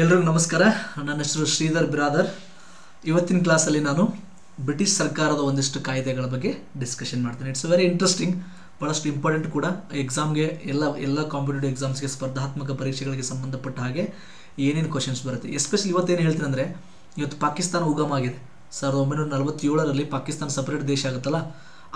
ಎಲ್ರಿಗೂ ನಮಸ್ಕಾರ. ನನ್ನ ಹೆಸರು ಶ್ರೀಧರ್ ಬಿರಾದರ್. ಇವತ್ತಿನ ಕ್ಲಾಸಲ್ಲಿ ನಾನು ಬ್ರಿಟಿಷ್ ಸರ್ಕಾರದ ಒಂದಿಷ್ಟು ಕಾಯ್ದೆಗಳ ಬಗ್ಗೆ ಡಿಸ್ಕಷನ್ ಮಾಡ್ತೀನಿ. ಇಟ್ಸ್ ವೆರಿ ಇಂಟ್ರೆಸ್ಟಿಂಗ್ ಭಾಳಷ್ಟು ಇಂಪಾರ್ಟೆಂಟ್ ಕೂಡ. ಎಕ್ಸಾಮ್ಗೆ ಎಲ್ಲ ಎಲ್ಲ ಕಾಂಪಿಟೇಟಿವ್ ಎಕ್ಸಾಮ್ಸ್ಗೆ ಸ್ಪರ್ಧಾತ್ಮಕ ಪರೀಕ್ಷೆಗಳಿಗೆ ಸಂಬಂಧಪಟ್ಟ ಹಾಗೆ ಏನೇನು ಕ್ವಶನ್ಸ್ ಬರುತ್ತೆ. ಎಸ್ಪೆಷಲಿ ಇವತ್ತೇನು ಹೇಳ್ತೀನಿ ಅಂದರೆ, ಇವತ್ತು ಪಾಕಿಸ್ತಾನ ಉಗಮ ಆಗಿದೆ. ಸಾವಿರದ ಒಂಬೈನೂರ ನಲವತ್ತೇಳರಲ್ಲಿ ಪಾಕಿಸ್ತಾನ ಸಪ್ರೇಟ್ ದೇಶ ಆಗುತ್ತಲ್ಲ?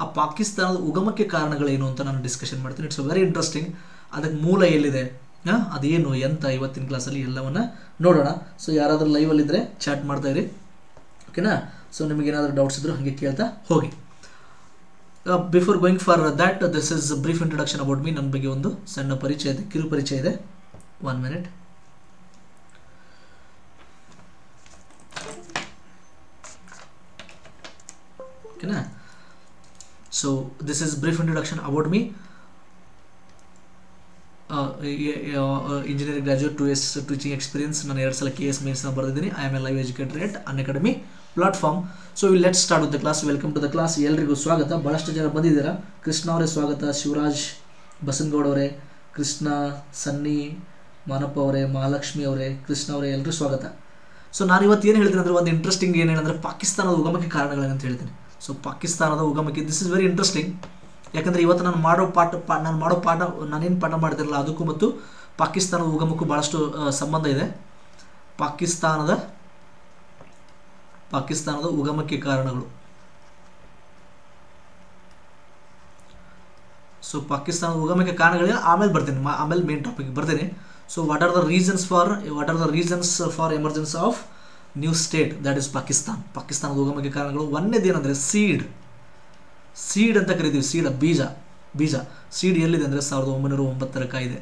ಆ ಪಾಕಿಸ್ತಾನದ ಉಗಮಕ್ಕೆ ಕಾರಣಗಳೇನು ಅಂತ ನಾನು ಡಿಸ್ಕಷನ್ ಮಾಡ್ತೀನಿ. ಇಟ್ಸ್ ವೆರಿ ಇಂಟ್ರೆಸ್ಟಿಂಗ್ ಅದಕ್ಕೆ ಮೂಲ ಎಲ್ಲಿದೆ? ಅದೇನು? ಎಂತ ಇವತ್ತಿನ ಕ್ಲಾಸಲ್ಲಿ ಎಲ್ಲವನ್ನ ನೋಡೋಣ. ಸೊ ಯಾರಾದರೂ ಲೈವಲ್ಲಿದ್ದರೆ ಚಾಟ್ ಮಾಡ್ತಾ ಇರಿ. ಓಕೆನಾ ಸೊ ನಿಮಗೇನಾದರೂ ಡೌಟ್ಸ್ ಇದ್ದರೂ ಹಾಗೆ ಕೇಳ್ತಾ ಹೋಗಿ. Before going for that this is brief introduction about me ನನ್ನ ಬಗ್ಗೆ ಒಂದು ಸಣ್ಣ ಪರಿಚಯ ಇದೆ, ಕಿರು ಪರಿಚಯ ಇದೆ. ಒನ್ ಮಿನಿಟ್ ಓಕೆನಾ so this is brief introduction about me engineering graduate to S teaching experience ನಾನು ಎರಡು ಸಲ ಕೆ ಎಸ್ ಮೇನ್ಸ್ನ ಬರೆದಿದ್ದೀನಿ. I am a live educator at Unacademy platform so will let start with the class welcome to the class ಎಲ್ರಿಗೂ ಸ್ವಾಗತ. ಭಾಳಷ್ಟು ಜನ ಬಂದಿದ್ದೀರಾ? ಕೃಷ್ಣ ಅವರೇ ಸ್ವಾಗತ. ಶಿವರಾಜ್ ಬಸನ್ಗೌಡ ಅವರೇ, ಕೃಷ್ಣ, ಸನ್ನಿ, ಮಾನಪ್ಪ ಅವರೇ, ಮಹಾಲಕ್ಷ್ಮಿ ಅವರೇ, ಕೃಷ್ಣ ಅವರೇ ಎಲ್ಲರೂ ಸ್ವಾಗತ. ಸೊ ನಾನು ಇವತ್ತು ಏನು ಹೇಳ್ತೀನಿ ಅಂದರೆ ಒಂದು ಇಂಟ್ರೆಸ್ಟಿಂಗ್ ಏನು ಏನಂದರೆ ಪಾಕಿಸ್ತಾನದ ಉಗಮಕ್ಕೆ ಕಾರಣಗಳೇನಂತ ಹೇಳ್ತೀನಿ. ಸೊ ಪಾಕಿಸ್ತಾನದ ಉಗಮಕ್ಕೆ ದಿಸ್ ಇಸ್ ವೆರಿ ಇಂಟ್ರೆಸ್ಟಿಂಗ್ ಯಾಕಂದರೆ ಇವತ್ತು ನಾನು ಮಾಡೋ ಪಾಠ, ಪಾ, ನಾನು ಮಾಡೋ ಪಾಠ, ನಾನೇನು ಪಾಠ ಮಾಡ್ತಿರಲ್ಲ ಅದಕ್ಕೂ ಮತ್ತು ಪಾಕಿಸ್ತಾನದ ಉಗಮಕ್ಕೂ ಭಾಳಷ್ಟು ಸಂಬಂಧ ಇದೆ. ಪಾಕಿಸ್ತಾನದ ಪಾಕಿಸ್ತಾನದ ಉಗಮಕ್ಕೆ ಕಾರಣಗಳು. ಸೊ ಪಾಕಿಸ್ತಾನದ ಉಗಮಕ್ಕೆ ಕಾರಣಗಳಿಲ್ಲ, ಆಮೇಲೆ ಬರ್ತೀನಿ ಆಮೇಲೆ ಮೇನ್ ಟಾಪಿಕ್ ಬರ್ತೀನಿ. So what are the reasons for what are the reasons for emergence of new state that is Pakistan ಪಾಕಿಸ್ತಾನದ ಉಗಮಕ್ಕೆ ಕಾರಣಗಳು. ಒಂದೇದೇನೆಂದರೆ ಸೀಡ್ ಸೀಡ್ ಅಂತ ಕರಿತೀವಿ ಸೀಡ್ ಬೀಜ ಬೀಜ. ಸೀಡ್ ಎಲ್ಲಿದೆ ಅಂದರೆ ಸಾವಿರದ ಒಂಬೈನೂರ ಒಂಬತ್ತರ ಕಾಯ್ದೆ.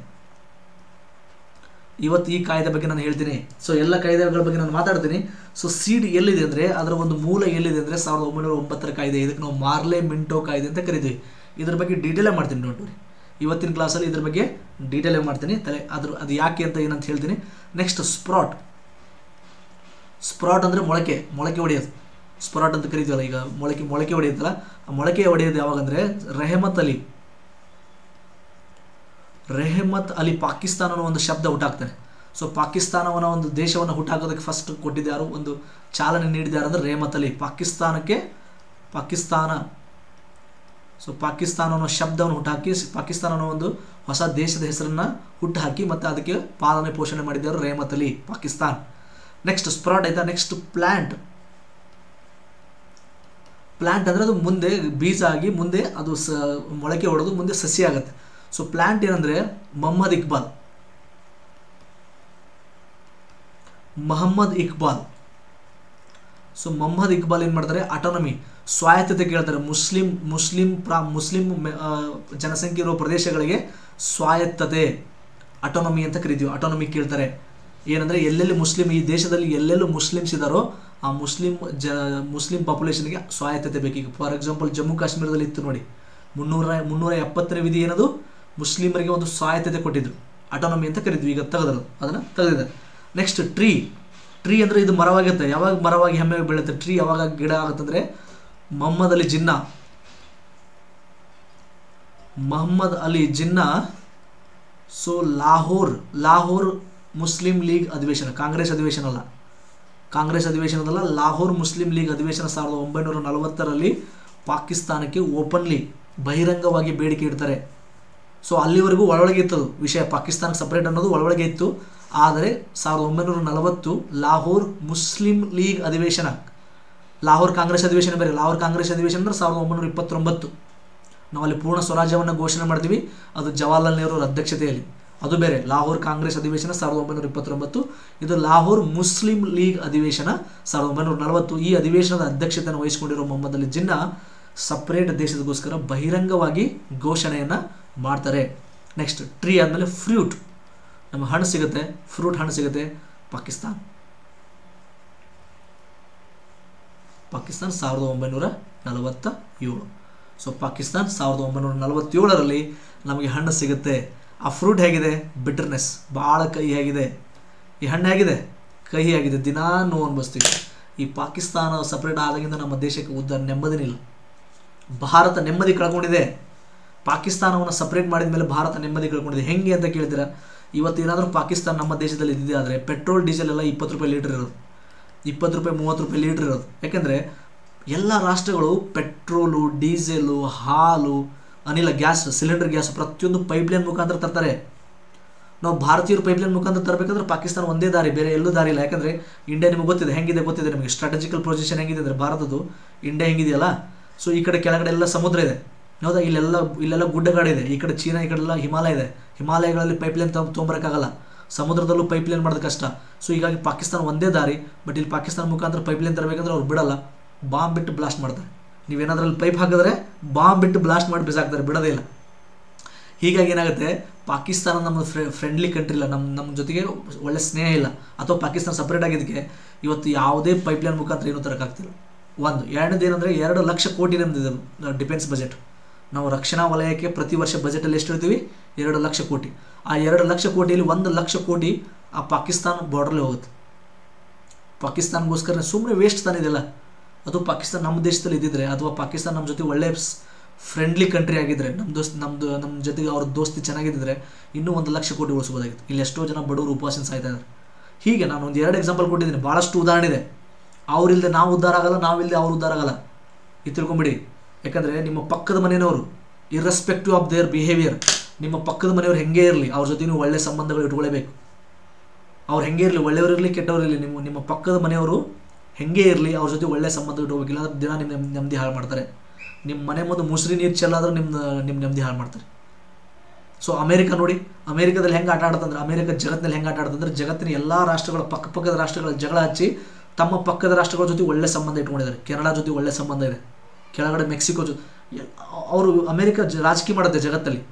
ಇವತ್ತು ಈ ಕಾಯ್ದೆ ಬಗ್ಗೆ ನಾನು ಹೇಳ್ತೀನಿ. ಸೊ ಎಲ್ಲ ಕಾಯ್ದೆಗಳ ಬಗ್ಗೆ ನಾನು ಮಾತಾಡ್ತೀನಿ. ಸೊ ಸೀಡ್ ಎಲ್ಲಿದೆ ಅಂದರೆ, ಅದರ ಒಂದು ಮೂಲ ಎಲ್ಲಿದೆ ಅಂದರೆ ಸಾವಿರದ ಒಂಬೈನೂರ ಒಂಬತ್ತರ ಕಾಯ್ದೆ. ಇದಕ್ಕೆ ನಾವು ಮಾರ್ಲೆ ಮಿಂಟೋ ಕಾಯ್ದೆ ಅಂತ ಕರಿತೀವಿ. ಇದ್ರ ಬಗ್ಗೆ ಡೀಟೇಲೇ ಮಾಡ್ತೀನಿ ನೋಡ್ರಿ ಇವತ್ತಿನ ಕ್ಲಾಸಲ್ಲಿ ಇದ್ರ ಬಗ್ಗೆ ಡೀಟೇಲೇ ಮಾಡ್ತೀನಿ. ತಲೆ, ಅದ್ರ, ಅದು ಯಾಕೆ ಅಂತ ಏನಂತ ಹೇಳ್ತೀನಿ. ನೆಕ್ಸ್ಟ್ ಸ್ಪ್ರಾಟ್ ಸ್ಪ್ರಾಟ್ ಅಂದರೆ ಮೊಳಕೆ ಮೊಳಕೆ ಹೊಡೆಯೋದು ಸ್ಪ್ರಾಟ್ ಅಂತ ಕರಿತೀವಲ್ಲ, ಈಗ ಮೊಳಕೆ ಮೊಳಕೆ ಹೊಡೆಯುತ್ತಲ್ಲ ಆ ಮೊಳಕೆ ಹೊಡೆಯೋದು ಯಾವಾಗ ಅಂದರೆ ರೆಹಮತ್ ಅಲಿ. ರೆಹಮತ್ ಅಲಿ ಪಾಕಿಸ್ತಾನ ಅನ್ನೋ ಒಂದು ಶಬ್ದ ಹುಟ್ಟಾಕ್ತಾನೆ. ಸೊ ಪಾಕಿಸ್ತಾನವನ್ನ ಒಂದು ದೇಶವನ್ನು ಹುಟ್ಟಾಕೋದಕ್ಕೆ ಫಸ್ಟ್ ಕೊಟ್ಟಿದ್ದಾರು ಒಂದು ಚಾಲನೆ ನೀಡಿದ್ದಾರೆ ಅಂದರೆ ರೆಹಮತ್ ಅಲಿ. ಪಾಕಿಸ್ತಾನಕ್ಕೆ ಪಾಕಿಸ್ತಾನ. ಸೊ ಪಾಕಿಸ್ತಾನ ಅನ್ನೋ ಶಬ್ದವನ್ನು ಹುಟ್ಟಾಕಿ, ಪಾಕಿಸ್ತಾನ ಅನ್ನೋ ಒಂದು ಹೊಸ ದೇಶದ ಹೆಸರನ್ನ ಹುಟ್ಟುಹಾಕಿ ಮತ್ತು ಅದಕ್ಕೆ ಪಾಲನೆ ಪೋಷಣೆ ಮಾಡಿದ್ದಾರೆ ರೇಮತ್ ಅಲಿ, ಪಾಕಿಸ್ತಾನ್. ನೆಕ್ಸ್ಟ್ ಸ್ಪ್ರಾಟ್ ಆಯ್ತಾ? ನೆಕ್ಸ್ಟ್ ಪ್ಲ್ಯಾಂಟ್ ಪ್ಲ್ಯಾಂಟ್ ಅಂದರೆ ಅದು ಮುಂದೆ ಬೀಜ ಆಗಿ ಮುಂದೆ ಅದು ಸ, ಮೊಳಕೆ ಹೊಡೆದು ಮುಂದೆ ಸಸಿ ಆಗುತ್ತೆ. ಸೊ ಪ್ಲ್ಯಾಂಟ್ ಏನಂದರೆ ಮೊಹಮ್ಮದ್ ಇಕ್ಬಾಲ್. ಮೊಹಮ್ಮದ್ ಇಕ್ಬಾಲ್. ಸೊ ಮೊಹಮ್ಮದ್ ಇಕ್ಬಾಲ್ ಏನು ಮಾಡ್ತಾರೆ? ಆಟೋನಮಿ ಸ್ವಾಯತ್ತತೆ ಕೇಳ್ತಾರೆ. ಮುಸ್ಲಿಂ ಮುಸ್ಲಿಂ ಪ್ರಾ, ಮುಸ್ಲಿಂ ಜನಸಂಖ್ಯೆ ಇರುವ ಪ್ರದೇಶಗಳಿಗೆ ಸ್ವಾಯತ್ತತೆ ಆಟೋನಮಿ ಅಂತ ಕರಿತೀವಿ. ಆಟೋನಮಿ ಕೇಳ್ತಾರೆ. ಏನಂದರೆ ಎಲ್ಲೆಲ್ಲಿ ಮುಸ್ಲಿಂ, ಈ ದೇಶದಲ್ಲಿ ಎಲ್ಲೆಲ್ಲೂ ಮುಸ್ಲಿಮ್ಸ್ ಇದ್ದಾರೋ ಆ ಮುಸ್ಲಿಂ, ಜ, ಮುಸ್ಲಿಂ ಪಾಪ್ಯುಲೇಷನ್ಗೆ ಸ್ವಾಯತ್ತತೆ ಬೇಕೀಗ ಫಾರ್ ಎಕ್ಸಾಂಪಲ್ ಜಮ್ಮು ಕಾಶ್ಮೀರದಲ್ಲಿ ಇತ್ತು ನೋಡಿ, ಮುನ್ನೂರ ಮುನ್ನೂರ ಎಪ್ಪತ್ತರ ವಿಧಿ ಏನದು? ಮುಸ್ಲಿಮರಿಗೆ ಒಂದು ಸ್ವಾಯತ್ತತೆ ಕೊಟ್ಟಿದ್ರು. ಅಟೋನಮಿ ಅಂತ ಕರಿದ್ವಿ. ಈಗ ತೆಗೆದರು ಅದನ್ನು ತೆಗೆದಿದ್ದಾರೆ. ನೆಕ್ಸ್ಟ್ ಟ್ರೀ ಟ್ರೀ ಅಂದರೆ ಇದು ಮರವಾಗುತ್ತೆ ಯಾವಾಗ ಮರವಾಗಿ ಹೆಮ್ಮೆ ಬೀಳುತ್ತೆ? ಟ್ರೀ ಯಾವಾಗ ಗಿಡ ಆಗುತ್ತಂದರೆ, ಮೊಹಮ್ಮದ್ ಅಲಿ ಜಿನ್ನಾ, ಮೊಹಮ್ಮದ್ ಅಲಿ ಜಿನ್ನಾ ಸೊ ಲಾಹೋರ್ ಲಾಹೋರ್ ಮುಸ್ಲಿಂ ಲೀಗ್ ಅಧಿವೇಶನ, ಕಾಂಗ್ರೆಸ್ ಅಧಿವೇಶನ ಅಲ್ಲ. ಕಾಂಗ್ರೆಸ್ ಅಧಿವೇಶನದಲ್ಲ ಲಾಹೋರ್ ಮುಸ್ಲಿಂ ಲೀಗ್ ಅಧಿವೇಶನ ಸಾವಿರದ ಒಂಬೈನೂರ ನಲವತ್ತರಲ್ಲಿ ಪಾಕಿಸ್ತಾನಕ್ಕೆ ಓಪನ್ಲಿ ಬಹಿರಂಗವಾಗಿ ಬೇಡಿಕೆ ಇಡ್ತಾರೆ. ಸೊ ಅಲ್ಲಿವರೆಗೂ ಒಳಗೆ ಇತ್ತು ವಿಷಯ. ಪಾಕಿಸ್ತಾನಕ್ಕೆ ಸಪ್ರೇಟ್ ಅನ್ನೋದು ಒಳಗೆ ಇತ್ತು. ಆದರೆ ಸಾವಿರದ ಒಂಬೈನೂರ ನಲವತ್ತು ಲಾಹೋರ್ ಮುಸ್ಲಿಂ ಲೀಗ್ ಅಧಿವೇಶನ, ಲಾಹೋರ್ ಕಾಂಗ್ರೆಸ್ ಅಧಿವೇಶನ ಬೇರೆ, ಲಾಹೋರ್ ಕಾಂಗ್ರೆಸ್ ಅಧಿವೇಶನ ಅಂದರೆ ಸಾವಿರದ ಒಂಬೈನೂರ ಇಪ್ಪತ್ತೊಂಬತ್ತು. ನಾವು ಅಲ್ಲಿ ಪೂರ್ಣ ಸ್ವರಾಜ್ಯವನ್ನು ಘೋಷಣೆ ಮಾಡ್ತೀವಿ. ಅದು ಜವಾಹರ್ಲಾಲ್ ನೆಹರು ಅಧ್ಯಕ್ಷತೆಯಲ್ಲಿ. ಅದು ಬೇರೆ. ಲಾಹೋರ್ ಕಾಂಗ್ರೆಸ್ ಅಧಿವೇಶನ ಸಾವಿರದ ಒಂಬೈನೂರ ಇಪ್ಪತ್ತೊಂಬತ್ತು. ಇದು ಲಾಹೋರ್ ಮುಸ್ಲಿಂ ಲೀಗ್ ಅಧಿವೇಶನ ಸಾವಿರದ ಒಂಬೈನೂರ ನಲವತ್ತು. ಈ ಅಧಿವೇಶನದ ಅಧ್ಯಕ್ಷತೆಯನ್ನು ವಹಿಸಿಕೊಂಡಿರೋ ಮೊಹಮ್ಮದ್ ಅಲಿ ಜಿನ್ನಾ ಸಪ್ರೇಟ್ ದೇಶದಗೋಸ್ಕರ ಬಹಿರಂಗವಾಗಿ ಘೋಷಣೆಯನ್ನು ಮಾಡ್ತಾರೆ. ನೆಕ್ಸ್ಟ್ ಟ್ರೀ ಆದಮೇಲೆ ಫ್ರೂಟ್ ನಮ್ಮ ಹಣ್ಣು ಸಿಗುತ್ತೆ. ಫ್ರೂಟ್ ಹಣ್ಣು ಸಿಗುತ್ತೆ. ಪಾಕಿಸ್ತಾನ್. ಪಾಕಿಸ್ತಾನ್ ಸಾವಿರದ ಒಂಬೈನೂರ ನಲವತ್ತ ಏಳು. ಸೊ ಪಾಕಿಸ್ತಾನ್ ಸಾವಿರದ ಒಂಬೈನೂರ ನಲವತ್ತೇಳರಲ್ಲಿ ನಮಗೆ ಹಣ್ಣು ಸಿಗುತ್ತೆ. ಆ ಫ್ರೂಟ್ ಹೇಗಿದೆ? ಬಿಟರ್ನೆಸ್ ಭಾಳ ಕಹಿ ಆಗಿದೆ. ಈ ಹಣ್ಣು ಹೇಗಿದೆ? ಕಹಿ ಆಗಿದೆ. ದಿನ ನೋವು ಅನ್ಭವಿಸ್ತೀವಿ. ಈ ಪಾಕಿಸ್ತಾನ ಸಪ್ರೇಟ್ ಆದಾಗಿಂದ ನಮ್ಮ ದೇಶಕ್ಕೆ ಉದ್ದ ನೆಮ್ಮದಿನಿಲ್ಲ ಭಾರತ ನೆಮ್ಮದಿ ಕಳ್ಕೊಂಡಿದೆ. ಪಾಕಿಸ್ತಾನವನ್ನು ಸಪ್ರೇಟ್ ಮಾಡಿದ ಮೇಲೆ ಭಾರತ ನೆಮ್ಮದಿ ಕಳ್ಕೊಂಡಿದೆ. ಹೆಂಗೆ ಅಂತ ಕೇಳಿದ್ರೆ ಇವತ್ತು ಏನಾದರೂ ಪಾಕಿಸ್ತಾನ ನಮ್ಮ ದೇಶದಲ್ಲಿ ಇದ್ದಿದೆ ಆದರೆ ಪೆಟ್ರೋಲ್ ಡೀಸೆಲ್ ಎಲ್ಲ ಇಪ್ಪತ್ತು ರೂಪಾಯಿ ಲೀಟ್ರ್ ಇರೋದು. ಇಪ್ಪತ್ತು ರೂಪಾಯಿ, ಮೂವತ್ತು ರೂಪಾಯಿ ಲೀಟ್ರ್ ಇರೋದು. ಯಾಕೆಂದರೆ ಎಲ್ಲ ರಾಷ್ಟ್ರಗಳು ಪೆಟ್ರೋಲು ಡೀಸೆಲು ಹಾಲು ಅನಿಲ ಗ್ಯಾಸ್, ಸಿಲಿಂಡರ್ ಗ್ಯಾಸ್ ಪ್ರತಿಯೊಂದು ಪೈಪ್ಲೈನ್ ಮುಖಾಂತರ ತರ್ತಾರೆ. ನಾವು ಭಾರತೀಯರು ಪೈಪ್ಲೈನ್ ಮುಖಾಂತರ ತರಬೇಕಂದ್ರೆ ಪಾಕಿಸ್ತಾನ ಒಂದೇ ದಾರಿ, ಬೇರೆ ಎಲ್ಲೂ ದಾರಿ ಇಲ್ಲ. ಯಾಕಂದರೆ ಇಂಡಿಯಾ ನಿಮಗೆ ಗೊತ್ತಿದೆ, ಹೆಂಗಿದೆ ಗೊತ್ತಿದೆ ನಿಮಗೆ. ಸ್ಟ್ರಾಟಜಿಕಲ್ ಪೊಸಿಷನ್ ಹೆಂಗಿದೆ ಅಂದರೆ ಭಾರತದ್ದು, ಇಂಡಿಯಾ ಹೆಂಗಿದೆಯಲ್ಲ? ಸೊ ಈ ಕಡೆ ಕೆಳಗಡೆ ಎಲ್ಲ ಸಮುದ್ರ ಇದೆ. ಹೌದಾ? ಇಲ್ಲೆಲ್ಲ ಇಲ್ಲೆಲ್ಲ ಗುಡ್ಡಗಾಡಿದೆ ಈ ಕಡೆ ಚೀನಾ, ಈ ಕಡೆ ಎಲ್ಲ ಹಿಮಾಲಯ ಇದೆ. ಹಿಮಾಲಯಗಳಲ್ಲಿ ಪೈಪ್ಲೈನ್ ತೊಗೊಂಬರೋಕ್ಕಾಗಲ್ಲ. ಸಮುದ್ರದಲ್ಲೂ ಪೈಪ್ಲೈನ್ ಮಾಡೋದು ಕಷ್ಟ. ಸೊ ಹೀಗಾಗಿ ಪಾಕಿಸ್ತಾನ ಒಂದೇ ದಾರಿ ಬಟ್ ಇಲ್ಲಿ ಪಾಕಿಸ್ತಾನ ಮುಖಾಂತರ ಪೈಪ್ಲೈನ್ ತರಬೇಕಂದ್ರೆ ಅವ್ರು ಬಿಡಲ್ಲ. ಬಾಂಬ್ ಬಿಟ್ಟು ಬ್ಲಾಸ್ಟ್ ಮಾಡ್ತಾರೆ. ನೀವೇನಾದ್ರಲ್ಲಿ ಪೈಪ್ ಹಾಕಿದ್ರೆ ಬಾಂಬ್ ಬಿಟ್ಟು ಬ್ಲಾಸ್ಟ್ ಮಾಡಿ ಬಿಸಾಕ್ತಾರೆ ಬಿಡೋದಿಲ್ಲ ಹೀಗಾಗಿ ಏನಾಗುತ್ತೆ, ಪಾಕಿಸ್ತಾನ ನಮ್ಮ ಫ್ರೆಂಡ್ಲಿ ಕಂಟ್ರಿ ಇಲ್ಲ ನಮ್ಮ ನಮ್ಮ ಜೊತೆಗೆ ಒಳ್ಳೆ ಸ್ನೇಹ ಇಲ್ಲ. ಅಥವಾ ಪಾಕಿಸ್ತಾನ ಸಪ್ರೇಟ್ ಆಗಿದ್ದಕ್ಕೆ ಇವತ್ತು ಯಾವುದೇ ಪೈಪ್ಲೈನ್ ಮುಖಾಂತರ ಏನೂ ತರೋಕ್ಕಾಗ್ತಿಲ್ಲ ಒಂದು, ಎರಡನೇದು ಏನಂದರೆ ಎರಡು ಲಕ್ಷ ಕೋಟಿ ನಮ್ಮದು ಡಿಫೆನ್ಸ್ ಬಜೆಟ್ ನಾವು ರಕ್ಷಣಾ ವಲಯಕ್ಕೆ ಪ್ರತಿ ವರ್ಷ ಬಜೆಟಲ್ಲಿ ಎಷ್ಟು ಇರ್ತೀವಿ ಎರಡು ಲಕ್ಷ ಕೋಟಿ. ಆ ಎರಡು ಲಕ್ಷ ಕೋಟಿಯಲ್ಲಿ ಒಂದು ಲಕ್ಷ ಕೋಟಿ ಆ ಪಾಕಿಸ್ತಾನ ಬಾರ್ಡ್ರಲ್ಲಿ ಹೋಗುತ್ತೆ. ಪಾಕಿಸ್ತಾನಗೋಸ್ಕರ ಸುಮ್ಮನೆ ವೇಸ್ಟ್ ತಾನೇ ಇದೆಲ್ಲ. ಅದು ಪಾಕಿಸ್ತಾನ ನಮ್ಮ ದೇಶದಲ್ಲಿ ಇದ್ದಿದ್ರೆ, ಅಥವಾ ಪಾಕಿಸ್ತಾನ ನಮ್ಮ ಜೊತೆ ಒಳ್ಳೆ ಫ್ರೆಂಡ್ಲಿ ಕಂಟ್ರಿ ಆಗಿದ್ರೆ ನಮ್ಮ ದೋಸ್ತ್ ನಮ್ಮದು ನಮ್ಮ ಜೊತೆಗೆ ಅವ್ರ ದೋಸ್ತಿ ಚೆನ್ನಾಗಿದ್ದರೆ ಇನ್ನೂ ಒಂದು ಲಕ್ಷ ಕೋಟಿ ಉಳಿಸ್ಬೋದಾಗಿತ್ತು. ಇಲ್ಲಿ ಎಷ್ಟೋ ಜನ ಬಡವರು ಉಪವಾಸ ಸಾಯ್ತಾ ಇದ್ದಾರೆ ಹೀಗೆ ನಾನು ಒಂದು ಎರಡು ಎಕ್ಸಾಂಪಲ್ ಕೊಟ್ಟಿದ್ದೀನಿ. ಭಾಳಷ್ಟು ಉದಾಹರಣೆ ಇದೆ. ಅವರಿಲ್ಲದೆ ನಾವು ಉದ್ಧಾರ ಆಗಲ್ಲ ನಾವಿಲ್ಲದೆ ಅವ್ರು ಉದ್ಧಾರ ಆಗಲ್ಲ. ಇದು ತಿಳ್ಕೊಂಬಿಡಿ. ಯಾಕಂದರೆ ನಿಮ್ಮ ಪಕ್ಕದ ಮನೆಯವರು ಇರ್ರೆಸ್ಪೆಕ್ಟಿವ್ ಆಫ್ ದೇರ್ ಬಿಹೇವಿಯರ್ ನಿಮ್ಮ ಪಕ್ಕದ ಮನೆಯವ್ರು ಹೆಂಗೆ ಇರಲಿ, ಅವ್ರ ಜೊತೆ ನೀವು ಒಳ್ಳೆ ಸಂಬಂಧಗಳು ಇಟ್ಕೊಳ್ಳೇಬೇಕು ಅವ್ರು ಹೆಂಗೆ ಇರಲಿ ಒಳ್ಳೆಯವರಿರಲಿ ಕೆಟ್ಟವರಿರಲಿ ನಿಮ್ಮ ನಿಮ್ಮ ಪಕ್ಕದ ಮನೆಯವರು ಹೆಂಗೆ ಇರಲಿ, ಅವ್ರ ಜೊತೆ ಒಳ್ಳೆ ಸಂಬಂಧ ಇಟ್ಕೋಬೇಕಿಲ್ಲ ಅಂದ್ರೆ ದಿನ ನಿಮ್ಮ ನೆಮ್ಮದಿ ಹಾಳು ಮಾಡ್ತಾರೆ. ನಿಮ್ಮ ಮನೆ ಮುಂದೆ ಮುಸ್ರಿ ನೀರು ಚೆಲ್ಲಾದ್ರೂ ನಿಮ್ಮ ನಿಮ್ಮ ನೆಮ್ಮದಿ ಹಾಳು ಮಾಡ್ತಾರೆ. ಸೊ ಅಮೇರಿಕ ನೋಡಿ, ಅಮೇರಿಕದಲ್ಲಿ ಹೆಂಗೆ ಆಟ ಆಡ್ತಂದ್ರೆ ಅಮೇರಿಕ ಜಗತ್ತಿನಲ್ಲಿ ಹೆಂಗೆ ಆಟ ಆಡ್ತಂದ್ರೆ ಜಗತ್ತಿನ ಎಲ್ಲ ರಾಷ್ಟ್ರಗಳ, ಪಕ್ಕ ಪಕ್ಕದ ರಾಷ್ಟ್ರಗಳ ಜಗಳ ಹಚ್ಚಿ, ತಮ್ಮ ಪಕ್ಕದ ರಾಷ್ಟ್ರಗಳ ಜೊತೆ ಒಳ್ಳೆ ಸಂಬಂಧ ಇಟ್ಕೊಂಡಿದ್ದಾರೆ. ಕೆನಡಾ ಜೊತೆ ಒಳ್ಳೆ ಸಂಬಂಧ ಇದೆ. ಕೆಳಗಡೆ ಮೆಕ್ಸಿಕೋ ಜೊತೆ ಅವರು ಅಮೇರಿಕ ರಾಜಕೀಯ ಮಾಡುತ್ತೆ ಜಗತ್ತಲ್ಲಿ.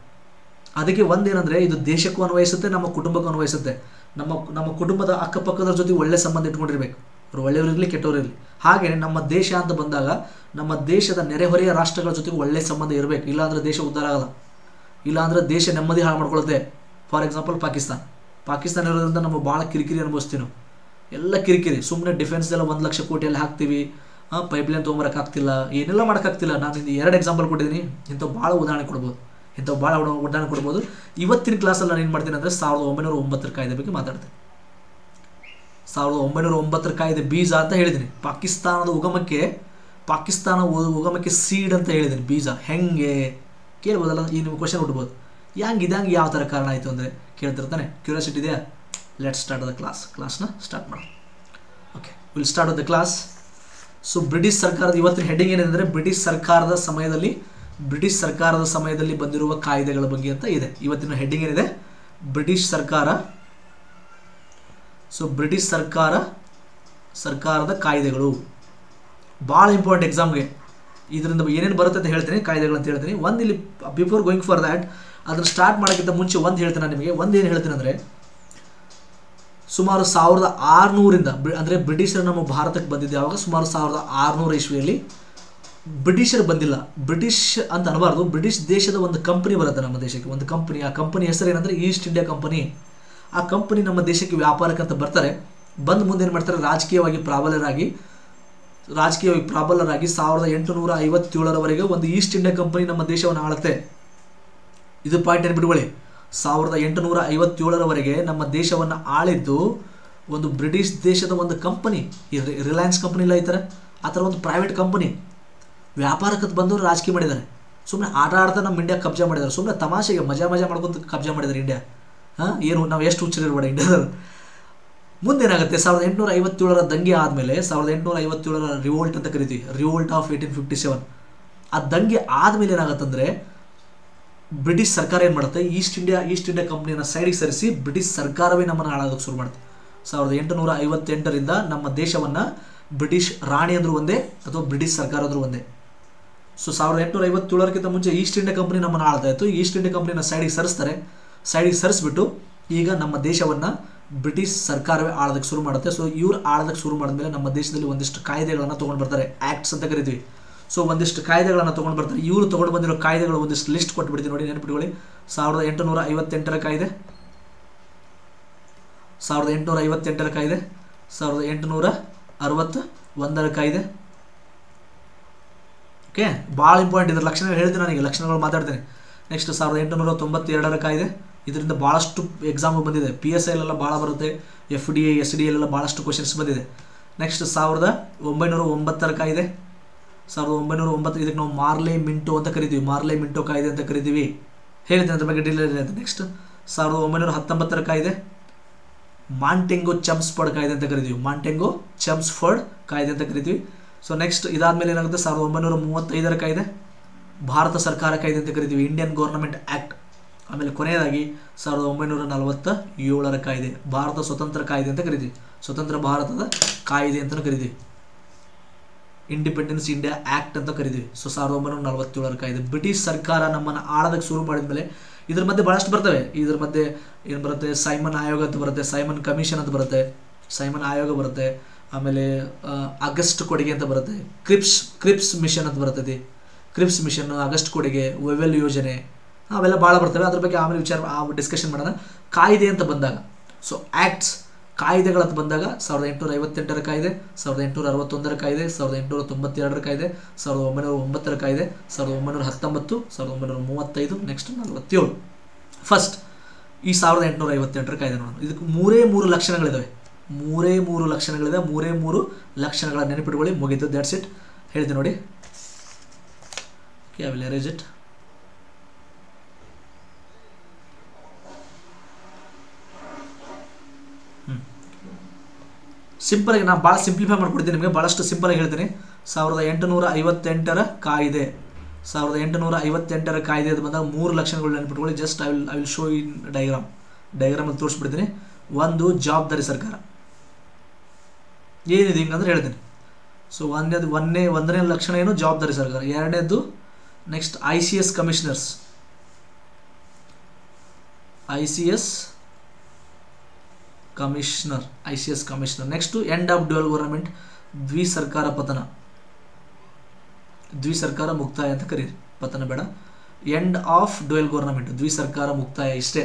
ಅದಕ್ಕೆ ಒಂದೇನಂದರೆ, ಇದು ದೇಶಕ್ಕೂ ಅನ್ವಯಿಸುತ್ತೆ, ನಮ್ಮ ಕುಟುಂಬಕ್ಕೂ ಅನ್ವಯಿಸುತ್ತೆ. ನಮ್ಮ ನಮ್ಮ ಕುಟುಂಬದ ಅಕ್ಕಪಕ್ಕದ ಜೊತೆ ಒಳ್ಳೆ ಸಂಬಂಧ ಇಟ್ಕೊಂಡಿರ್ಬೇಕು. ಅವ್ರು ಒಳ್ಳೆಯವರಿರಲಿ ಕೆಟ್ಟವರಿರಲಿ ಹಾಗೆ ನಮ್ಮ ದೇಶ ಅಂತ ಬಂದಾಗ ನಮ್ಮ ದೇಶದ ನೆರೆಹೊರೆಯ ರಾಷ್ಟ್ರಗಳ ಜೊತೆಗೆ ಒಳ್ಳೆಯ ಸಂಬಂಧ ಇರಬೇಕು. ಇಲ್ಲಾಂದರೆ ದೇಶ ಉದ್ಧಾರ ಆಗಲ್ಲ. ಇಲ್ಲಾಂದರೆ ದೇಶ ನೆಮ್ಮದಿ ಹಾಳು ಮಾಡ್ಕೊಳುತ್ತೆ ಫಾರ್ ಎಕ್ಸಾಂಪಲ್ ಪಾಕಿಸ್ತಾನ. ಪಾಕಿಸ್ತಾನ ಇರೋದ್ರಿಂದ ನಮ್ಮ ಭಾಳ ಕಿರಿಕಿರಿ ಅನುಭವಿಸ್ತೀವಿ ನಾವು. ಎಲ್ಲ ಕಿರಿಕಿರಿ. ಸುಮ್ಮನೆ ಡಿಫೆನ್ಸ್ ಎಲ್ಲ ಒಂದು ಲಕ್ಷ ಕೋಟಿಯಲ್ಲಿ ಹಾಕ್ತೀವಿ. ಪೈಪ್ಲೈನ್ ತೊಗೊಂಬರೋಕ್ಕಾಗ್ತಿಲ್ಲ ಏನೆಲ್ಲ ಮಾಡೋಕ್ಕಾಗ್ತಿಲ್ಲ. ನಾನು ಇದು ಎರಡು ಎಕ್ಸಾಂಪಲ್ ಕೊಟ್ಟಿದ್ದೀನಿ. ಇಂಥವು ಭಾಳ ಉದಾಹರಣೆ ಕೊಡ್ಬೋದು. ಇಂಥವು ಭಾಳ ಉದಾಹರಣೆ ಕೊಡ್ಬೋದು. ಇವತ್ತಿನ ಕ್ಲಾಸಲ್ಲಿ ನಾನು ಏನು ಮಾಡ್ತೀನಿ ಅಂದರೆ ಸಾವಿರದ ಒಂಬೈನೂರ ಒಂಬತ್ತರ ಕಾಯ್ದೆ ಬಗ್ಗೆ ಮಾತಾಡ್ತೀನಿ. ಸಾವಿರದ ಒಂಬೈನೂರ ಒಂಬತ್ತರ ಕಾಯ್ದೆ ಬೀಜ ಅಂತ ಹೇಳಿದ್ದೀನಿ. ಪಾಕಿಸ್ತಾನದ ಉಗಮಕ್ಕೆ, ಪಾಕಿಸ್ತಾನ ಉಗಮಕ್ಕೆ ಸೀಡ್ ಅಂತ ಹೇಳಿದ್ದೀನಿ ಬೀಜ. ಹೆಂಗೆ? ಕೇಳ್ಬೋದಲ್ಲ? ಈ ನಿಮ್ಮ ಕ್ವಶನ್ ಹುಡ್ಬೋದು ಹೆಂಗೆ ಇದಂಗೆ ಯಾವ ಥರ ಕಾರಣ ಆಯಿತು ಅಂದರೆ ಕೇಳ್ತಿರ್ತಾನೆ. ಕ್ಯೂರಿಯಾಸಿಟಿ ಇದೆಯಾ? ಲೆಟ್ ಸ್ಟಾರ್ಟ್ ದ ಕ್ಲಾಸ್ ಕ್ಲಾಸ್ನ ಸ್ಟಾರ್ಟ್ ಮಾಡೋಣ. Okay will start the class so British ಸರ್ಕಾರದ ಇವತ್ತಿನ ಹೆಡ್ಡಿಂಗ್ ಏನಿದೆ ಬ್ರಿಟಿಷ್ ಸರ್ಕಾರದ ಸಮಯದಲ್ಲಿ ಬ್ರಿಟಿಷ್ ಸರ್ಕಾರದ ಸಮಯದಲ್ಲಿ ಬಂದಿರುವ ಕಾಯ್ದೆಗಳ ಬಗ್ಗೆ ಅಂತ ಇದೆ. ಇವತ್ತಿನ ಹೆಡ್ಡಿಂಗ್ ಏನಿದೆ? ಬ್ರಿಟಿಷ್ ಸರ್ಕಾರ ಸೊ ಬ್ರಿಟಿಷ್ ಸರ್ಕಾರ, ಸರ್ಕಾರದ ಕಾಯ್ದೆಗಳು. ಭಾಳ ಇಂಪಾರ್ಟೆಂಟ್ ಎಕ್ಸಾಮ್ಗೆ ಇದರಿಂದ ಏನೇನು ಬರುತ್ತೆ ಅಂತ ಹೇಳ್ತೀನಿ, ಕಾಯ್ದೆಗಳು ಅಂತ ಹೇಳ್ತೀನಿ. ಒಂದು ಇಲ್ಲಿ ಬಿಫೋರ್ ಗೋಯಿಂಗ್ ಫಾರ್ ದ್ಯಾಟ್ ಅದನ್ನು ಸ್ಟಾರ್ಟ್ ಮಾಡೋಕ್ಕಿಂತ ಮುಂಚೆ ಒಂದು ಹೇಳ್ತೀನಿ ನಿಮಗೆ. ಒಂದು ಏನು ಹೇಳ್ತೀನಿ ಅಂದರೆ, ಸುಮಾರು ಸಾವಿರದ ಆರುನೂರಿಂದ ಅಂದರೆ ಬ್ರಿಟಿಷರು ನಮ್ಮ ಭಾರತಕ್ಕೆ ಬಂದಿದ್ದು ಯಾವಾಗ? ಸುಮಾರು ಸಾವಿರದ ಆರುನೂರು ಇಸ್ವಿಯಲ್ಲಿ ಬ್ರಿಟಿಷರು ಬಂದಿಲ್ಲ. ಬ್ರಿಟಿಷ್ ಅಂತ ಅನ್ನಬಾರ್ದು ಬ್ರಿಟಿಷ್ ದೇಶದ ಒಂದು ಕಂಪನಿ ಬರುತ್ತೆ ನಮ್ಮ ದೇಶಕ್ಕೆ. ಒಂದು ಕಂಪನಿ ಆ ಕಂಪನಿ ಹೆಸರು ಏನಂದರೆ ಈಸ್ಟ್ ಇಂಡಿಯಾ ಕಂಪನಿ ಆ ಕಂಪನಿ ನಮ್ಮ ದೇಶಕ್ಕೆ ವ್ಯಾಪಾರಕ್ಕಂತ ಬರ್ತಾರೆ. ಬಂದು ಮುಂದೆ ಏನು ಮಾಡ್ತಾರೆ? ರಾಜಕೀಯವಾಗಿ ಪ್ರಾಬಲ್ಯರಾಗಿ ರಾಜಕೀಯವಾಗಿ ಪ್ರಾಬಲ್ಯರಾಗಿ ಸಾವಿರದ ಎಂಟುನೂರ ಐವತ್ತೇಳರವರೆಗೆ ಒಂದು ಈಸ್ಟ್ ಇಂಡಿಯಾ ಕಂಪನಿ ನಮ್ಮ ದೇಶವನ್ನು ಆಳುತ್ತೆ. ಇದು ಪಾಯಿಂಟ್ ನೆನ್ಬಿಟ್ಕೊಳ್ಳಿ ಸಾವಿರದ ಎಂಟುನೂರ ಐವತ್ತೇಳರವರೆಗೆ ನಮ್ಮ ದೇಶವನ್ನು ಆಳಿದ್ದು ಒಂದು ಬ್ರಿಟಿಷ್ ದೇಶದ ಒಂದು ಕಂಪನಿ. ರಿಲಯನ್ಸ್ ಕಂಪನಿ ಇಲ್ಲ ಈ ಥರ ಆ ಥರ ಒಂದು ಪ್ರೈವೇಟ್ ಕಂಪನಿ. ವ್ಯಾಪಾರಕ್ಕೆ ಬಂದವರು ರಾಜಕೀಯ ಮಾಡಿದ್ದಾರೆ. ಸುಮ್ಮನೆ ಆಟ ಆಡ್ತಾ ನಮ್ಮ ಇಂಡಿಯಾ ಕಬ್ಜಾ ಮಾಡಿದ್ದಾರೆ. ಸುಮ್ಮನೆ ತಮಾಷೆಗೆ ಮಜಾ ಮಜಾ ಮಾಡ್ಕೊಂತ ಕಬ್ಜಾ ಮಾಡಿದ್ದಾರೆ ಇಂಡಿಯಾ. ಏನು, ನಾವು ಎಷ್ಟು ಹುಚ್ಚರಿರ್ಬೇಡ ಇಂಡಿಯಾದಲ್ಲಿ ಮುಂದೇನಾಗುತ್ತೆ? ಸಾವಿರದ ಎಂಟುನೂರ ಐವತ್ತೇಳರ ದಂಗೆ ಆದಮೇಲೆ, ಸಾವಿರದ ಎಂಟುನೂರ ಐವತ್ತೇಳರ ರಿವೋಲ್ಟ್ ಅಂತ ಕರಿತೀವಿ. Revolt of eighteen fifty seven ಆ ದಂಗೆ ಆದಮೇಲೆ ಏನಾಗುತ್ತಂದರೆ ಬ್ರಿಟಿಷ್ ಸರ್ಕಾರ ಏನು ಮಾಡುತ್ತೆ? ಈಸ್ಟ್ ಇಂಡಿಯಾ ಈಸ್ಟ್ ಇಂಡಿಯಾ ಕಂಪ್ನಿಯನ್ನು ಸೈಡಿಗೆ ಸರಿಸಿ ಬ್ರಿಟಿಷ್ ಸರ್ಕಾರವೇ ನಮ್ಮನ್ನು ಹಾಳಾಗೋಕ್ಕೆ ಶುರು ಮಾಡುತ್ತೆ ಸಾವಿರದ ಎಂಟುನೂರ ಐವತ್ತೆಂಟರಿಂದ ನಮ್ಮ ದೇಶವನ್ನು ಬ್ರಿಟಿಷ್ ರಾಣಿ ಅಂದರೂ ಒಂದೇ, ಅಥವಾ ಬ್ರಿಟಿಷ್ ಸರ್ಕಾರ ಅಂದರೂ ಒಂದೇ. ಸೊ ಸಾವಿರದ ಎಂಟುನೂರ ಐವತ್ತೇಳರಕ್ಕಿಂತ ಮುಂಚೆ ಈಸ್ಟ್ ಇಂಡಿಯಾ ಕಂಪ್ನಿ ನಮ್ಮನ್ನು ಆಳ್ತಾ ಇತ್ತು. ಈಸ್ಟ್ ಇಂಡಿಯಾ ಕಂಪ್ನಿನ ಸೈಡಿಗೆ ಸರಿಸ್ತಾರೆ. ಸೈಡಿಗೆ ಸರಿಸ್ಬಿಟ್ಟು ಈಗ ನಮ್ಮ ದೇಶವನ್ನು ಬ್ರಿಟಿಷ್ ಸರ್ಕಾರವೇ ಆಳೋದಕ್ಕೆ ಶುರು ಮಾಡುತ್ತೆ. ಸೊ ಇವ್ರು ಆಳೋದಕ್ಕೆ ಶುರು ಮಾಡಿದ್ಮೇಲೆ ನಮ್ಮ ದೇಶದಲ್ಲಿ ಒಂದಿಷ್ಟು ಕಾಯ್ದೆಗಳನ್ನು ತೊಗೊಂಡು ಬರ್ತಾರೆ. ಆ್ಯಕ್ಟ್ಸ್ ಅಂತ ಕರಿತೀವಿ. ಸೊ ಒಂದಿಷ್ಟು ಕಾಯ್ದೆಗಳನ್ನು ತೊಗೊಂಡು ಬರ್ತಾರೆ. ಇವರು ತೊಗೊಂಡು ಬಂದಿರೋ ಕಾಯ್ದೆಗಳು ಒಂದಿಷ್ಟು ಲಿಸ್ಟ್ ಕೊಟ್ಬಿಡ್ತೀವಿ ನೋಡಿ ನೆನಪಿಟ್ಕೊಳ್ಳಿ. ಸಾವಿರದ ಎಂಟುನೂರ ಐವತ್ತೆಂಟರ ಕಾಯ್ದೆ. ಸಾವಿರದ ಎಂಟುನೂರ ಐವತ್ತೆಂಟರ ಕಾಯ್ದೆ. ಸಾವಿರದ ಎಂಟುನೂರ ಅರವತ್ತ ಒಂದರ ಕಾಯ್ದೆ. ಓಕೆ ಭಾಳ ಇಂಪಾರ್ಟೆಂಟ್ ಇದ್ರ ಲಕ್ಷಣಗಳು ಹೇಳ್ತೀನಿ ನನಗೆ. ಲಕ್ಷಣಗಳು ಮಾತಾಡ್ತೇನೆ. ನೆಕ್ಸ್ಟ್ ಸಾವಿರದ ಎಂಟುನೂರ ತೊಂಬತ್ತೆರಡರ ಕಾಯ್ದೆ. ಇದರಿಂದ ಭಾಳಷ್ಟು ಎಕ್ಸಾಮ್ ಬಂದಿದೆ. ಪಿ ಎಸ್ ಐಲೆಲ್ಲ ಭಾಳ ಬರುತ್ತೆ. F D A S D ಎಲ್ಲ ಭಾಳಷ್ಟು ಕ್ವಶನ್ಸ್ ಬಂದಿದೆ. ನೆಕ್ಸ್ಟ್ ಸಾವಿರದ ಒಂಬೈನೂರ ಒಂಬತ್ತರ ಕಾಯ್ದೆ. ಸಾವಿರದ ಒಂಬೈನೂರ ಒಂಬತ್ತು ಇದಕ್ಕೆ ನಾವು ಮಾರ್ಲೆ ಮಿಂಟೋ ಅಂತ ಕರಿತೀವಿ. ಮಾರ್ಲೆ ಮಿಂಟೋ ಕಾಯ್ದೆ ಅಂತ ಕರಿತೀವಿ. ಹೇಳ್ತೀನಿ ಅದ್ರ ಬಗ್ಗೆ ಡೀಟೇಲ್ ಅಂತ. ನೆಕ್ಸ್ಟ್ ಸಾವಿರದ ಒಂಬೈನೂರ ಹತ್ತೊಂಬತ್ತರ ಕಾಯ್ದೆ. ಮಾಂಟೆಂಗೋ ಚಮ್ಸ್ಫರ್ಡ್ ಕಾಯ್ದೆ ಅಂತ ಕರಿತೀವಿ. ಮಾಂಟೆಂಗೋ ಚಮ್ಸ್ಫರ್ಡ್ ಕಾಯ್ದೆ ಅಂತ ಕರಿತೀವಿ. ಸೊ ನೆಕ್ಸ್ಟ್ ಇದಾದಮೇಲೆ ಏನಾಗುತ್ತೆ? ಸಾವಿರದ ಒಂಬೈನೂರ ಮೂವತ್ತೈದರ ಕಾಯ್ದೆ. ಭಾರತ ಸರ್ಕಾರ ಕಾಯ್ದೆ ಅಂತ ಕರಿತೀವಿ. ಇಂಡಿಯನ್ ಗೌರ್ನಮೆಂಟ್ ಆ್ಯಕ್ಟ್ ಆಮೇಲೆ ಕೊನೆಯದಾಗಿ ಸಾವಿರದ ಒಂಬೈನೂರ ನಲವತ್ತ ಏಳರ ಕಾಯ್ದೆ, ಭಾರತ ಸ್ವತಂತ್ರ ಕಾಯ್ದೆ ಅಂತ ಕರಿತೀವಿ ಸ್ವತಂತ್ರ ಭಾರತದ ಕಾಯ್ದೆ ಅಂತಲೂ ಕರಿತೀವಿ ಇಂಡಿಪೆಂಡೆನ್ಸ್ ಇಂಡಿಯಾ ಆ್ಯಕ್ಟ್ ಅಂತ ಕರಿತೀವಿ ಸೊ ಸಾವಿರದ ಒಂಬೈನೂರ ನಲವತ್ತೇಳರ ಕಾಯ್ದೆ. ಬ್ರಿಟಿಷ್ ಸರ್ಕಾರ ನಮ್ಮನ್ನು ಆಳೋದಕ್ಕೆ ಶುರು ಮಾಡಿದ ಮೇಲೆ ಇದ್ರ ಮಧ್ಯೆ ಭಾಳಷ್ಟು ಬರ್ತವೆ. ಇದ್ರ ಮಧ್ಯೆ ಏನು ಬರುತ್ತೆ? ಸೈಮನ್ ಆಯೋಗ ಅಂತ ಬರುತ್ತೆ ಸೈಮನ್ ಕಮಿಷನ್ ಅಂತ ಬರುತ್ತೆ ಸೈಮನ್ ಆಯೋಗ ಬರುತ್ತೆ, ಆಮೇಲೆ ಆಗಸ್ಟ್ ಕೊಡುಗೆ ಅಂತ ಬರುತ್ತೆ ಕ್ರಿಪ್ಸ್ ಕ್ರಿಪ್ಸ್ ಮಿಷನ್ ಅಂತ ಬರ್ತೈತಿ ಕ್ರಿಪ್ಸ್ ಮಿಷನ್ ಆಗಸ್ಟ್ ಕೊಡುಗೆ ವೆವೆಲ್ ಯೋಜನೆ ಅವೆಲ್ಲ ಭಾಳ ಬರ್ತವೆ. ಅದ್ರ ಬಗ್ಗೆ ಆಮೇಲೆ ವಿಚಾರ ಡಿಸ್ಕಷನ್ ಮಾಡೋಣ. ಕಾಯ್ದೆ ಅಂತ ಬಂದಾಗ ಸೊ ಆ್ಯಕ್ಟ್ಸ್ ಕಾಯ್ದೆಗಳಂತ ಬಂದಾಗ ಸಾವಿರದ ಎಂಟುನೂರ ಐವತ್ತೆಂಟರ ಕಾಯ್ದೆ, ಸಾವಿರದ ಎಂಟುನೂರ ಅರವತ್ತೊಂದರ ಕಾಯ್ದೆ, ಸಾವಿರದ ಎಂಟುನೂರ ತೊಂಬತ್ತೆರಡರ ಕಾಯ್ದೆ, ಸಾವಿರದ ಒಂಬೈನೂರ ಒಂಬತ್ತರ ಕಾಯ್ದೆ, ಸಾವಿರದ ಒಂಬೈನೂರ ಹತ್ತೊಂಬತ್ತು, ಸಾವಿರದ ಒಂಬೈನೂರ ಮೂವತ್ತೈದು ನೆಕ್ಸ್ಟ್ ನಲವತ್ತೇಳು. ಫಸ್ಟ್ ಈ ಸಾವಿರದ ಎಂಟುನೂರ ಐವತ್ತೆಂಟರ ಕಾಯ್ದೆ ನೋಡೋಣ. ಇದಕ್ಕೆ ಮೂರೇ ಮೂರು ಲಕ್ಷಣಗಳಿದ್ದಾವೆ ಮೂರೇ ಮೂರು ಲಕ್ಷಣಗಳಿದೆ ಮೂರೇ ಮೂರು ಲಕ್ಷಣಗಳ ನೆನಪಿಟ್ಕೊಳ್ಳಿ. ಮುಗಿದು ದ್ಯಾಟ್ಸ್ ಇಟ್ ಹೇಳ್ತೀನಿ ನೋಡಿ. ಐ ವಿಲ್ ಇಟ್ ಸಿಂಪಲಾಗಿ ನಾನು ಭಾಳ ಸಿಂಪ್ಲಿಫೈ ಮಾಡಿಕೊಡ್ತೀನಿ ನಿಮಗೆ ಭಾಳಷ್ಟು ಸಿಂಪಲಾಗಿ ಹೇಳ್ತೀನಿ. ಸಾವಿರದ ಎಂಟುನೂರ ಐವತ್ತೆಂಟರ ಕಾಯಿದೆ. ಸಾವಿರದ ಎಂಟುನೂರ ಐವತ್ತೆಂಟರ ಕಾಯ್ದೆ ಅದು ಬಂದಾಗ ಮೂರು ಲಕ್ಷಣಗಳು ನೆನ್ಪಿಟ್ಕೊಳ್ಳಿ. Just I will I will show in diagram ಡೈಗ್ರಾಮಲ್ಲಿ ತೋರಿಸ್ಬಿಡ್ತೀನಿ. ಒಂದು, ಜವಾಬ್ದಾರಿ ಸರ್ಕಾರ. ಏನಿದೆ ಹಿಂಗಂದ್ರೆ ಹೇಳ್ತೀನಿ. ಸೊ ಒಂದನೇದು ಒಂದನೇ ಒಂದನೇ ಲಕ್ಷಣ ಏನು? ಜವಾಬ್ದಾರಿ ಸರ್ಕಾರ. ಎರಡನೇದು next I C S commissioners I C S commissioner, I C S commissioner. Next end of dual government ದ್ವಿ ಸರ್ಕಾರ ಪತನ. ದ್ವಿ ಸರ್ಕಾರ ಮುಕ್ತಾಯ ಅಂತ ಕರೀರಿ. ಪತನ ಬೇಡ. ಎಂಡ್ ಆಫ್ ಡ್ಯುಯಲ್ ಗೌರ್ನಮೆಂಟ್ ದ್ವಿ ಸರ್ಕಾರ ಮುಕ್ತಾಯ ಇಷ್ಟೇ.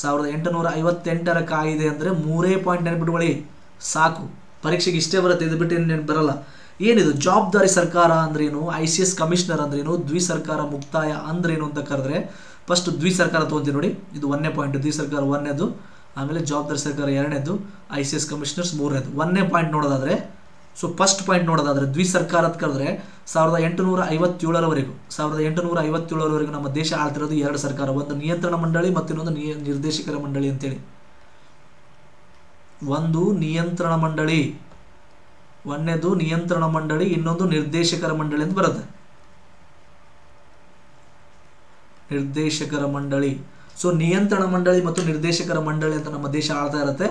ಸಾವಿರದ ಎಂಟುನೂರ ಐವತ್ತೆಂಟರ ಕಾಯಿದೆ ಅಂದರೆ ಮೂರೇ ಪಾಯಿಂಟ್ ನೆನ್ಪಿಟ್ಕೊಳ್ಳಿ ಸಾಕು. ಪರೀಕ್ಷೆಗೆ ಇಷ್ಟೇ ಬರುತ್ತೆ, ಇದು ಬಿಟ್ಟು ಏನು ಬರಲ್ಲ. ಏನಿದು? ಜವಾಬ್ದಾರಿ ಸರ್ಕಾರ ಅಂದ್ರೇನು? ಐ ಸಿ ಎಸ್ ಕಮಿಷನರ್ ಅಂದ್ರೇನು? ದ್ವಿ ಸರ್ಕಾರ ಮುಕ್ತಾಯ ಅಂದ್ರೇನು ಅಂತ ಕರೆದ್ರೆ ಫಸ್ಟ್ ದ್ವಿ ಸರ್ಕಾರ ತೊಗೊಂತೀವಿ ನೋಡಿ. ಇದು ಒಂದನೇ ಪಾಯಿಂಟ್ ದ್ವಿ ಸರ್ಕಾರ ಆಮೇಲೆ ಜವಾಬ್ದಾರಿ ಸರ್ಕಾರ ಎರಡನೇದು ಐ ಸಿ ಎಸ್ ಕಮಿಷನರ್ಸ್ ಮೂರನೇದು ಒಂದನೇ ಪಾಯಿಂಟ್ ನೋಡೋದಾದರೆ ಸೊ ಫಸ್ಟ್ ಪಾಯಿಂಟ್ ನೋಡೋದಾದರೆ ದ್ವಿ ಸರ್ಕಾರ ಅಂತ ಕರೆದ್ರೆ ಸಾವಿರದ ಎಂಟುನೂರ ಐವತ್ತೇಳರವರೆಗೂ, ಸಾವಿರದ ಎಂಟುನೂರ ಐವತ್ತೇಳರವರೆಗೂ ನಮ್ಮ ದೇಶ ಆಳ್ತಿರೋದು ಎರಡು ಸರ್ಕಾರ, ಒಂದು ನಿಯಂತ್ರಣ ಮಂಡಳಿ ಮತ್ತು ಇನ್ನೊಂದು ನಿಯ, ನಿರ್ದೇಶಕರ ಮಂಡಳಿ ಅಂತೇಳಿ. ಒಂದು ನಿಯಂತ್ರಣ ಮಂಡಳಿ ಒಂದನೇದು ನಿಯಂತ್ರಣ ಮಂಡಳಿ, ಇನ್ನೊಂದು ನಿರ್ದೇಶಕರ ಮಂಡಳಿ ಅಂತ ಬರುತ್ತೆ. ನಿರ್ದೇಶಕರ ಮಂಡಳಿ. ಸೊ ನಿಯಂತ್ರಣ ಮಂಡಳಿ ಮತ್ತು ನಿರ್ದೇಶಕರ ಮಂಡಳಿ ಅಂತ ನಮ್ಮ ದೇಶ ಆಳ್ತಾ ಇರುತ್ತೆ.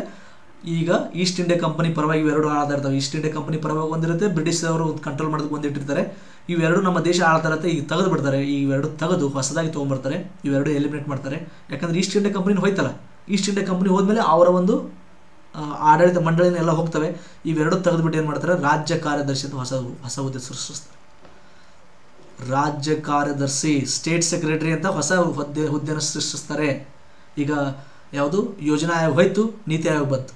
ಈಗ ಈಸ್ಟ್ ಇಂಡಿಯಾ ಕಂಪನಿ ಪರವಾಗಿ ಇವೆರಡು ಆಳ್ತಾ ಇರ್ತವೆ. ಈಸ್ಟ್ ಇಂಡಿಯಾ ಕಂಪನಿ ಪರವಾಗಿ ಒಂದಿರುತ್ತೆ ಬ್ರಿಟಿಷ್ ಅವರು ಕಂಟ್ರೋಲ್ ಮಾಡೋದಕ್ಕೆ ಒಂದಿಟ್ಟಿರ್ತಾರೆ. ಇವೆರಡು ನಮ್ಮ ದೇಶ ಆಳ್ತಾ ಇರುತ್ತೆ, ಈಗ ತೆಗೆದು ಬಿಡ್ತಾರೆ. ಇವೆರಡು ತೆಗೆದು ಹೊಸದಾಗಿ ತೊಗೊಂಬರ್ತಾರೆ ಇವೆರಡು ಎಲಿಮಿನೇಟ್ ಮಾಡ್ತಾರೆ. ಯಾಕಂದ್ರೆ ಈಸ್ಟ್ ಇಂಡಿಯಾ ಕಂಪನಿ ಹೋಯ್ತಲ್ಲ. ಈಸ್ಟ್ ಇಂಡಿಯಾ ಕಂಪನಿ ಹೋದ್ಮೇಲೆ ಅವರ ಒಂದು ಆಡಳಿತ ಮಂಡಳಿನೆಲ್ಲ ಹೋಗ್ತವೆ. ಇವೆರಡು ತೆಗೆದುಬಿಟ್ಟು ಏನು ಮಾಡ್ತಾರೆ? ರಾಜ್ಯ ಕಾರ್ಯದರ್ಶಿ ಅಂತ ಹೊಸ ಹೊಸ ಹುದ್ದೆ ಸೃಷ್ಟಿಸ್ತಾರೆ. ರಾಜ್ಯ ಕಾರ್ಯದರ್ಶಿ ಸ್ಟೇಟ್ ಸೆಕ್ರೆಟರಿ ಅಂತ ಹೊಸ ಹುದ್ದೆ ಹುದ್ದೆಯನ್ನು ಸೃಷ್ಟಿಸ್ತಾರೆ. ಈಗ ಯಾವುದು? ಯೋಜನಾ ಆಯೋಗ ಹೋಯ್ತು, ನೀತಿ ಆಯೋಗ ಬಂತು.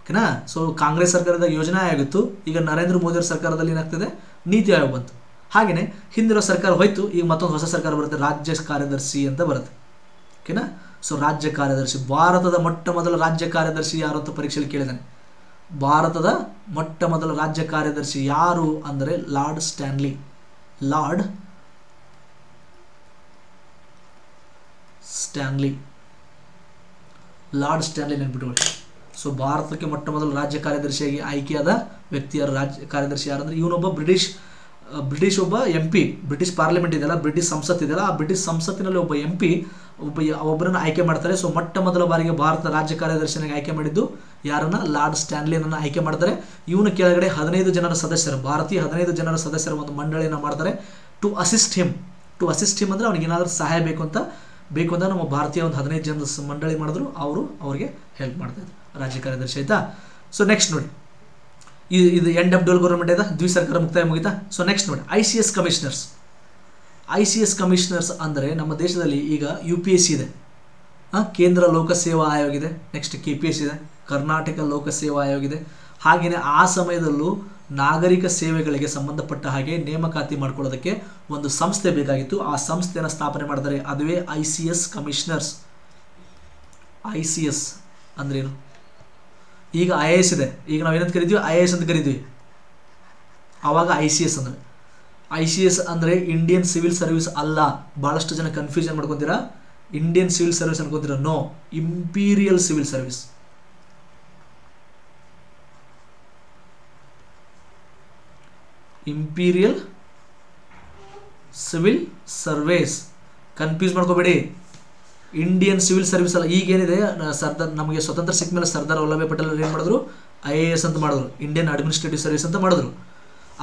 ಓಕೆನಾ? ಸೊ ಕಾಂಗ್ರೆಸ್ ಸರ್ಕಾರದ ಯೋಜನಾ ಆಯೋಗ ಇತ್ತು. ಈಗ ನರೇಂದ್ರ ಮೋದಿ ಸರ್ಕಾರದಲ್ಲಿ ಏನಾಗ್ತದೆ? ನೀತಿ ಆಯೋಗ ಬಂತು. ಹಾಗೆಯೇ ಹಿಂದಿರೋ ಸರ್ಕಾರ ಹೋಯ್ತು, ಈಗ ಮತ್ತೊಂದು ಹೊಸ ಸರ್ಕಾರ ಬರುತ್ತೆ, ರಾಜ್ಯ ಕಾರ್ಯದರ್ಶಿ ಅಂತ ಬರುತ್ತೆ. ಓಕೆನಾ? ಸೊ ರಾಜ್ಯ ಕಾರ್ಯದರ್ಶಿ, ಭಾರತದ ಮೊಟ್ಟ ಮೊದಲ ರಾಜ್ಯ ಕಾರ್ಯದರ್ಶಿ ಯಾರು ಅಂತ ಪರೀಕ್ಷೆಯಲ್ಲಿ ಕೇಳಿದ್ದಾನೆ ಭಾರತದ ಮೊಟ್ಟ ಮೊದಲ ರಾಜ್ಯ ಕಾರ್ಯದರ್ಶಿ ಯಾರು ಅಂದರೆ Lord Stanley. Lord Stanley. Lord Stanley ನೆನ್ಪಿಟ್ಕೊಳ್ಳಿ ಸೊ ಭಾರತಕ್ಕೆ ಮೊಟ್ಟ ಮೊದಲು ರಾಜ್ಯ ಕಾರ್ಯದರ್ಶಿಯಾಗಿ ಆಯ್ಕೆಯಾದ ವ್ಯಕ್ತಿ ಯಾರು ರಾಜ್ಯ ಕಾರ್ಯದರ್ಶಿ ಯಾರಂದ್ರೆ ಇವನೊಬ್ಬ ಬ್ರಿಟಿಷ್ ಬ್ರಿಟಿಷ್ ಒಬ್ಬ ಎಂ ಪಿ ಬ್ರಿಟಿಷ್ ಪಾರ್ಲಿಮೆಂಟ್ ಇದೆಯಲ್ಲ, ಬ್ರಿಟಿಷ್ ಸಂಸತ್ ಇದೆಯಲ್ಲ, ಆ ಬ್ರಿಟಿಷ್ ಸಂಸತ್ತಿನಲ್ಲಿ ಒಬ್ಬ ಎಂ ಪಿ ಒಬ್ಬ, ಒಬ್ಬರನ್ನು ಒಬ್ಬರನ್ನ ಆಯ್ಕೆ ಮಾಡ್ತಾರೆ. ಸೊ ಮೊಟ್ಟ ಮೊದಲ ಬಾರಿಗೆ ಭಾರತ ರಾಜ್ಯ ಕಾರ್ಯದರ್ಶಿನಾಗಿ ಆಯ್ಕೆ ಮಾಡಿದ್ದು ಯಾರನ್ನ? ಲಾರ್ಡ್ ಸ್ಟ್ಯಾನ್ಲಿನನ್ನು ಆಯ್ಕೆ ಮಾಡ್ತಾರೆ ಇವನ ಕೆಳಗಡೆ ಹದಿನೈದು ಜನರ ಸದಸ್ಯರು, ಭಾರತೀಯ ಹದಿನೈದು ಜನರ ಸದಸ್ಯರ ಒಂದು ಮಂಡಳಿಯನ್ನು ಮಾಡ್ತಾರೆ. To assist him to assist him ಅಂದರೆ ಅವ್ನಿಗೆ ಏನಾದರೂ ಸಹಾಯ ಬೇಕು ಅಂತ ಬೇಕು ಅಂತ ನಮ್ಮ ಭಾರತೀಯ ಒಂದು ಹದಿನೈದು ಜನರ ಮಂಡಳಿ ಮಾಡಿದ್ರು, ಅವರು ಅವರಿಗೆ ಹೆಲ್ಪ್ ಮಾಡ್ತಾಯಿದ್ರು ರಾಜ್ಯ ಕಾರ್ಯದರ್ಶಿ ಆಯಿತಾ? ಸೊ ನೆಕ್ಸ್ಟ್ ನೋಡಿ. ಇದು ಇದು ಎಂಡ್ ಆಫ್ ಡೋಲ್ ಗೌರ್ಮೆಂಟ್ ಆಯ್ತಾ? ದ್ವಿಸರ್ಕಾರ ಮುಕ್ತಾಯ ಮುಗಿತಾ? ಸೊ ನೆಕ್ಸ್ಟ್ ನೋಡಿ. I C S commissioners I C S commissioners ಅಂದರೆ ನಮ್ಮ ದೇಶದಲ್ಲಿ ಈಗ ಯು ಪಿ ಎಸ್ ಸಿ ಇದೆ. ಕೇಂದ್ರ ಲೋಕಸೇವಾ ಆಯೋಗ ಇದೆ. ನೆಕ್ಸ್ಟ್ ಕೆ ಪಿ ಎಸ್ ಇದೆ. ಕರ್ನಾಟಕ ಲೋಕಸೇವಾ ಆಯೋಗ ಇದೆ ಹಾಗೆಯೇ ಆ ಸಮಯದಲ್ಲೂ ನಾಗರಿಕ ಸೇವೆಗಳಿಗೆ ಸಂಬಂಧಪಟ್ಟ ಹಾಗೆ ನೇಮಕಾತಿ ಮಾಡ್ಕೊಳ್ಳೋದಕ್ಕೆ ಒಂದು ಸಂಸ್ಥೆ ಬೇಕಾಗಿತ್ತು. ಆ ಸಂಸ್ಥೆಯನ್ನು ಸ್ಥಾಪನೆ ಮಾಡಿದರೆ ಅದುವೇ I C S commissioners. I C S ಅಂದ್ರೇನು? ಈಗ ಐ ಎ ಎಸ್ ಇದೆ. ಈಗ ನಾವು ಏನಂತ ಕರಿತೀವಿ? ಐ ಎ ಎಸ್ ಅಂತ ಕರಿತೀವಿ. ಆವಾಗ ಐ ಸಿ ಎಸ್ ಅಂದರೆ ಐ ಸಿ ಎಸ್ ಅಂದರೆ ಇಂಡಿಯನ್ ಸಿವಿಲ್ ಸರ್ವಿಸ್ ಅಲ್ಲ. ಭಾಳಷ್ಟು ಜನ ಕನ್ಫ್ಯೂಷನ್ ಮಾಡ್ಕೊತೀರಾ? Indian civil service ಅನ್ಕೊತೀರಾ? No. Imperial civil service. Imperial civil service confuse ಮಾಡ್ಕೋಬೇಡಿ. ಇಂಡಿಯನ್ ಸಿವಿಲ್ ಸರ್ವಿಸ್ ಅಲ್ಲ, ಈಗೇನಿದೆ ಸರ್ದಾರ್, ನಮಗೆ ಸ್ವತಂತ್ರ ಸಿಕ್ಕ ಮೇಲೆ ಸರ್ದಾರ್ ವಲ್ಲಭಾಯ್ ಪಟೇಲ್ ಏನು ಮಾಡಿದ್ರು? ಐ ಎ ಎಸ್ ಅಂತ ಮಾಡಿದ್ರು. ಇಂಡಿಯನ್ ಅಡ್ಮಿನಿಸ್ಟ್ರೇಟಿವ್ ಸರ್ವಿಸ್ ಅಂತ ಮಾಡಿದ್ರು.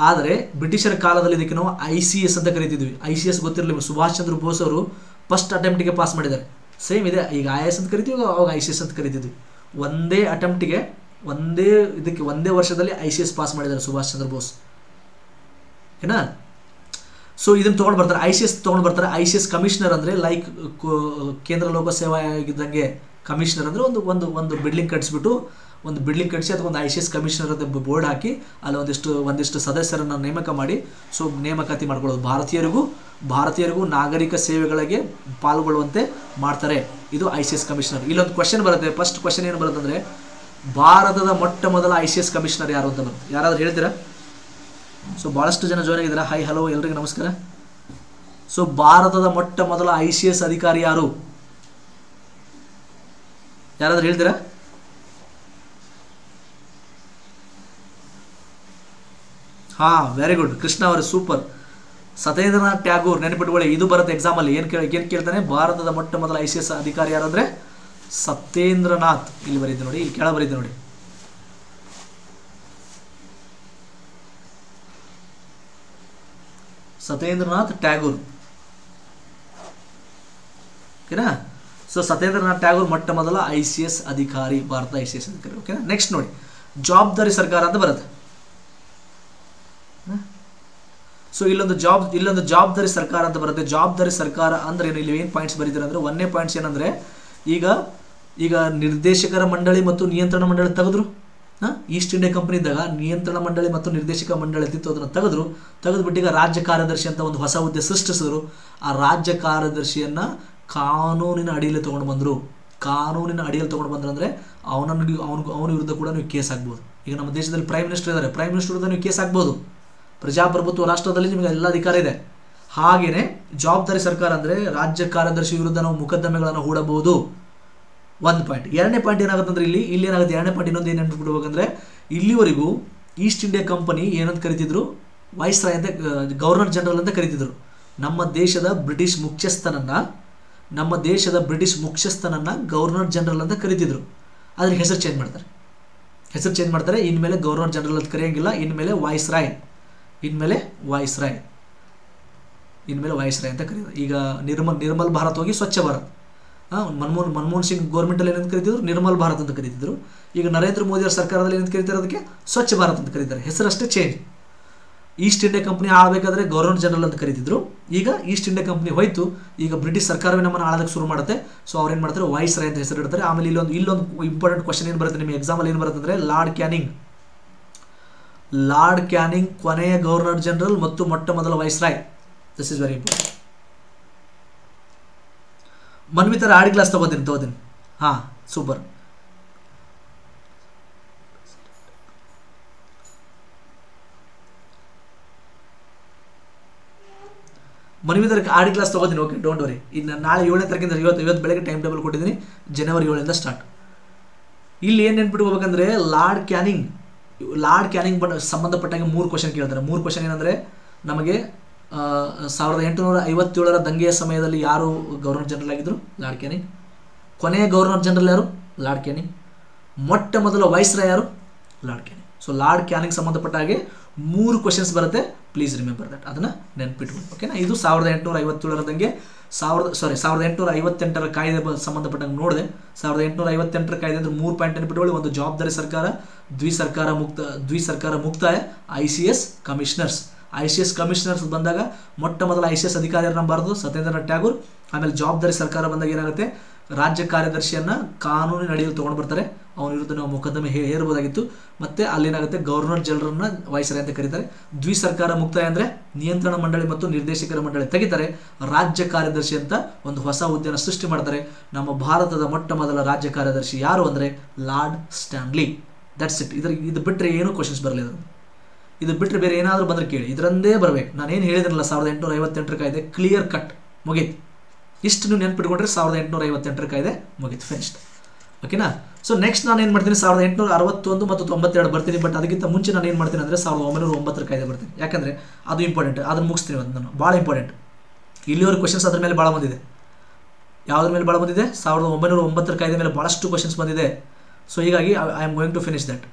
ಆದರೆ ಬ್ರಿಟಿಷರ ಕಾಲದಲ್ಲಿ ಇದಕ್ಕೆ ನಾವು ಐ ಸಿ ಎಸ್ ಅಂತ ಕರಿತಿದ್ವಿ. ಐ ಸಿ ಎಸ್ ಗೊತ್ತಿರಲಿಲ್ಲ. ಸುಭಾಷ್ ಚಂದ್ರ ಬೋಸ್ ಅವರು ಫಸ್ಟ್ ಅಟೆಂಪ್ಟಿಗೆ ಪಾಸ್ ಮಾಡಿದ್ದಾರೆ. ಸೇಮ್ ಇದೆ. ಈಗ ಐ ಎಸ್ ಅಂತ ಕರಿತೀವಿ ಅವಾಗ ಐ ಸಿ ಎಸ್ ಅಂತ ಕರಿತಿದ್ವಿ. ಒಂದೇ ಅಟೆಂಪ್ಟಿಗೆ ಒಂದೇ ಇದಕ್ಕೆ, ಒಂದೇ ವರ್ಷದಲ್ಲಿ ಐ ಸಿ ಎಸ್ ಪಾಸ್ ಮಾಡಿದ್ದಾರೆ ಸುಭಾಷ್ ಚಂದ್ರ ಬೋಸ್. ಏನ? ಸೊ ಇದನ್ನು ತೊಗೊಂಡು ಬರ್ತಾರೆ. ಐ ಸಿ ಎಸ್ ತೊಗೊಂಡು ಬರ್ತಾರೆ. ಐ ಸಿ ಎಸ್ ಕಮಿಷನರ್ ಅಂದರೆ ಲೈಕ್ ಕೇಂದ್ರ ಲೋಕ ಸೇವಾ ಆಗಿದ್ದಂಗೆ ಕಮಿಷನರ್ ಅಂದರೆ ಒಂದು ಒಂದು ಒಂದು ಬಿಲ್ಡಿಂಗ್ ಕಟ್ಸಿಬಿಟ್ಟು, ಒಂದು ಬಿಲ್ಡಿಂಗ್ ಕಟ್ಟಿಸಿ ಅದಕ್ಕೊಂದು ಐ ಸಿ ಎಸ್ ಕಮಿಷನರ್ ಅಂತ ಬೋರ್ಡ್ ಹಾಕಿ, ಅಲ್ಲಿ ಒಂದಿಷ್ಟು ಒಂದಿಷ್ಟು ಸದಸ್ಯರನ್ನು ನೇಮಕ ಮಾಡಿ ಸೊ ನೇಮಕಾತಿ ಮಾಡ್ಕೊಳ್ಳೋದು. ಭಾರತೀಯರಿಗೂ ಭಾರತೀಯರಿಗೂ ನಾಗರಿಕ ಸೇವೆಗಳಿಗೆ ಪಾಲ್ಗೊಳ್ಳುವಂತೆ ಮಾಡ್ತಾರೆ. ಇದು ಐ ಸಿ ಎಸ್ ಕಮಿಷನರ್ ಇಲ್ಲೊಂದು ಕ್ವಶನ್ ಬರುತ್ತೆ. ಫಸ್ಟ್ ಕ್ವಶನ್ ಏನು ಬರುತ್ತೆ ಅಂದರೆ ಭಾರತದ ಮೊಟ್ಟ ಮೊದಲ ಐ ಸಿ ಎಸ್ ಕಮಿಷನರ್ ಯಾರು ಅಂತ ಬರುತ್ತೆ. ಯಾರಾದರೂ ಹೇಳ್ತೀರಾ? ಸೊ ಭಾಳಷ್ಟು ಜನ ಜಾಯ್ನ್ ಆಗಿದ್ದಾರೆ. ಹೈ ಹಲೋ ಎಲ್ರಿಗೂ ನಮಸ್ಕಾರ. ಸೊ ಭಾರತದ ಮೊಟ್ಟ ಮೊದಲ ಐ ಸಿ ಎಸ್ ಅಧಿಕಾರಿ ಯಾರು? ಯಾರಾದ್ರೂ ಹೇಳ್ತೀರಾ? ಹಾ ವೆರಿ ಗುಡ್ ಕೃಷ್ಣ ಅವರು ಸೂಪರ್ ಸತೇಂದ್ರನಾಥ್ ಟ್ಯಾಗೂರ್, ನೆನಪಿಟ್ಕೊಳ್ಳಿ, ಇದು ಬರುತ್ತೆ ಎಕ್ಸಾಮಲ್ಲಿ ಏನು ಕೇಳಿ, ಏನು ಕೇಳ್ತಾನೆ? ಭಾರತದ ಮೊಟ್ಟ ಮೊದಲ ಐ ಸಿ ಎಸ್ ಅಧಿಕಾರಿ ಯಾರು ಸತೇಂದ್ರನಾಥ್ ಸತ್ಯೇಂದ್ರನಾಥ್. ಇಲ್ಲಿ ಬರೀತೆ ನೋಡಿ, ಇಲ್ಲಿ ಕೆಳ ಬರೀತೆ ನೋಡಿ. ಸತ್ಯೇಂದ್ರನಾಥ್ ಟ್ಯಾಗೂರ್. ಓಕೆನಾ? ಸೊ ಸತೇಂದ್ರನಾಥ್ ಟ್ಯಾಗೂರ್ ಮೊಟ್ಟ ಮೊದಲ ಐ ಸಿ ಎಸ್ ಅಧಿಕಾರಿ, ಭಾರತ ಐ ಸಿ ಎಸ್ ಅಧಿಕಾರಿ. ಓಕೆನಾ? ನೆಕ್ಸ್ಟ್ ನೋಡಿ. ಜವಾಬ್ದಾರಿ ಸರ್ಕಾರ ಅಂತ ಬರುತ್ತೆ. ಸೊ ಇಲ್ಲೊಂದು ಜಾಬ್, ಇಲ್ಲೊಂದು ಜವಾಬ್ದಾರಿ ಸರ್ಕಾರ ಅಂತ ಬರುತ್ತೆ. ಜವಾಬ್ದಾರಿ ಸರ್ಕಾರ ಅಂದ್ರೆ ಏನು? ಇಲ್ಲಿ ಏನು ಪಾಯಿಂಟ್ಸ್ ಬರೀತಾರೆ ಅಂದ್ರೆ ಒಂದನೇ ಪಾಯಿಂಟ್ಸ್ ಏನಂದ್ರೆ ಈಗ ಈಗ ನಿರ್ದೇಶಕರ ಮಂಡಳಿ ಮತ್ತು ನಿಯಂತ್ರಣ ಮಂಡಳಿ ತೆಗೆದ್ರು. ಈಸ್ಟ್ ಇಂಡಿಯಾ ಕಂಪನಿ ಇದ್ದಾಗ ನಿಯಂತ್ರಣ ಮಂಡಳಿ ಮತ್ತು ನಿರ್ದೇಶಕ ಮಂಡಳಿ ಇದ್ದಿತ್ತು ಅದನ್ನು ತೆಗೆದ್ರು. ತೆಗೆದುಬಿಟ್ಟು ಈಗ ರಾಜ್ಯ ಕಾರ್ಯದರ್ಶಿ ಅಂತ ಒಂದು ಹೊಸ ಹುದ್ದೆ ಸೃಷ್ಟಿಸಿದ್ರು. ಆ ರಾಜ್ಯ ಕಾರ್ಯದರ್ಶಿಯನ್ನು ಕಾನೂನಿನ ಅಡಿಯಲ್ಲಿ ತೊಗೊಂಡು ಬಂದರು. ಕಾನೂನಿನ ಅಡಿಯಲ್ಲಿ ತೊಗೊಂಡು ಬಂದ್ರು ಅಂದರೆ ಅವನನ್ನು ಅವನಿಗೂ ಅವನ ವಿರುದ್ಧ ಕೂಡ ನೀವು ಕೇಸ್ ಆಗ್ಬೋದು ಈಗ ನಮ್ಮ ದೇಶದಲ್ಲಿ ಪ್ರೈಮ್ ಮಿನಿಸ್ಟರ್ ಇದ್ದಾರೆ ಪ್ರೈಮ್ ಮಿನಿಸ್ಟರ್ ವಿರುದ್ಧ ನೀವು ಕೇಸ್ ಆಗ್ಬೋದು ಪ್ರಜಾಪ್ರಭುತ್ವ ರಾಷ್ಟ್ರದಲ್ಲಿ ನಿಮಗೆ ಎಲ್ಲ ಅಧಿಕಾರ ಇದೆ. ಹಾಗೆಯೇ ಜವಾಬ್ದಾರಿ ಸರ್ಕಾರ ಅಂದರೆ ರಾಜ್ಯ ಕಾರ್ಯದರ್ಶಿ ವಿರುದ್ಧ ನಾವು ಮೊಕದ್ದಮೆಗಳನ್ನು ಹೂಡಬಹುದು. ಒಂದು ಪಾಯಿಂಟ್. ಎರಡನೇ ಪಾಯಿಂಟ್ ಏನಾಗುತ್ತೆ ಅಂದ್ರೆ ಇಲ್ಲಿ ಇಲ್ಲಿ ಏನಾಗುತ್ತೆ? ಎರಡನೇ ಪಾಯಿಂಟ್ ಇನ್ನೊಂದು ಏನು ನೆನ್ಪಿಡ್ಬೇಕಂದ್ರೆ ಇಲ್ಲಿವರೆಗೂ ಈಸ್ಟ್ ಇಂಡಿಯಾ ಕಂಪನಿ ಏನಂತ ಕರಿತಿದ್ರು? ವೈಸ್ ರಾಯ್ ಅಂತ ಗವರ್ನರ್ ಜನರಲ್ ಅಂತ ಕರಿತಿದ್ರು. ನಮ್ಮ ದೇಶದ ಬ್ರಿಟಿಷ್ ಮುಖ್ಯಸ್ಥನನ್ನು, ನಮ್ಮ ದೇಶದ ಬ್ರಿಟಿಷ್ ಮುಖ್ಯಸ್ಥನನ್ನು ಗವರ್ನರ್ ಜನರಲ್ ಅಂತ ಕರಿತಿದ್ರು. ಅದ್ರ ಹೆಸರು ಚೇಂಜ್ ಮಾಡ್ತಾರೆ. ಹೆಸರು ಚೇಂಜ್ ಮಾಡ್ತಾರೆ, ಇನ್ಮೇಲೆ ಗವರ್ನರ್ ಜನರಲ್ ಅಂತ ಕರೆಯೋಂಗಿಲ್ಲ, ಇನ್ಮೇಲೆ ವಾಯ್ಸ್ ರಾಯ್ ಇನ್ಮೇಲೆ ವಾಯ್ಸ್ ರಾಯ್ ಇನ್ಮೇಲೆ ವಾಯ್ಸ್ ರಾಯ್ ಅಂತ ಕರೀತಾರೆ. ಈಗ ನಿರ್ಮಲ್ ನಿರ್ಮಲ್ ಭಾರತ್ ಹೋಗಿ ಸ್ವಚ್ಛ ಭಾರತ್. ಮನಮೋಹನ್ ಮನಮೋಹನ್ ಸಿಂಗ್ ಗೌರ್ಮೆಂಟಲ್ಲಿ ಏನಂತ ಕರಿತಿದ್ರು? ನಿರ್ಮಲ್ ಭಾರತ್ ಅಂತ ಕರಿತಿದ್ರು. ಈಗ ನರೇಂದ್ರ ಮೋದಿ ಅವರ ಸರ್ಕಾರದಲ್ಲಿ ಏನಂತ ಕರಿತಾರೆ ಅದಕ್ಕೆ? ಸ್ವಚ್ಛ ಭಾರತ್ ಅಂತ ಕರೀತಾರೆ. ಹೆಸರಷ್ಟೇ ಚೇಂಜ್ ಈಸ್ಟ್ ಇಂಡಿಯಾ ಕಂಪ್ನಿ ಆಳಬೇಕಾದ್ರೆ ಗವರ್ನರ್ ಜನರಲ್ ಅಂತ ಕರೀತಿದ್ರು. ಈಗ ಈಸ್ಟ್ ಇಂಡಿಯಾ ಕಂಪ್ನಿ ಹೋಯ್ತು. ಈಗ ಬ್ರಿಟಿಷ್ ಸರ್ಕಾರವೇ ನಮ್ಮನ್ನು ಆಳೋದಕ್ಕೆ ಶುರು ಮಾಡುತ್ತೆ. ಸೊ ಅವ್ರು ಏನು ಮಾಡ್ತಾರೆ? ವಾಯ್ಸ್ ರಾಯ್ ಅಂತ ಹೆಸರು ಇಡ್ತಾರೆ. ಆಮೇಲೆ ಇಲ್ಲೊಂದು ಇಲ್ಲೊಂದು ಇಂಪಾರ್ಟೆಂಟ್ ಕ್ವಶನ್ ಏನು ಬರುತ್ತೆ ನಿಮಗೆ? ಎಕ್ಸಾಮಲ್ಲಿ ಏನು ಬರುತ್ತೆ ಅಂದರೆ ಲಾರ್ಡ್ ಕ್ಯಾನಿಂಗ್ ಲಾರ್ಡ್ ಕ್ಯಾನಿಂಗ್ ಕೊನೆಯ ಗವರ್ನರ್ ಜನರಲ್ ಮತ್ತು ಮೊಟ್ಟ ಮೊದಲ viceroy this is very important ಮನ್ವಿತರ ಆಡಿ ಗ್ಲಾಸ್ ತಗೋತೀನಿ ತಗೋತೀನಿ. ಹಾಂ ಸೂಪರ್ ಮನ್ವಿತರ ಆಡಿ ಕ್ಲಾಸ್ ತಗೋತೀನಿ ಓಕೆ ಡೋಂಟ್ ವರಿ ಇನ್ನು ನಾಳೆ ಏಳನೇ ತಾರೀಕಿಂದ ಇವತ್ತು ಇವತ್ತು ಬೆಳಗ್ಗೆ ಟೈಮ್ ಟೇಬಲ್ ಕೊಟ್ಟಿದ್ದೀನಿ, ಜನವರಿ ಏಳರಿಂದ ಸ್ಟಾರ್ಟ್ ಇಲ್ಲಿ ಏನು ನೆನ್ಪಿಟ್ಕೋಬೇಕಂದ್ರೆ Lord Canning Lord Canning but ಸಂಬಂಧಪಟ್ಟಾಗ ಮೂರು ಕ್ವಶನ್ ಕೇಳ್ತಾರೆ. ಮೂರು ಕ್ವಶನ್ ಏನಂದರೆ, ನಮಗೆ ಸಾವಿರದ ಎಂಟುನೂರ ಐವತ್ತೇಳರ ದಂಗೆಯ ಸಮಯದಲ್ಲಿ ಯಾರು ಗವರ್ನರ್ ಜನರಲ್ ಆಗಿದ್ದರು ಲಾರ್ಡ್ ಕ್ಯಾನಿಂಗ್ ಕೊನೆಯ ಗವರ್ನರ್ ಜನರಲ್ ಯಾರು? ಲಾರ್ಡ್ ಕ್ಯಾನಿಂಗ್ ಮೊಟ್ಟ ಮೊದಲ ವಯಸ್ಸರ ಯಾರು? Lord Canning so Lord Canning ಸಂಬಂಧಪಟ್ಟ ಹಾಗೆ ಮೂರು ಕ್ವಶನ್ಸ್ ಬರುತ್ತೆ. ಪ್ಲೀಸ್ ರಿಮೆಂಬರ್ ದಟ್ ಅದನ್ನು ನೆನ್ಪಿಟ್ಬೋದು ಓಕೆನಾ ಇದು ಸಾವಿರದ ಎಂಟುನೂರ ಐವತ್ತೇಳರ ದಂಗೆ ಸಾವಿರದ ಸಾರಿ ಸಾವಿರದ ಎಂಟುನೂರ ಐವತ್ತೆಂಟರ ಕಾಯ್ದೆ ಸಂಬಂಧಪಟ್ಟಂಗೆ ನೋಡಿದೆ. ಸಾವಿರದ ಎಂಟುನೂರ ಐವತ್ತೆಂಟರ ಕಾಯ್ದೆ ಅಂದ್ರೆ ಮೂರು ಪಾಯಿಂಟ್ ನೆನ್ಪಿಟ್ಕೊಳ್ಳಿ ಒಂದು ಜವಾಬ್ದಾರಿ ಸರ್ಕಾರ ದ್ವಿ ಸರ್ಕಾರ ಮುಕ್ತ ದ್ವಿ ಸರ್ಕಾರ ಮುಕ್ತಾಯ I C S commissioners I C S commissioners ಬಂದಾಗ ಮೊಟ್ಟ ಮೊದಲ ಐ ಸಿ ಎಸ್ ಅಧಿಕಾರಿಯರು ನಂಬಾರದು ಸತ್ಯೇಂದ್ರನಾಥ್ ಟ್ಯಾಗೂರ್ ಆಮೇಲೆ ಜವಾಬ್ದಾರಿ ಸರ್ಕಾರ ಬಂದಾಗ ಏನಾಗುತ್ತೆ? ರಾಜ್ಯ ಕಾರ್ಯದರ್ಶಿಯನ್ನ ಕಾನೂನಿನ ಅಡಿಯಲ್ಲಿ ತೊಗೊಂಡು ಬರ್ತಾರೆ. ಅವನ ವಿರುದ್ಧ ನಾವು ಮೊಕದ್ದಮೆ ಹೇರಬಹುದಾಗಿತ್ತು ಮತ್ತೆ ಅಲ್ಲೇನಾಗುತ್ತೆ? ಗವರ್ನರ್ ಜನರಲ್ನ ವಾಯ್ಸರಾಯ್ ಅಂತ ಕರೀತಾರೆ. ದ್ವಿ ಸರ್ಕಾರ ಮುಕ್ತಾಯ ಅಂದ್ರೆ ನಿಯಂತ್ರಣ ಮಂಡಳಿ ಮತ್ತು ನಿರ್ದೇಶಕರ ಮಂಡಳಿ ತೆಗಿತಾರೆ. ರಾಜ್ಯ ಕಾರ್ಯದರ್ಶಿ ಅಂತ ಒಂದು ಹೊಸ ಹುದ್ದೆಯನ್ನು ಸೃಷ್ಟಿ ಮಾಡ್ತಾರೆ. ನಮ್ಮ ಭಾರತದ ಮೊಟ್ಟ ಮೊದಲ ರಾಜ್ಯ ಕಾರ್ಯದರ್ಶಿ ಯಾರು ಅಂದ್ರೆ ಲಾರ್ಡ್ ಸ್ಟ್ಯಾನ್ಲಿ. ದಟ್ಸ್ ಇಟ್ ಇದ್ರ ಇದು ಬಿಟ್ಟರೆ ಏನೂ ಕ್ವಶನ್ಸ್ ಬರಲಿಲ್ಲ. ಇದು ಬಿಟ್ಟರೆ ಬೇರೆ ಏನಾದರೂ ಬಂದರೆ ಕೇಳಿ. ಇದರಂದೇ ಬರಬೇಕು. ನಾನೇನು ಹೇಳಿದ್ರಲ್ಲ ಸಾವಿರದ ಎಂಟುನೂರ ಐವತ್ತೆಂಟರ ಕಾಯ್ದೆ ಕ್ಲಿಯರ್ ಕಟ್ ಮುಗೀತು. ಇಷ್ಟು ನೀವು ನೆನ್ಪಿಟ್ಕೊಂಡ್ರೆ ಸಾವಿರದ ಎಂಟುನೂರ ಐವತ್ತೆಂಟರ ಕಾಯ್ದೆ ಮುಗೀತು ಫಿನಿಶ್ಡ್ ಓಕೆನಾ ಸೊ ನೆಕ್ಸ್ಟ್ ನಾನು ಏನು ಮಾಡ್ತೀನಿ? ಸಾವಿರದ ಎಂಟುನೂರ ಅರವತ್ತೊಂದು ಮತ್ತು ತೊಂಬತ್ತೆರಡು ಬರ್ತೀನಿ. ಬಟ್ ಅದಕ್ಕಿಂತ ಮುಂಚೆ ನಾನು ಏನು ಮಾಡ್ತೀನಿ ಅಂದರೆ ಸಾವಿರದ ಒಂಬೈನೂರ ಒಂಬತ್ತರ ಕಾಯ್ದೆ ಬರ್ತೀನಿ. ಯಾಕಂದರೆ ಅದು ಇಂಪಾರ್ಟೆಂಟ್ ಅದನ್ನು ಮುಗಿಸ್ತೀನಿ ಒಂದು ನಾನು. ಭಾಳ ಇಂಪಾರ್ಟೆಂಟ್ ಇಲ್ಲಿವರೆಗೆ ಕ್ವಶನ್ಸ್ ಅದ್ರ ಮೇಲೆ ಭಾಳ ಬಂದಿದೆ. ಯಾವುದ್ರ ಮೇಲೆ ಭಾಳ ಬಂದಿದೆ? ಸಾವಿರದ ಒಂಬೈನೂರ ಒಂಬತ್ತರ ಕಾಯ್ದೆ ಮೇಲೆ ಭಾಳಷ್ಟು ಕ್ವಶನ್ಸ್ ಬಂದಿದೆ. ಸೊ ಹೀಗಾಗಿ I am going to finish that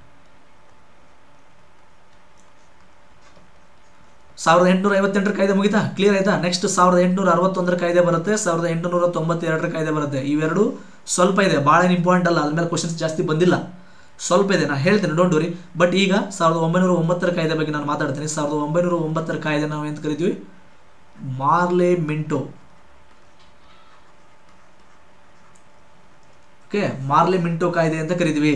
ಸಾವಿರದ ಎಂಟುನೂರ ಐವತ್ತೆಂಟರ ಕಾಯ್ದೆ ಮುಗಿತಾ? ಕ್ಲಿಯರ್ ಆಯ್ತಾ? ನೆಕ್ಸ್ಟ್ ಸಾವಿರದ ಎಂಟುನೂರ ಅರವತ್ತೊಂದರ ಕಾಯ್ದೆ ಬರುತ್ತೆ, ಸಾವಿರದ ಎಂಟುನೂರ ತೊಂಬತ್ತೆರಡರ ಕಾಯ್ದೆ ಬರುತ್ತೆ. ಇವೆರಡು ಸ್ವಲ್ಪ ಇದೆ. ಭಾಳ ಇಂಪಾರ್ಟೆಂಟ್ ಅಲ್ಲ, ಅದ್ಮೇಲೆ ಕ್ವಶನ್ಸ್ ಜಾಸ್ತಿ ಬಂದಿಲ್ಲ. ಸ್ವಲ್ಪ ಇದೆ ನಾನು ಹೇಳ್ತೇನೆ ಡೋಂಟ್ ವರಿ ಬಟ್ ಈಗ ಸಾವಿರದ ಒಂಬೈನೂರ ಒಂಬತ್ತರ ಕಾಯ್ದೆ ಬಗ್ಗೆ ನಾನು ಮಾತಾಡ್ತೀನಿ. ಸಾವಿರದ ಒಂಬೈನೂರ ಒಂಬತ್ತರ ಕಾಯ್ದೆ ನಾವು ಎಂತ ಕರಿತೀವಿ? Morley Minto. Okay Morley Minto ಕಾಯ್ದೆ ಅಂತ ಕರಿತೀವಿ.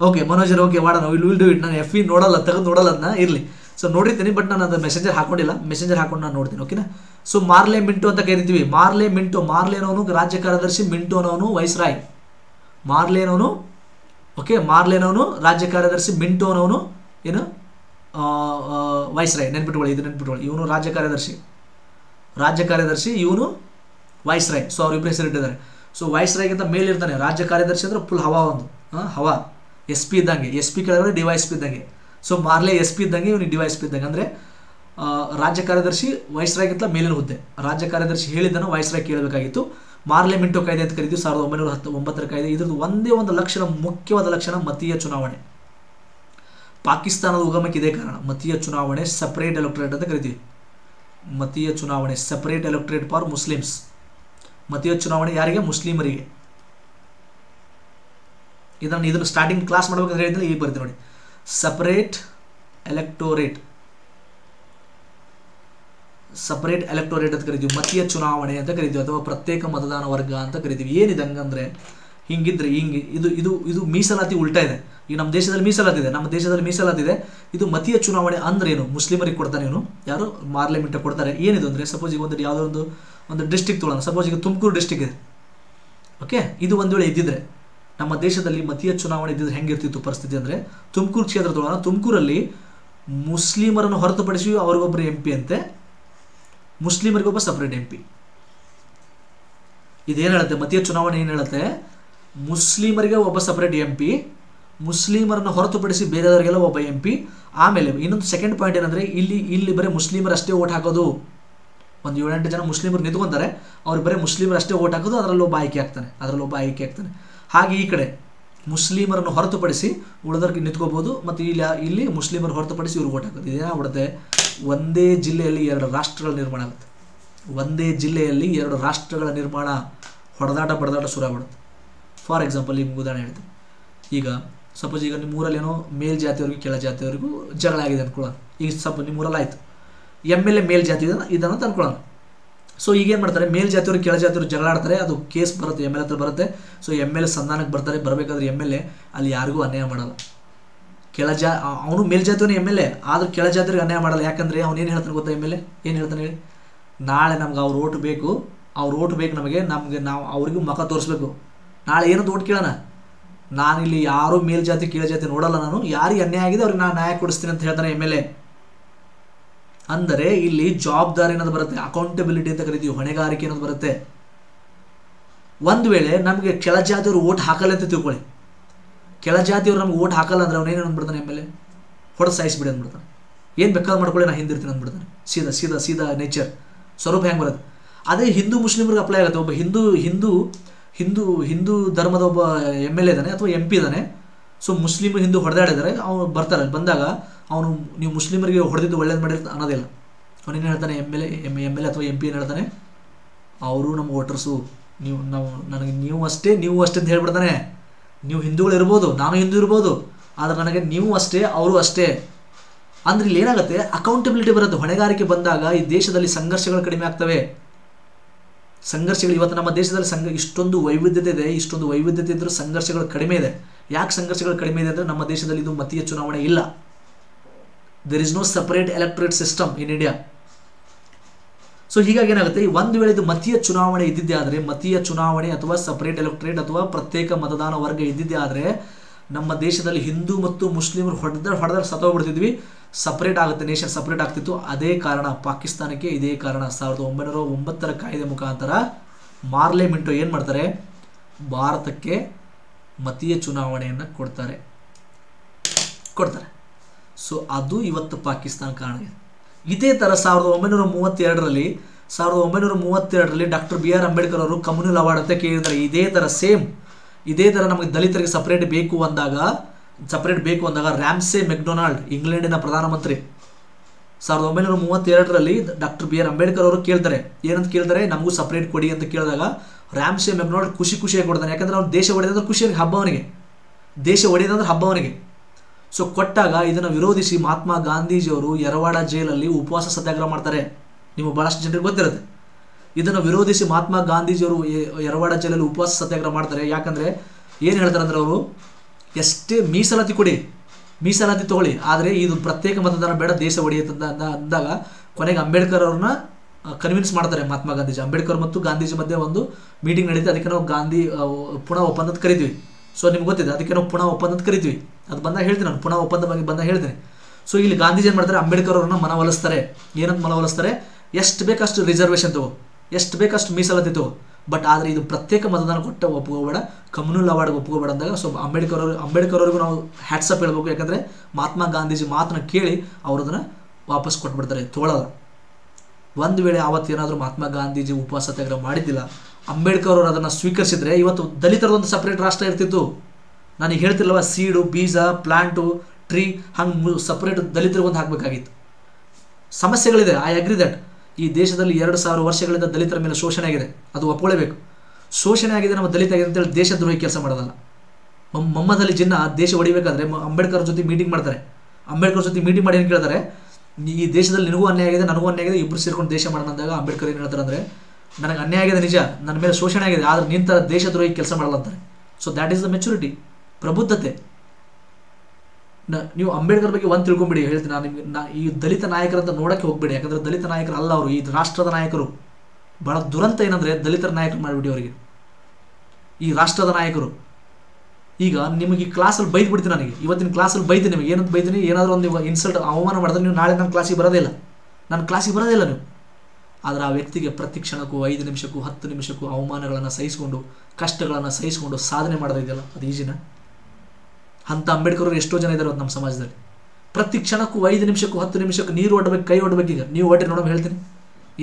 ಓಕೆ ಮನೋಜರ್ ಓಕೆ ಮಾಡೋಣ ವಿಲ್ ವಿಲ್ ಡೂ ಇಟ್ ನಾನು ಎಫ್ ಇ ನೋಡಲ್ಲ, ತೆಗೆದು ನೋಡಲ್ಲ ಅದನ್ನ ಇರಲಿ. ಸೊ ನೋಡಿರ್ತೀನಿ ಬಟ್ ನಾನು ಅದು ಮೆಸೆಂಜರ್ ಹಾಕೊಂಡಿಲ್ಲ. ಮೆಸೆಂಜರ್ ಹಾಕೊಂಡು ನಾನು ನೋಡ್ತೀನಿ ಓಕೆನಾ ಸೊ ಮಾರ್ಲೆ ಮಿಂಟು ಅಂತ ಕರಿತೀವಿ. ಮಾರ್ಲೆ ಮಿಂಟೋ ಮಾರ್ಲೆನವನು ರಾಜ್ಯ ಕಾರ್ಯದರ್ಶಿ ಮಿಂಟೋನವನು ವೈಸ್ರಾಯ್. ಮಾರ್ಲೆನವನು ಓಕೆ ಮಾರ್ಲೆನವನು ರಾಜ್ಯ ಕಾರ್ಯದರ್ಶಿ ಮಿಂಟೋನವನು ಏನು? ವೈಸ್ರಾಯ್, ನೆನ್ಪಿಟ್ಕೊಳ್ಳಿ, ಇದು ನೆನ್ಪಿಟ್ಕೊಳ್ಳಿ. ಇವನು ರಾಜ್ಯ ಕಾರ್ಯದರ್ಶಿ. ರಾಜ್ಯ ಕಾರ್ಯದರ್ಶಿ, ಇವನು ವೈಸ್ರಾಯ್. ಸೊ ಅವರಿಬ್ಬರು ಹೆಸರಿಟ್ಟಿದ್ದಾರೆ. ಸೊ ವೈಸ್ರಾಯ್ಗಿಂತ ಮೇಲಿರ್ತಾನೆ. ರಾಜ್ಯ ಕಾರ್ಯದರ್ಶಿ ಅಂದ್ರೆ ಫುಲ್ ಹವಾ ಒಂದು. ಹವಾ. ಎಸ್ ಪಿ ಇದ್ದಂಗೆ S P Y S P ಇದ್ದಂಗೆ. ಸೊ ಮಾರ್ಲೆ ಎಸ್ ಪಿ ಇದ್ದಂಗೆ, ಇವನಿಗೆ ಡಿ ವೈ ಎಸ್ ಪಿ ಇದ್ದಂಗೆ. ಅಂದರೆ ರಾಜ್ಯ ಕಾರ್ಯದರ್ಶಿ ವಯಸ್ಸರಾಗಿಂತ ಮೇಲಿನ ಹುದ್ದೆ. ರಾಜ್ಯ ಕಾರ್ಯದರ್ಶಿ ಹೇಳಿದ್ದನ್ನು ವೈಸ್ರಾಯ್ ಕೇಳಬೇಕಾಗಿತ್ತು. ಮಾರ್ಲೆ ಮಿಂಟೋ ಕಾಯ್ದೆ ಅಂತ ಕರೀತೀವಿ, ಸಾವಿರದ ಒಂಬೈನೂರ ಹತ್ತು, ಒಂಬತ್ತರ ಕಾಯ್ದೆ. ಇದ್ರದ್ದು ಒಂದೇ ಒಂದು ಲಕ್ಷಣ, ಮುಖ್ಯವಾದ ಲಕ್ಷಣ, ಮತೀಯ ಚುನಾವಣೆ. ಪಾಕಿಸ್ತಾನದ ಉಗಮಕ್ಕೆ ಇದೇ ಕಾರಣ. ಮತೀಯ ಚುನಾವಣೆ ಸಪ್ರೇಟ್ ಎಲೆಕ್ಟ್ರೇಟ್ ಅಂತ ಕರಿತೀವಿ. ಮತೀಯ ಚುನಾವಣೆ ಸಪ್ರೇಟ್ ಎಲೆಕ್ಟ್ರೇಟ್ ಫಾರ್ ಮುಸ್ಲಿಮ್ಸ್ ಮತೀಯ ಚುನಾವಣೆ ಯಾರಿಗೆ? ಮುಸ್ಲಿಮರಿಗೆ. ಇದನ್ನು ಇದನ್ನು ಸ್ಟಾರ್ಟಿಂಗ್ ಕ್ಲಾಸ್ ಮಾಡಬೇಕಂತ ಹೇಳಿದ್ರೆ ಈಗ ಬರ್ತೀನಿ ನೋಡಿ. ಸಪ್ರೇಟ್ ಎಲೆಕ್ಟೋರೇಟ್ ಸಪ್ರೇಟ್ ಎಲೆಕ್ಟೋರೇಟ್ ಅಂತ ಕರಿತೀವಿ, ಮತೀಯ ಚುನಾವಣೆ ಅಂತ ಕರಿತೀವಿ, ಅಥವಾ ಪ್ರತ್ಯೇಕ ಮತದಾನ ವರ್ಗ ಅಂತ ಕರಿತೀವಿ. ಏನಿದೆ ಹಂಗಂದ್ರೆ, ಹಿಂಗಿದ್ರೆ ಹಿಂಗೆ, ಇದು ಇದು ಇದು ಮೀಸಲಾತಿ ಉಲ್ಟಾ ಇದೆ. ಈಗ ನಮ್ಮ ದೇಶದಲ್ಲಿ ಮೀಸಲಾತಿ ಇದೆ, ನಮ್ಮ ದೇಶದಲ್ಲಿ ಮೀಸಲಾತಿ ಇದೆ. ಇದು ಮತೀಯ ಚುನಾವಣೆ ಅಂದ್ರೆ ಏನು? ಮುಸ್ಲಿಮರಿಗೆ ಕೊಡ್ತಾನೆ ಇವನು. ಯಾರು? ಮಾರ್ಲಿಮೆಂಟ್ ಕೊಡ್ತಾರೆ. ಏನಿದು ಅಂದರೆ ಸಪೋಸ್ ಈಗ ಒಂದು ಯಾವುದೋ ಒಂದು ಒಂದು ಡಿಸ್ಟಿಕ್ ತೊಗೊಳ್ಳೋಣ ಸಪೋಸ್ ಈಗ ತುಮಕೂರು ಡಿಸ್ಟಿಕ್ ಇದೆ. ಓಕೆ ಇದು ಒಂದು ವೇಳೆ ಇದ್ದಿದ್ರೆ ನಮ್ಮ ದೇಶದಲ್ಲಿ ಮತೀಯ ಚುನಾವಣೆ ಇದ್ದಿದ್ರೆ ಹೆಂಗಿರ್ತಿತ್ತು ಪರಿಸ್ಥಿತಿ ಅಂದರೆ ತುಮಕೂರು ಕ್ಷೇತ್ರದೊಳಗೆ, ತುಮಕೂರಲ್ಲಿ ಮುಸ್ಲಿಮರನ್ನು ಹೊರತುಪಡಿಸಿ ಅವ್ರಿಗೊಬ್ಬರು ಎಂ ಪಿ ಅಂತೆ ಮುಸ್ಲಿಮರಿಗೊಬ್ಬ ಸಪ್ರೇಟ್ ಎಂ ಪಿ ಇದೇನು ಹೇಳುತ್ತೆ? ಮತೀಯ ಚುನಾವಣೆ ಏನು ಹೇಳುತ್ತೆ? ಮುಸ್ಲಿಮರಿಗೆ ಒಬ್ಬ ಸಪ್ರೇಟ್ ಎಂ ಪಿ ಮುಸ್ಲಿಮರನ್ನು ಹೊರತುಪಡಿಸಿ ಬೇರೆಯವರಿಗೆಲ್ಲ ಒಬ್ಬ ಎಂ ಪಿ ಆಮೇಲೆ ಇನ್ನೊಂದು ಸೆಕೆಂಡ್ ಪಾಯಿಂಟ್ ಏನಂದರೆ ಇಲ್ಲಿ ಇಲ್ಲಿ ಬರೀ ಮುಸ್ಲಿಮರಷ್ಟೇ ಓಟ್ ಹಾಕೋದು. ಒಂದು ಏಳೆಂಟು ಜನ ಮುಸ್ಲಿಮರು ನಿಂತ್ಕೊಂತಾರೆ, ಅವ್ರು ಬರೀ ಮುಸ್ಲಿಮರಷ್ಟೇ ಓಟ್ ಹಾಕೋದು, ಅದರಲ್ಲೊಬ್ಬ ಆಯ್ಕೆ ಆಗ್ತಾನೆ, ಅದರಲ್ಲೊಬ್ಬ ಆಯ್ಕೆ ಆಗ್ತಾನೆ. ಹಾಗೆ ಈ ಕಡೆ ಮುಸ್ಲಿಮರನ್ನು ಹೊರತುಪಡಿಸಿ ಉಳಿದವ್ರಿಗೆ ನಿಂತ್ಕೋಬೋದು. ಮತ್ತು ಇಲ್ಲಿ ಇಲ್ಲಿ ಮುಸ್ಲಿಮರು ಹೊರತುಪಡಿಸಿ ಇವರು ಓಟ್ ಹಾಕೋದು. ಇದೇನಾಗ್ಬಿಡುತ್ತೆ ಒಂದೇ ಜಿಲ್ಲೆಯಲ್ಲಿ ಎರಡು ರಾಷ್ಟ್ರಗಳ ನಿರ್ಮಾಣ ಆಗುತ್ತೆ. ಒಂದೇ ಜಿಲ್ಲೆಯಲ್ಲಿ ಎರಡು ರಾಷ್ಟ್ರಗಳ ನಿರ್ಮಾಣ ಹೊಡೆದಾಟ ಬಡದಾಟ ಶುರು ಆಗ್ಬಿಡುತ್ತೆ. ಫಾರ್ ಎಕ್ಸಾಂಪಲ್ ನಿಮ್ಗೆ ಉದಾಹರಣೆ ಹೇಳ್ತೀನಿ. ಈಗ ಸಪೋಸ್ ಈಗ ನಿಮ್ಮ ಊರಲ್ಲಿ ಏನೋ ಮೇಲ್ ಜಾತಿಯವರಿಗೂ ಕೆಳ ಜಾತಿಯವರಿಗೂ ಜಗಳ ಆಗಿದೆ ಅನ್ಕೊಳ್ಳೋಣ. ಈಗ ಸಪೋಸ್ ನಿಮ್ಮ ಊರಲ್ಲಿ ಆಯಿತು. ಎಂ ಎಲ್ ಎ ಮೇಲ್ ಜಾತಿ ಇದನ್ನು ತಂದ್ಕೊಳ್ಳೋಣ. ಸೊ ಈಗ ಏನು ಮಾಡ್ತಾರೆ? ಮೇಲ್ ಜಾತಿಯವರು ಕೆಳ ಜಾತಿಯವರು ಜಗಳ ಆಡ್ತಾರೆ, ಅದು ಕೇಸ್ ಬರುತ್ತೆ ಎಂ ಎಲ್ ಹತ್ರ ಬರುತ್ತೆ. ಸೊ ಎಂ ಎಲ್ ಎ ಸಂಧಾನಕ್ಕೆ ಬರ್ತಾರೆ, ಬರಬೇಕಾದ್ರೆ ಎಂ ಎಲ್ ಎ ಅಲ್ಲಿ ಯಾರಿಗೂ ಅನ್ಯಾಯ ಮಾಡಲ್ಲ. ಕೆಳ ಜಾ, ಅವನು ಮೇಲ್ಜಾತಿಯವನು ಎಂ ಎಲ್ ಎ ಆದರೂ ಕೆಳ ಜಾತಿಯವ್ರಿಗೆ ಅನ್ಯಾಯ ಮಾಡಲ್ಲ. ಯಾಕಂದರೆ ಅವ್ನು ಏನು ಹೇಳ್ತಾನೆ ಗೊತ್ತಾ ಎಂ ಎಲ್ ಎ ಏನು ಹೇಳ್ತಾನೆ ಹೇಳಿ? ನಾಳೆ ನಮ್ಗೆ ಅವ್ರು ಓಟ್ ಬೇಕು, ಅವ್ರ ಓಟ್ ಬೇಕು ನಮಗೆ ನಮಗೆ ನಾವು ಅವ್ರಿಗೂ ಮುಖ ತೋರಿಸ್ಬೇಕು. ನಾಳೆ ಏನಂತ ಓಟ್ ಕೇಳೋಣ? ನಾನಿಲ್ಲಿ ಯಾರೂ ಮೇಲ್ಜಾತಿ ಕೀಳ್ಜಾತಿ ನೋಡಲ್ಲ ನಾನು. ಯಾರಿಗೆ ಅನ್ಯಾಯ ಆಗಿದೆ ಅವ್ರಿಗೆ ನಾನು ನ್ಯಾಯ ಕೊಡಿಸ್ತೀನಿ ಅಂತ ಹೇಳ್ತಾನೆ ಎಂ ಎಲ್ ಎ ಅಂದರೆ ಇಲ್ಲಿ ಜವಾಬ್ದಾರಿ ಅನ್ನೋದು ಬರುತ್ತೆ ಅಕೌಂಟಬಿಲಿಟಿ ಅಂತ ಕರಿತೀವಿ, ಹೊಣೆಗಾರಿಕೆ ಅನ್ನೋದು ಬರುತ್ತೆ. ಒಂದು ವೇಳೆ ನಮಗೆ ಕೆಳಜಾತಿಯವರು ಓಟ್ ಹಾಕಲ್ಲ ಅಂತ ತಿಳ್ಕೊಳ್ಳಿ. ಕೆಳಜಾತಿಯವರು ನಮ್ಗೆ ಓಟ್ ಹಾಕಲ್ಲ ಅಂದ್ರೆ ಅವನೇನು ಅಂದ್ಬಿಡ್ತಾನೆ ಎಂ ಎಲ್ ಎ? ಹೊಡೆದು ಸಾಯಿಸ್ಬಿಡಿ ಅಂದ್ಬಿಡ್ತಾನೆ. ಏನು ಬೇಕಾದ್ರೆ ಮಾಡ್ಕೊಳ್ಳಿ ನಾನು ಹಿಂದಿರ್ತೀನಿ ಅಂದ್ಬಿಡ್ತಾನೆ. ಸೀದಾ ಸೀದಾ ಸೀದಾ ನೇಚರ್ ಸ್ವರೂಪ ಹೆಂಗೆ ಬರುತ್ತೆ? ಅದೇ ಹಿಂದೂ ಮುಸ್ಲಿಮರಿಗೆ ಅಪ್ಲೈ ಆಗುತ್ತೆ. ಒಬ್ಬ ಹಿಂದೂ ಹಿಂದೂ ಹಿಂದೂ ಹಿಂದೂ ಧರ್ಮದ ಒಬ್ಬ ಎಂ ಎಲ್ ಎ ಇದ್ದಾನೆ ಅಥವಾ ಎಂ ಪಿ ಇದ್ದಾನೆ. ಸೊ ಮುಸ್ಲಿಮ್ ಹಿಂದೂ ಹೊಡೆದಾಡಿದರೆ ಅವನು ಬರ್ತಾರೆ ಬಂದಾಗ ಅವನು, ನೀವು ಮುಸ್ಲಿಮರಿಗೆ ಹೊಡೆದಿದ್ದು ಒಳ್ಳೇದು ಮಾಡಿರ್ತ ಅನ್ನೋದಿಲ್ಲ ಅವನೇನು ಹೇಳ್ತಾನೆ? M L A M M L A ಅಥವಾ ಎಂ ಪಿ ಏನು ಹೇಳ್ತಾನೆ? ಅವರು ನಮ್ಮ ವೋಟರ್ಸು. ನೀವು, ನಾವು, ನನಗೆ ನೀವು ಅಷ್ಟೇ ನೀವು ಅಷ್ಟೇ ಅಂತ ಹೇಳ್ಬಿಡ್ತಾನೆ. ನೀವು ಹಿಂದೂಗಳು ಇರ್ಬೋದು, ನಾನು ಹಿಂದೂ ಇರ್ಬೋದು, ಆದರೆ ನನಗೆ ನೀವು ಅಷ್ಟೇ, ಅವರು ಅಷ್ಟೇ. ಅಂದರೆ ಇಲ್ಲಿ ಏನಾಗುತ್ತೆ? ಅಕೌಂಟಬಿಲಿಟಿ ಬರುತ್ತೆ. ಹೊಣೆಗಾರಿಕೆ ಬಂದಾಗ ಈ ದೇಶದಲ್ಲಿ ಸಂಘರ್ಷಗಳು ಕಡಿಮೆ ಆಗ್ತವೆ. ಸಂಘರ್ಷಗಳು ಇವತ್ತು ನಮ್ಮ ದೇಶದಲ್ಲಿ ಸಂಘ ಇಷ್ಟೊಂದು ವೈವಿಧ್ಯತೆ ಇದೆ, ಇಷ್ಟೊಂದು ವೈವಿಧ್ಯತೆ ಇದ್ದರೂ ಸಂಘರ್ಷಗಳು ಕಡಿಮೆ ಇದೆ. ಯಾಕೆ ಸಂಘರ್ಷಗಳು ಕಡಿಮೆ ಇದೆ ಅಂದರೆ ನಮ್ಮ ದೇಶದಲ್ಲಿ ಇದು ಮತೀಯ ಚುನಾವಣೆ ಇಲ್ಲ. There is no separate electorate system in India so ಹೀಗಾಗಿ ಏನಾಗುತ್ತೆ? ಒಂದು ವೇಳೆ ಇದು ಮತೀಯ ಚುನಾವಣೆ ಇದ್ದಿದ್ದೇ ಆದರೆ, ಮತೀಯ ಚುನಾವಣೆ ಅಥವಾ ಸಪರೇಟ್ ಎಲೆಕ್ಟ್ರೇಟ್ ಅಥವಾ ಪ್ರತ್ಯೇಕ ಮತದಾನ ವರ್ಗ ಇದ್ದಿದ್ದೇ ಆದರೆ, ನಮ್ಮ ದೇಶದಲ್ಲಿ ಹಿಂದೂ ಮತ್ತು ಮುಸ್ಲಿಮರು ಹೊಡೆದ ಹೊಡೆದ ಸತ್ತೋಗ್ಬಿಡ್ತಿದ್ವಿ. ಸಪರೇಟ್ ಆಗುತ್ತೆ ನೇಷನ್ ಸಪ್ರೇಟ್ ಆಗ್ತಿತ್ತು. ಅದೇ ಕಾರಣ ಪಾಕಿಸ್ತಾನಕ್ಕೆ ಇದೇ ಕಾರಣ. ಸಾವಿರದ ಒಂಬೈನೂರ ಒಂಬತ್ತರ ಕಾಯ್ದೆ ಮುಖಾಂತರ ಮಾರ್ಲೆ ಮಿಂಟೋ ಏನು ಮಾಡ್ತಾರೆ? ಭಾರತಕ್ಕೆ ಮತೀಯ ಚುನಾವಣೆಯನ್ನು ಕೊಡ್ತಾರೆ. ಕೊಡ್ತಾರೆ. ಸೊ ಅದು ಇವತ್ತು ಪಾಕಿಸ್ತಾನ ಕಾರಣ. ಇದೆ. ಥರ ಸಾವಿರದ ಒಂಬೈನೂರ ಮೂವತ್ತೆರಡರಲ್ಲಿ, ಸಾವಿರದ ಒಂಬೈನೂರ ಮೂವತ್ತೆರಡರಲ್ಲಿ ಡಾಕ್ಟರ್ ಬಿ ಆರ್ ಅಂಬೇಡ್ಕರ್ ಅವರು ಕಮ್ಯುನಲ್ ಅವಾರ್ಡ್ ಅಂತ ಕೇಳಿದ್ದಾರೆ. ಇದೇ ಥರ ಸೇಮ್. ಇದೇ ಥರ ನಮಗೆ ದಲಿತರಿಗೆ ಸಪ್ರೇಟ್ ಬೇಕು ಅಂದಾಗ ಸಪ್ರೇಟ್ ಬೇಕು ಅಂದಾಗ ರ್ಯಾಮ್ಸೆ ಮೆಕ್ಡೊನಾಲ್ಡ್, ಇಂಗ್ಲೆಂಡಿನ ಪ್ರಧಾನಮಂತ್ರಿ. ಸಾವಿರದ ಒಂಬೈನೂರ ಮೂವತ್ತೆರಡರಲ್ಲಿ ಡಾಕ್ಟರ್ ಬಿ ಆರ್ ಅಂಬೇಡ್ಕರ್ ಅವರು ಕೇಳ್ತಾರೆ. ಏನಂತ ಕೇಳ್ತಾರೆ? ನಮಗೂ ಸಪ್ರೇಟ್ ಕೊಡಿ ಅಂತ ಕೇಳಿದಾಗ ರ್ಯಾಮ್ಸೆ ಮೆಕ್ಡೊನಾಲ್ಡ್ ಖುಷಿ ಖುಷಿಯಾಗಿ ಕೊಡ್ತಾನೆ. ಯಾಕಂದರೆ ಅವ್ನು ದೇಶ ಒಡೆದಂದ್ರೆ ಖುಷಿ ಹಬ್ಬ ಅವನಿಗೆ. ದೇಶ ಒಡೆದಂದ್ರೆ ಹಬ್ಬ ಅವನಿಗೆ. ಸೊ ಕೊಟ್ಟಾಗ ಇದನ್ನು ವಿರೋಧಿಸಿ ಮಹಾತ್ಮ ಗಾಂಧೀಜಿಯವರು ಯರವಾಡ ಜೈಲಲ್ಲಿ ಉಪವಾಸ ಸತ್ಯಾಗ್ರಹ ಮಾಡ್ತಾರೆ. ನೀವು ಭಾಳಷ್ಟು ಜನರಿಗೆ ಗೊತ್ತಿರುತ್ತೆ. ಇದನ್ನು ವಿರೋಧಿಸಿ ಮಹಾತ್ಮ ಗಾಂಧೀಜಿಯವರು ಯರವಾಡ ಜೈಲಲ್ಲಿ ಉಪವಾಸ ಸತ್ಯಾಗ್ರಹ ಮಾಡ್ತಾರೆ. ಯಾಕಂದರೆ ಏನು ಹೇಳ್ತಾರೆ ಅಂದ್ರೆ ಅವರು? ಎಷ್ಟೇ ಮೀಸಲಾತಿ ಕೊಡಿ, ಮೀಸಲಾತಿ ತಗೊಳ್ಳಿ. ಆದರೆ ಇದು ಪ್ರತ್ಯೇಕ ಮತದಾನ ಬೇಡ, ದೇಶ ಒಡೆಯುತ್ತೆ ಅಂತ ಅಂದ- ಅಂದಾಗ ಕೊನೆಗೆ ಅಂಬೇಡ್ಕರ್ ಅವ್ರನ್ನ ಕನ್ವಿನ್ಸ್ ಮಾಡ್ತಾರೆ ಮಹಾತ್ಮ ಗಾಂಧೀಜಿ. ಅಂಬೇಡ್ಕರ್ ಮತ್ತು ಗಾಂಧೀಜಿ ಮಧ್ಯೆ ಒಂದು ಮೀಟಿಂಗ್ ನಡೀತು. ಅದಕ್ಕೆ ನಾವು ಗಾಂಧಿ ಪುನಃ ಒಪ್ಪಂದ ಅಂತ ಕರಿತೀವಿ. ಸೊ ನಿಮ್ಗೆ ಗೊತ್ತಿದೆ, ಅದಕ್ಕೆ ನಾವು ಪುನಃ ಒಪ್ಪಂದ ಅಂತ ಕರಿತೀವಿ. ಅದು ಬಂದಾಗ ಹೇಳ್ತೀನಿ ನಾನು, ಪುನಃ ಒಪ್ಪಂದ ಬಗ್ಗೆ ಬಂದಾಗ ಹೇಳ್ತೀನಿ. ಸೊ ಇಲ್ಲಿ ಗಾಂಧೀಜಿ ಏನು ಮಾಡ್ತಾರೆ, ಅಂಬೇಡ್ಕರ್ ಅವ್ರನ್ನ ಮನವೊಲಿಸ್ತಾರೆ ಏನಂತ ಮನವೊಲಿಸ್ತಾರೆ ಎಷ್ಟು ಬೇಕಷ್ಟು ರಿಸರ್ವೇಷನ್ ತಗೋ, ಎಷ್ಟು ಬೇಕಷ್ಟು ಮೀಸಲಾತಿ ತಗೋ. ಬಟ್ ಆದರೆ ಇದು ಪ್ರತ್ಯೇಕ ಮತದಾನ ಕೊಟ್ಟ ಒಪ್ಕೋಬೇಡ, ಕಮ್ಯುನಲ್ ಅವಾರ್ಡ್ಗೆ ಒಪ್ಕೋಬೇಡ ಅಂದಾಗ ಸೊ ಅಂಬೇಡ್ಕರ್ ಅವರು, ಅಂಬೇಡ್ಕರ್ ಅವ್ರಿಗೂ ನಾವು ಹ್ಯಾಟ್ಸಪ್ ಹೇಳ್ಬೇಕು. ಯಾಕಂದರೆ ಮಹಾತ್ಮ ಗಾಂಧೀಜಿ ಮಾತನ್ನ ಕೇಳಿ ಅವ್ರು ಅದನ್ನು ವಾಪಸ್ ಕೊಟ್ಬಿಡ್ತಾರೆ. ತೋಳಲ್ಲ ಒಂದು ವೇಳೆ ಆವತ್ತೇನಾದರೂ ಮಹಾತ್ಮ ಗಾಂಧೀಜಿ ಉಪವಾಸ ಸತ್ಯಾಗ್ರಹ ಮಾಡಿದ್ದಿಲ್ಲ, ಅಂಬೇಡ್ಕರ್ ಅವರು ಅದನ್ನು ಸ್ವೀಕರಿಸಿದ್ರೆ ಇವತ್ತು ದಲಿತರದೊಂದು ಸಪ್ರೇಟ್ ರಾಷ್ಟ್ರ ಇರ್ತಿತ್ತು. ನನಗೆ ಹೇಳ್ತಿಲ್ಲವ ಸೀಡು ಬೀಜ ಪ್ಲಾಂಟು ಟ್ರೀ ಹಂಗೆ ಸಪ್ರೇಟ್ ದಲಿತರಿಗೊಂದು ಹಾಕಬೇಕಾಗಿತ್ತು. ಸಮಸ್ಯೆಗಳಿದೆ ಐ ಅಗ್ರಿ ದಟ್ ಈ ದೇಶದಲ್ಲಿ ಎರಡು ಸಾವಿರ ವರ್ಷಗಳಿಂದ ದಲಿತರ ಮೇಲೆ ಶೋಷಣೆ ಆಗಿದೆ. ಅದು ಒಪ್ಕೊಳ್ಳೇಬೇಕು ಶೋಷಣೆ ಆಗಿದೆ ನಮ್ಮ ದಲಿತ ಆಗಿದೆ ಅಂತೇಳಿ ದೇಶದ್ರೋಹಿ ಕೆಲಸ ಮಾಡೋದಲ್ಲ. ಮಮ್ಮದಲ್ಲಿ ಜಿನ್ನ ದೇಶ ಹೊಡಿಬೇಕಾದ್ರೆ ಅಂಬೇಡ್ಕರ್ ಜೊತೆ ಮೀಟಿಂಗ್ ಮಾಡ್ತಾರೆ. ಅಂಬೇಡ್ಕರ್ ಜೊತೆ ಮೀಟಿಂಗ್ ಮಾಡಿ ಏನು ಕೇಳ್ತಾರೆ? ಈ ದೇಶದಲ್ಲಿ ನಿನಗೂ ಅನ್ಯಾಯ ಆಗಿದೆ, ನನಗೂ ಅನ್ಯಾಯ ಆಗಿದೆ ಇಬ್ಬರು ಸೇರ್ಕೊಂಡು ದೇಶ ಮಾಡೋಣ ಅಂದಾಗ ಅಂಬೇಡ್ಕರ್ ಏನು ಹೇಳ್ತಾರೆ ಅಂದರೆ, ನನಗೆ ಅನ್ಯಾಯ ಆಗಿದೆ ನಿಜ, ನನ್ನ ಮೇಲೆ ಶೋಷಣೆ ಆಗಿದೆ, ಆದರೆ ನಿಂತ ದೇಶದ್ರೋಹಿ ಕೆಲಸ ಮಾಡಲ್ಲ ಅಂತಾರೆ. So that is the maturity ಪ್ರಬುದ್ಧತೆ. ನೀವು ಅಂಬೇಡ್ಕರ್ ಬಗ್ಗೆ ಒಂದು ತಿಳ್ಕೊಂಬಿಡಿ, ಹೇಳ್ತೀನಿ ನಾನು ನಿಮಗೆ. ನಾ ಈ ದಲಿತ ನಾಯಕರಂತ ನೋಡೋಕ್ಕೆ ಹೋಗ್ಬೇಡಿ, ಯಾಕಂದ್ರೆ ದಲಿತ ನಾಯಕರು ಅಲ್ಲ ಅವರು. ಈ ರಾಷ್ಟ್ರದ ನಾಯಕರು. ಭಾಳ ದುರಂತ ಏನಂದರೆ ದಲಿತರ ನಾಯಕರು ಮಾಡಿಬಿಡಿ ಅವರಿಗೆ. ಈ ರಾಷ್ಟ್ರದ ನಾಯಕರು. ಈಗ ನಿಮಗೆ ಈ ಕ್ಲಾಸಲ್ಲಿ ಬೈದು ಬಿಡ್ತೀನಿ ನನಗೆ ಇವತ್ತಿನ ಕ್ಲಾಸಲ್ಲಿ ಬೈತೀನಿ ನಿಮಗೆ. ಏನಂತ ಬೈತೀನಿ ಏನಾದರೂ ಒಂದು ಇನ್ಸಲ್ಟ್ ಅವಮಾನ ಮಾಡಿದ್ರೆ ನೀವು ನಾಳೆ ನನ್ನ ಕ್ಲಾಸಿಗೆ ಬರೋದೇ ಇಲ್ಲ. ನನ್ನ ಕ್ಲಾಸಿಗೆ ಬರೋದೇ ಇಲ್ಲ ನೀವು. ಆದರೆ ಆ ವ್ಯಕ್ತಿಗೆ ಪ್ರತಿ ಕ್ಷಣಕ್ಕೂ, ಐದು ನಿಮಿಷಕ್ಕೂ, ಹತ್ತು ನಿಮಿಷಕ್ಕೂ ಅವಮಾನಗಳನ್ನು ಸಹಿಸಿಕೊಂಡು, ಕಷ್ಟಗಳನ್ನು ಸಹಿಸಿಕೊಂಡು ಸಾಧನೆ ಮಾಡೋದಿದೆಯಲ್ಲ ಅದು ಈಜಿನ ಅಂಥ ಅಂಬೇಡ್ಕರ್ ಅವರು ಎಷ್ಟೋ ಜನ ಇದ್ದಾರೆ ನಮ್ಮ ಸಮಾಜದಲ್ಲಿ. ಪ್ರತಿ ಕ್ಷಣಕ್ಕೂ ಐದು ನಿಮಿಷಕ್ಕೂ ಹತ್ತು ನಿಮಿಷಕ್ಕೂ ನೀರು ಒಡ್ಬೇಕು, ಕೈ ಒಡ್ಬೇಕು ಈಗ. ನೀವು ಒಡ್ಡಿ ನೋಡೋಣ ಹೇಳ್ತೀನಿ.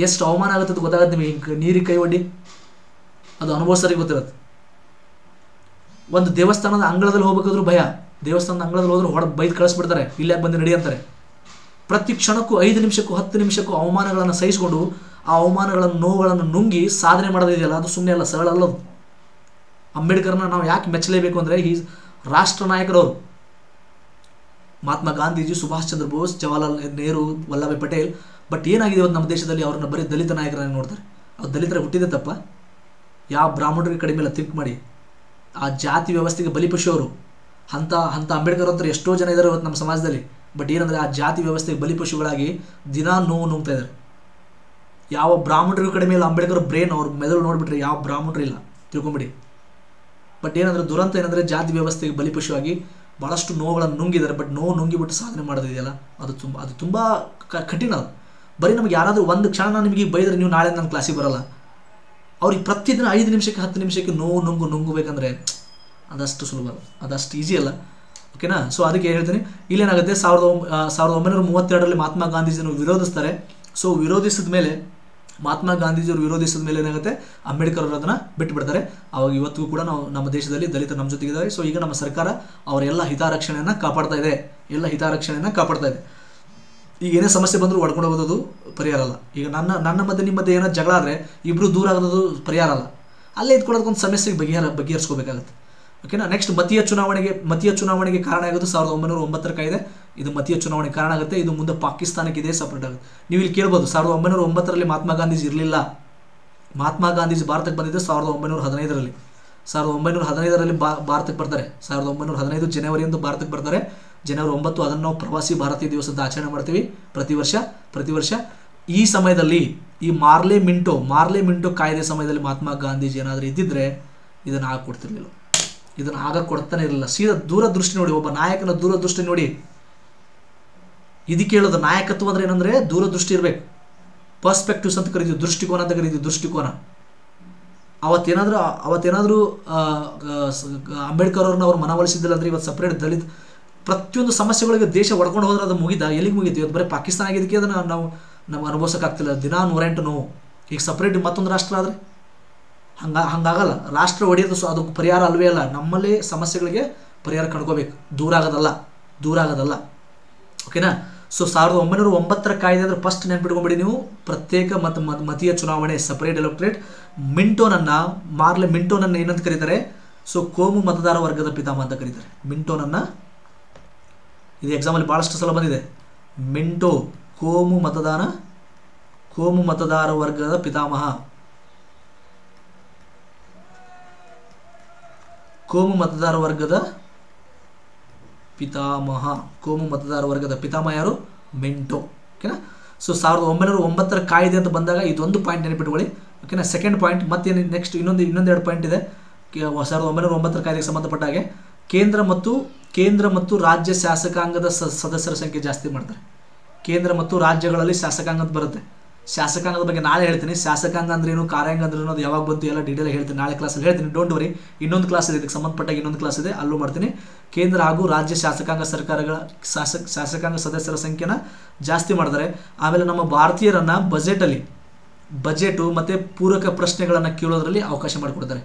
ಎಷ್ಟು ಅವಮಾನ ಆಗುತ್ತೆ ಅಂತ ಗೊತ್ತಾಗುತ್ತೆ ನಿಮಗೆ. ನೀರಿಗೆ ಕೈ ಒಡ್ಡಿ. ಅದು ಅನುಭವಿಸೋರಿಗೆ ಗೊತ್ತಿರುತ್ತೆ. ಒಂದು ದೇವಸ್ಥಾನದ ಅಂಗಳದಲ್ಲಿ ಹೋಗ್ಬೇಕಾದ್ರೂ ಭಯ. ದೇವಸ್ಥಾನದ ಅಂಗಳದಲ್ಲಿ ಹೋದ್ರೆ ಹೊಡೆ ಬೈದು ಕಳಿಸ್ಬಿಡ್ತಾರೆ. ಇಲ್ಲೇ ಬಂದು ನಡಿ ಅಂತಾರೆ. ಪ್ರತಿ ಕ್ಷಣಕ್ಕೂ ಐದು ನಿಮಿಷಕ್ಕೂ ಹತ್ತು ನಿಮಿಷಕ್ಕೂ ಅವಮಾನಗಳನ್ನು ಸಹಿಸಿಕೊಂಡು ಆ ಅವಮಾನಗಳನ್ನು, ನೋವುಗಳನ್ನು ನುಂಗಿ ಸಾಧನೆ ಮಾಡೋದಿದೆಯಲ್ಲ, ಅದು ಸುಮ್ಮನೆ ಅಲ್ಲ, ಸರಳ ಅಲ್ಲ ಅದು. ಅಂಬೇಡ್ಕರ್ನ ನಾವು ಯಾಕೆ ಮೆಚ್ಚಲೇಬೇಕು ಅಂದರೆ ಈ ರಾಷ್ಟ್ರ ನಾಯಕರವರು ಮಹಾತ್ಮ ಗಾಂಧೀಜಿ, ಸುಭಾಷ್ ಚಂದ್ರ ಬೋಸ್, ಜವಾಹರ್ಲಾಲ್ ನೆಹರು ವಲ್ಲಭಾಯ್ ಪಟೇಲ್. ಬಟ್ ಏನಾಗಿದೆ ಇವತ್ತು ನಮ್ಮ ದೇಶದಲ್ಲಿ ಅವ್ರನ್ನ ಬರೀ ದಲಿತ ನಾಯಕರನ್ನ ನೋಡ್ತಾರೆ. ಅವ್ರು ದಲಿತರ ಹುಟ್ಟಿದೆ ತಪ್ಪ. ಯಾವ ಬ್ರಾಹ್ಮಣರಿಗೆ ಕಡಿಮೆ ಇಲ್ಲ ಥಿಂಕ್ ಮಾಡಿ. ಆ ಜಾತಿ ವ್ಯವಸ್ಥೆಗೆ ಬಲಿಪಶು ಅವರು ಅಂಥ ಹಂತ ಅಂಬೇಡ್ಕರ್ ಅಂತ ಎಷ್ಟೋ ಜನ ಇದ್ದಾರೆ ಇವತ್ತು ನಮ್ಮ ಸಮಾಜದಲ್ಲಿ. ಬಟ್ ಏನಂದರೆ ಆ ಜಾತಿ ವ್ಯವಸ್ಥೆಗೆ ಬಲಿಪಶುಗಳಾಗಿ ದಿನಾ ನೋವು ನುಂಗ್ತಾ ಇದ್ದಾರೆ ಯಾವ ಬ್ರಾಹ್ಮಣರಿಗೂ ಕಡಿಮೆ ಇಲ್ಲ, ಅಂಬೇಡ್ಕರ್ ಬ್ರೇನ್ ಅವ್ರ ಮೆದುಳು ನೋಡಿಬಿಟ್ರೆ ಯಾವ ಬ್ರಾಹ್ಮಣರು ಇಲ್ಲ. ತಿಳ್ಕೊಂಬಿಡಿ. ಬಟ್ ಏನಂದ್ರೆ ದುರಂತ ಏನಂದರೆ ಜಾತಿ ವ್ಯವಸ್ಥೆಗೆ ಬಲಿಪಶುವಾಗಿ ಭಾಳಷ್ಟು ನೋವುಗಳನ್ನು ನುಂಗಿದ್ದಾರೆ. ಬಟ್ ನೋವು ನುಂಗಿಬಿಟ್ಟು ಸಾಧನೆ ಮಾಡೋದಿದೆಯಲ್ಲ? ಅದು ತುಂಬ ಅದು ತುಂಬ ಕಠಿಣ ಅದು. ಬರೀ ನಮ್ಗೆ ಯಾರಾದರೂ ಒಂದು ಕ್ಷಣ ನಿಮಗೆ ಬೈದರೆ ನೀವು ನಾಳೆ ನನ್ನ ಕ್ಲಾಸಿಗೆ ಬರಲ್ಲ. ಅವ್ರಿಗೆ ಪ್ರತಿದಿನ ಐದು ನಿಮಿಷಕ್ಕೆ, ಹತ್ತು ನಿಮಿಷಕ್ಕೆ ನೋವು ನುಂಗು, ನುಂಗಬೇಕಂದ್ರೆ ಅದಷ್ಟು ಸುಲಭ ಅದಷ್ಟು ಈಸಿ ಅಲ್ಲ. ಓಕೆನಾ ಸೊ ಅದಕ್ಕೆ ಹೇಳ್ತೀನಿ. ಇಲ್ಲೇನಾಗುತ್ತೆ? ಸಾವಿರದ ಸಾವಿರದ ಒಂಬೈನೂರ ಮೂವತ್ತೆರಡರಲ್ಲಿ ಮಹಾತ್ಮ ಗಾಂಧೀಜಿಯನ್ನು ವಿರೋಧಿಸ್ತಾರೆ. ಸೊ ವಿರೋಧಿಸಿದ ಮೇಲೆ ಮಹಾತ್ಮ ಗಾಂಧೀಜಿಯವರು ವಿರೋಧಿಸಿದ ಮೇಲೆ ಏನಾಗುತ್ತೆ, ಅಂಬೇಡ್ಕರ್ ಅವರು ಅದನ್ನು ಬಿಟ್ಟು ಬಿಡ್ತಾರೆ. ಅವಾಗ ಇವತ್ತಿಗೂ ಕೂಡ ನಾವು ನಮ್ಮ ದೇಶದಲ್ಲಿ ದಲಿತ ನಮ್ಮ ಜೊತೆಗಿದ್ದಾರೆ. ಸೊ ಈಗ ನಮ್ಮ ಸರ್ಕಾರ ಅವರ ಎಲ್ಲ ಹಿತಾರಕ್ಷಣೆಯನ್ನು ಕಾಪಾಡ್ತಾ ಇದೆ. ಎಲ್ಲ ಹಿತಾರಕ್ಷಣೆಯನ್ನು ಕಾಪಾಡ್ತಾ ಇದೆ. ಈಗ ಏನೇ ಸಮಸ್ಯೆ ಬಂದರೂ ಒಡ್ಕೊಂಡು ಹೋಗೋದು ಪರಿಹಾರ ಅಲ್ಲ. ಈಗ ನನ್ನ ನನ್ನ ಮಧ್ಯೆ, ನಿಮ್ಮ ಮಧ್ಯೆ ಏನೋ ಜಗಳ ಆದರೆ ಇಬ್ಬರು ದೂರ ಆಗೋದು ಪರಿಹಾರ ಅಲ್ಲ. ಅಲ್ಲೇ ಇದ್ಕೊಳ್ಳೋದಕ್ಕೊಂದು ಸಮಸ್ಯೆಗೆ ಬಗೆಹರ, ಬಗೆಹರಿಸ್ಕೋಬೇಕಾಗತ್ತೆ. ಓಕೆನಾ ನೆಕ್ಸ್ಟ್ ಮತೀಯ ಚುನಾವಣೆಗೆ ಮತೀಯ ಚುನಾವಣೆಗೆ ಕಾರಣ ಆಗೋದು ಸಾವಿರದ ಒಂಬೈನೂರ ಒಂಬತ್ತರ ಕಾಯ್ದೆ. ಇದು ಮತೀಯ ಚುನಾವಣೆಗೆ ಕಾರಣ ಆಗುತ್ತೆ. ಇದು ಮುಂದೆ ಪಾಕಿಸ್ತಾನಕ್ಕೆ ಇದೇ ಸಪ್ರೇಟ್ ಆಗುತ್ತೆ. ನೀವು ಇಲ್ಲಿ ಕೇಳ್ಬೋದು, ಸಾವಿರದ ಒಂಬೈನೂರ ಒಂಬತ್ತರಲ್ಲಿ ಮಹಾತ್ಮ ಗಾಂಧೀಜಿ ಇರಲಿಲ್ಲ. ಮಹಾತ್ಮ ಗಾಂಧೀಜಿ ಭಾರತಕ್ಕೆ ಬಂದಿದ್ದು ಸಾವಿರದ ಒಂಬೈನೂರ ಹದಿನೈದರಲ್ಲಿ. ಸಾವಿರದ ಒಂಬೈನೂರ ಹದಿನೈದರಲ್ಲಿ ಬಾ, ಭಾರತಕ್ಕೆ ಬರ್ತಾರೆ. ಸಾವಿರದ ಒಂಬೈನೂರ ಹದಿನೈದು ಜನವರಿಯಂದು ಭಾರತಕ್ಕೆ ಬರ್ತಾರೆ. ಜನವರಿ ಒಂಬತ್ತು ಅದನ್ನು ನಾವು ಪ್ರವಾಸಿ ಭಾರತೀಯ ದಿವಸದ ಆಚರಣೆ ಮಾಡ್ತೀವಿ. ಪ್ರತಿ ವರ್ಷ ಪ್ರತಿ ವರ್ಷ. ಈ ಸಮಯದಲ್ಲಿ, ಈ ಮಾರ್ಲೆ ಮಿಂಟೋ ಮಾರ್ಲೆ ಮಿಂಟೋ ಕಾಯ್ದೆ ಸಮಯದಲ್ಲಿ ಮಹಾತ್ಮ ಗಾಂಧೀಜಿ ಏನಾದರೂ ಇದ್ದಿದ್ರೆ ಇದನ್ನು ಹಾಕ್ಕೊಡ್ತಿರ್ಲಿಲ್ಲ. ಕೊಡ್ತಿರ್ಲಿಲ್ಲ ಇದನ್ನು ಆಗ ಕೊಡ್ತಾನೆ ಇರಲಿಲ್ಲ. ಸೀದಾ ದೂರದೃಷ್ಟಿ ನೋಡಿ, ಒಬ್ಬ ನಾಯಕನ ದೂರದೃಷ್ಟಿ ನೋಡಿ. ಇದಕ್ಕೆ ಹೇಳೋದು ನಾಯಕತ್ವ ಅಂದ್ರೆ ಏನಂದ್ರೆ ದೂರದೃಷ್ಟಿ ಇರಬೇಕು. ಪರ್ಸ್ಪೆಕ್ಟಿವ್ಸ್ ಅಂತ ಕರಿತೀವಿ, ದೃಷ್ಟಿಕೋನ ಅಂತ ಕರಿತೀವಿ, ದೃಷ್ಟಿಕೋನ. ಅವತ್ತೇನಾದರೂ ಅವತ್ತೇನಾದರೂ ಅಂಬೇಡ್ಕರ್ ಅವ್ರನ್ನ ಅವ್ರು ಮನವೊಲಿಸಿದ್ದಿಲ್ಲ ಅಂದರೆ ಇವತ್ತು ಸಪ್ರೇಟ್ ದಲಿತ, ಪ್ರತಿಯೊಂದು ಸಮಸ್ಯೆಗಳಿಗೆ ದೇಶ ಒಡ್ಕೊಂಡು ಹೋದ್ರೆ ಅದು ಮುಗಿದ ಎಲ್ಲಿಗೆ ಮುಗಿತು? ಇವತ್ತು ಬರೀ ಪಾಕಿಸ್ತಾನ ಆಗಿದ್ದಕ್ಕೆ ಅದನ್ನು ನಾವು ನಮ್ಗೆ ಅನುಭವಿಸೋಕ್ಕಾಗ್ತಿಲ್ಲ. ದಿನಾ ನೂರೆಂಟು ನೋವು. ಈಗ ಸಪ್ರೇಟ್ ಮತ್ತೊಂದು ರಾಷ್ಟ್ರ ಆದರೆ? ಹಂಗ ಹಂಗಾಗಲ್ಲ. ರಾಷ್ಟ್ರ ಒಡೆಯೋದು ಸೊ ಅದಕ್ಕೆ ಪರಿಹಾರ ಅಲ್ವೇ ಅಲ್ಲ, ನಮ್ಮಲ್ಲಿ ಸಮಸ್ಯೆಗಳಿಗೆ ಪರಿಹಾರ ಕಂಡ್ಕೋಬೇಕು. ದೂರ ಆಗೋದಲ್ಲ ದೂರ ಆಗೋದಲ್ಲ. ಓಕೆನಾ? ಸೊ ಸಾವಿರದ ಒಂಬೈನೂರ ಒಂಬತ್ತರ ಕಾಯ್ದೆ ಅಂದ್ರೆ ಫಸ್ಟ್ ನೆನ್ಪಿಟ್ಕೊಂಬಿಡಿ ನೀವು. ಪ್ರತ್ಯೇಕ ಮತ್ತು ಮತ್- ಮತೀಯ ಚುನಾವಣೆ ಸಪರೇಟ್ ಎಲೆಕ್ಟ್ರೇಟ್ ಮಿಂಟೋನನ್ನು, ಮಾರ್ಲೆ ಮಿಂಟೋನನ್ನು ಏನಂತ ಕರೀತಾರೆ? ಸೊ ಕೋಮು ಮತದಾರ ವರ್ಗದ ಪಿತಾಮಹ ಅಂತ ಕರೀತಾರೆ. ಮಿಂಟೋನನ್ನು, ಇದು ಎಕ್ಸಾಮಲ್ಲಿ ಭಾಳಷ್ಟು ಸಲ ಬಂದಿದೆ. ಮಿಂಟೋ, ಕೋಮು ಮತದಾನ, ಕೋಮು ಮತದಾರ ವರ್ಗದ ಪಿತಾಮಹ. ಕೋಮು ಮತದಾರ ವರ್ಗದ ಪಿತಾಮಹ. ಕೋಮು ಮತದಾರ ವರ್ಗದ ಪಿತಾಮಹ ಯಾರು? ಮೆಂಟೋ. ಓಕೆನಾ? ಸೊ ಸಾವಿರದ ಒಂಬೈನೂರ ಒಂಬತ್ತರ ಕಾಯ್ದೆ ಅಂತ ಬಂದಾಗ ಇದೊಂದು ಪಾಯಿಂಟ್ ನೆನಪಿಟ್ಕೊಳ್ಳಿ. ಓಕೆನಾ? ಸೆಕೆಂಡ್ ಪಾಯಿಂಟ್ ಮತ್ತೇನು ನೆಕ್ಸ್ಟ್ ಇನ್ನೊಂದು ಇನ್ನೊಂದೆರಡು ಪಾಯಿಂಟ್ ಇದೆ. ಸಾವಿರದ ಒಂಬೈನೂರ ಒಂಬತ್ತರ ಕಾಯ್ದೆಗೆ ಸಂಬಂಧಪಟ್ಟ ಹಾಗೆ. ಕೇಂದ್ರ ಮತ್ತು ಕೇಂದ್ರ ಮತ್ತು ರಾಜ್ಯ ಶಾಸಕಾಂಗದ ಸದಸ್ಯರ ಸಂಖ್ಯೆ ಜಾಸ್ತಿ ಮಾಡ್ತಾರೆ. ಕೇಂದ್ರ ಮತ್ತು ರಾಜ್ಯಗಳಲ್ಲಿ ಶಾಸಕಾಂಗ ಅಂತ ಬರುತ್ತೆ. ಶಾಸಕಾಂಗದ ಬಗ್ಗೆ ನಾಳೆ ಹೇಳ್ತೀನಿ. ಶಾಸಕಾಂಗ ಅಂದ್ರೇನು ಕಾರ್ಯಾಂಗ ಅಂದ್ರೆ ಅನ್ನೋದು ಯಾವಾಗ ಬಂತು ಎಲ್ಲ ಡೀಟೇಲ್ ಹೇಳ್ತೀನಿ. ನಾಳೆ ಕ್ಲಾಸಲ್ಲಿ ಹೇಳ್ತೀನಿ. ಡೋಂಟ್ ವರಿ ಇನ್ನೊಂದು ಕ್ಲಾಸ್ ಇದೆ. ಇದಕ್ಕೆ ಸಂಬಂಧಪಟ್ಟ ಇನ್ನೊಂದು ಕ್ಲಾಸ್ ಇದೆ. ಅಲ್ಲೂ ಮಾಡ್ತೀನಿ. ಕೇಂದ್ರ ಹಾಗೂ ರಾಜ್ಯ ಶಾಸಕಾಂಗ ಸರ್ಕಾರಗಳ ಶಾಸಕ, ಶಾಸಕಾಂಗ ಸದಸ್ಯರ ಸಂಖ್ಯೆನ ಜಾಸ್ತಿ ಮಾಡಿದ್ದಾರೆ. ಆಮೇಲೆ ನಮ್ಮ ಭಾರತೀಯರನ್ನ ಬಜೆಟಲ್ಲಿ ಬಜೆಟು ಮತ್ತು ಪೂರಕ ಪ್ರಶ್ನೆಗಳನ್ನು ಕೇಳೋದರಲ್ಲಿ ಅವಕಾಶ ಮಾಡಿಕೊಡ್ತಾರೆ.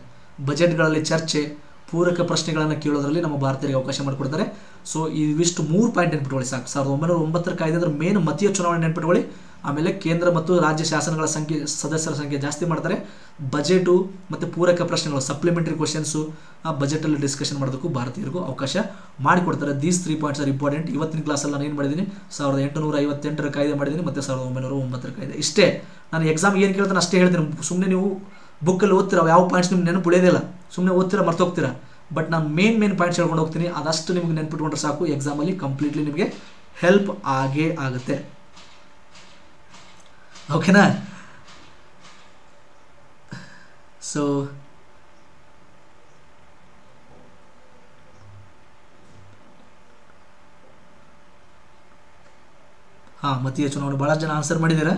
ಬಜೆಟ್ಗಳಲ್ಲಿ ಚರ್ಚೆ, ಪೂರಕ ಪ್ರಶ್ನೆಗಳನ್ನು ಕೇಳೋದರಲ್ಲಿ ನಮ್ಮ ಭಾರತೀಯರಿಗೆ ಅವಕಾಶ ಮಾಡಿಕೊಡ್ತಾರೆ. ಸೊ ಇವಿಷ್ಟು ಮೂರು ಪಾಯಿಂಟ್ ನೆನ್ಪಿಟ್ಕೊಳ್ಳಿ ಸಾಕು. ಸಾವಿರದ ಒಂಬೈನೂರ ಒಂಬತ್ತರ ಕಾಯ್ದೆ ಅಂದ್ರೆ ಮೇನ್ ಮತೀಯ ಚುನಾವಣೆ ನೆನ್ಪಿಟ್ಕೊಳ್ಳಿ. ಆಮೇಲೆ ಕೇಂದ್ರ ಮತ್ತು ರಾಜ್ಯ ಶಾಸನಗಳ ಸಂಖ್ಯೆ, ಸದಸ್ಯರ ಸಂಖ್ಯೆ ಜಾಸ್ತಿ ಮಾಡ್ತಾರೆ. ಬಜೆಟು ಮತ್ತು ಪೂರಕ ಪ್ರಶ್ನೆಗಳು ಸಪ್ಲಿಮೆಂಟರಿ ಕ್ವಶನ್ಸು ಆ ಬಜೆಟಲ್ಲಿ ಡಿಸ್ಕಷನ್ ಮಾಡೋದಕ್ಕೂ ಭಾರತೀಯರಿಗೂ ಅವಕಾಶ ಮಾಡಿಕೊಡ್ತಾರೆ. These three points are important ಇವತ್ತಿನ ಕ್ಲಾಸಲ್ಲಿ ನಾನು ಏನು ಮಾಡಿದ್ದೀನಿ? ಸಾವಿರದ ಎಂಟುನೂರ ಐವತ್ತೆಂಟರ ಕಾಯ್ದೆ ಮಾಡಿದ್ದೀನಿ, ಮತ್ತು ಸಾವಿರದ ಒಂಬೈನೂರ ಒಂಬತ್ತರ ಕಾಯ್ದೆ. ಇಷ್ಟೇ. ನಾನು ಎಕ್ಸಾಮ್ ಏನು ಕೇಳ್ತಾನೆ ಅಷ್ಟೇ ಹೇಳ್ತೀನಿ. ಸುಮ್ಮನೆ ನೀವು ಬುಕ್ಕಲ್ಲಿ ಓದ್ತೀರ? ಯಾವ ಪಾಯಿಂಟ್ಸ್ ನಿಮ್ಗೆ ನೆನಪು ಉಳಿಯೋದಿಲ್ಲ ಸುಮ್ಮನೆ ಓದ್ತೀರಾ, ಮರ್ತೋಗ್ತೀರಾ? ಬಟ್ ನಾನು ಮೇನ್ ಮೇನ್ ಪಾಯಿಂಟ್ಸ್ ಹೇಳ್ಕೊಂಡು ಹೋಗ್ತೀನಿ. ಅದಷ್ಟು ನಿಮ್ಗೆ ನೆನ್ಪಿಟ್ಕೊಂಡ್ರೆ ಸಾಕು. ಎಕ್ಸಾಮಲ್ಲಿ ಕಂಪ್ಲೀಟ್ಲಿ ನಿಮಗೆ ಹೆಲ್ಪ್ ಆಗೇ ಆಗುತ್ತೆ. ಓಕೆನಾ ಸೊ ಹಾಂ ಮತೀಯ ಚುನಾವಣೆ ಭಾಳ ಜನ ಆನ್ಸರ್ ಮಾಡಿದ್ದೀರಾ.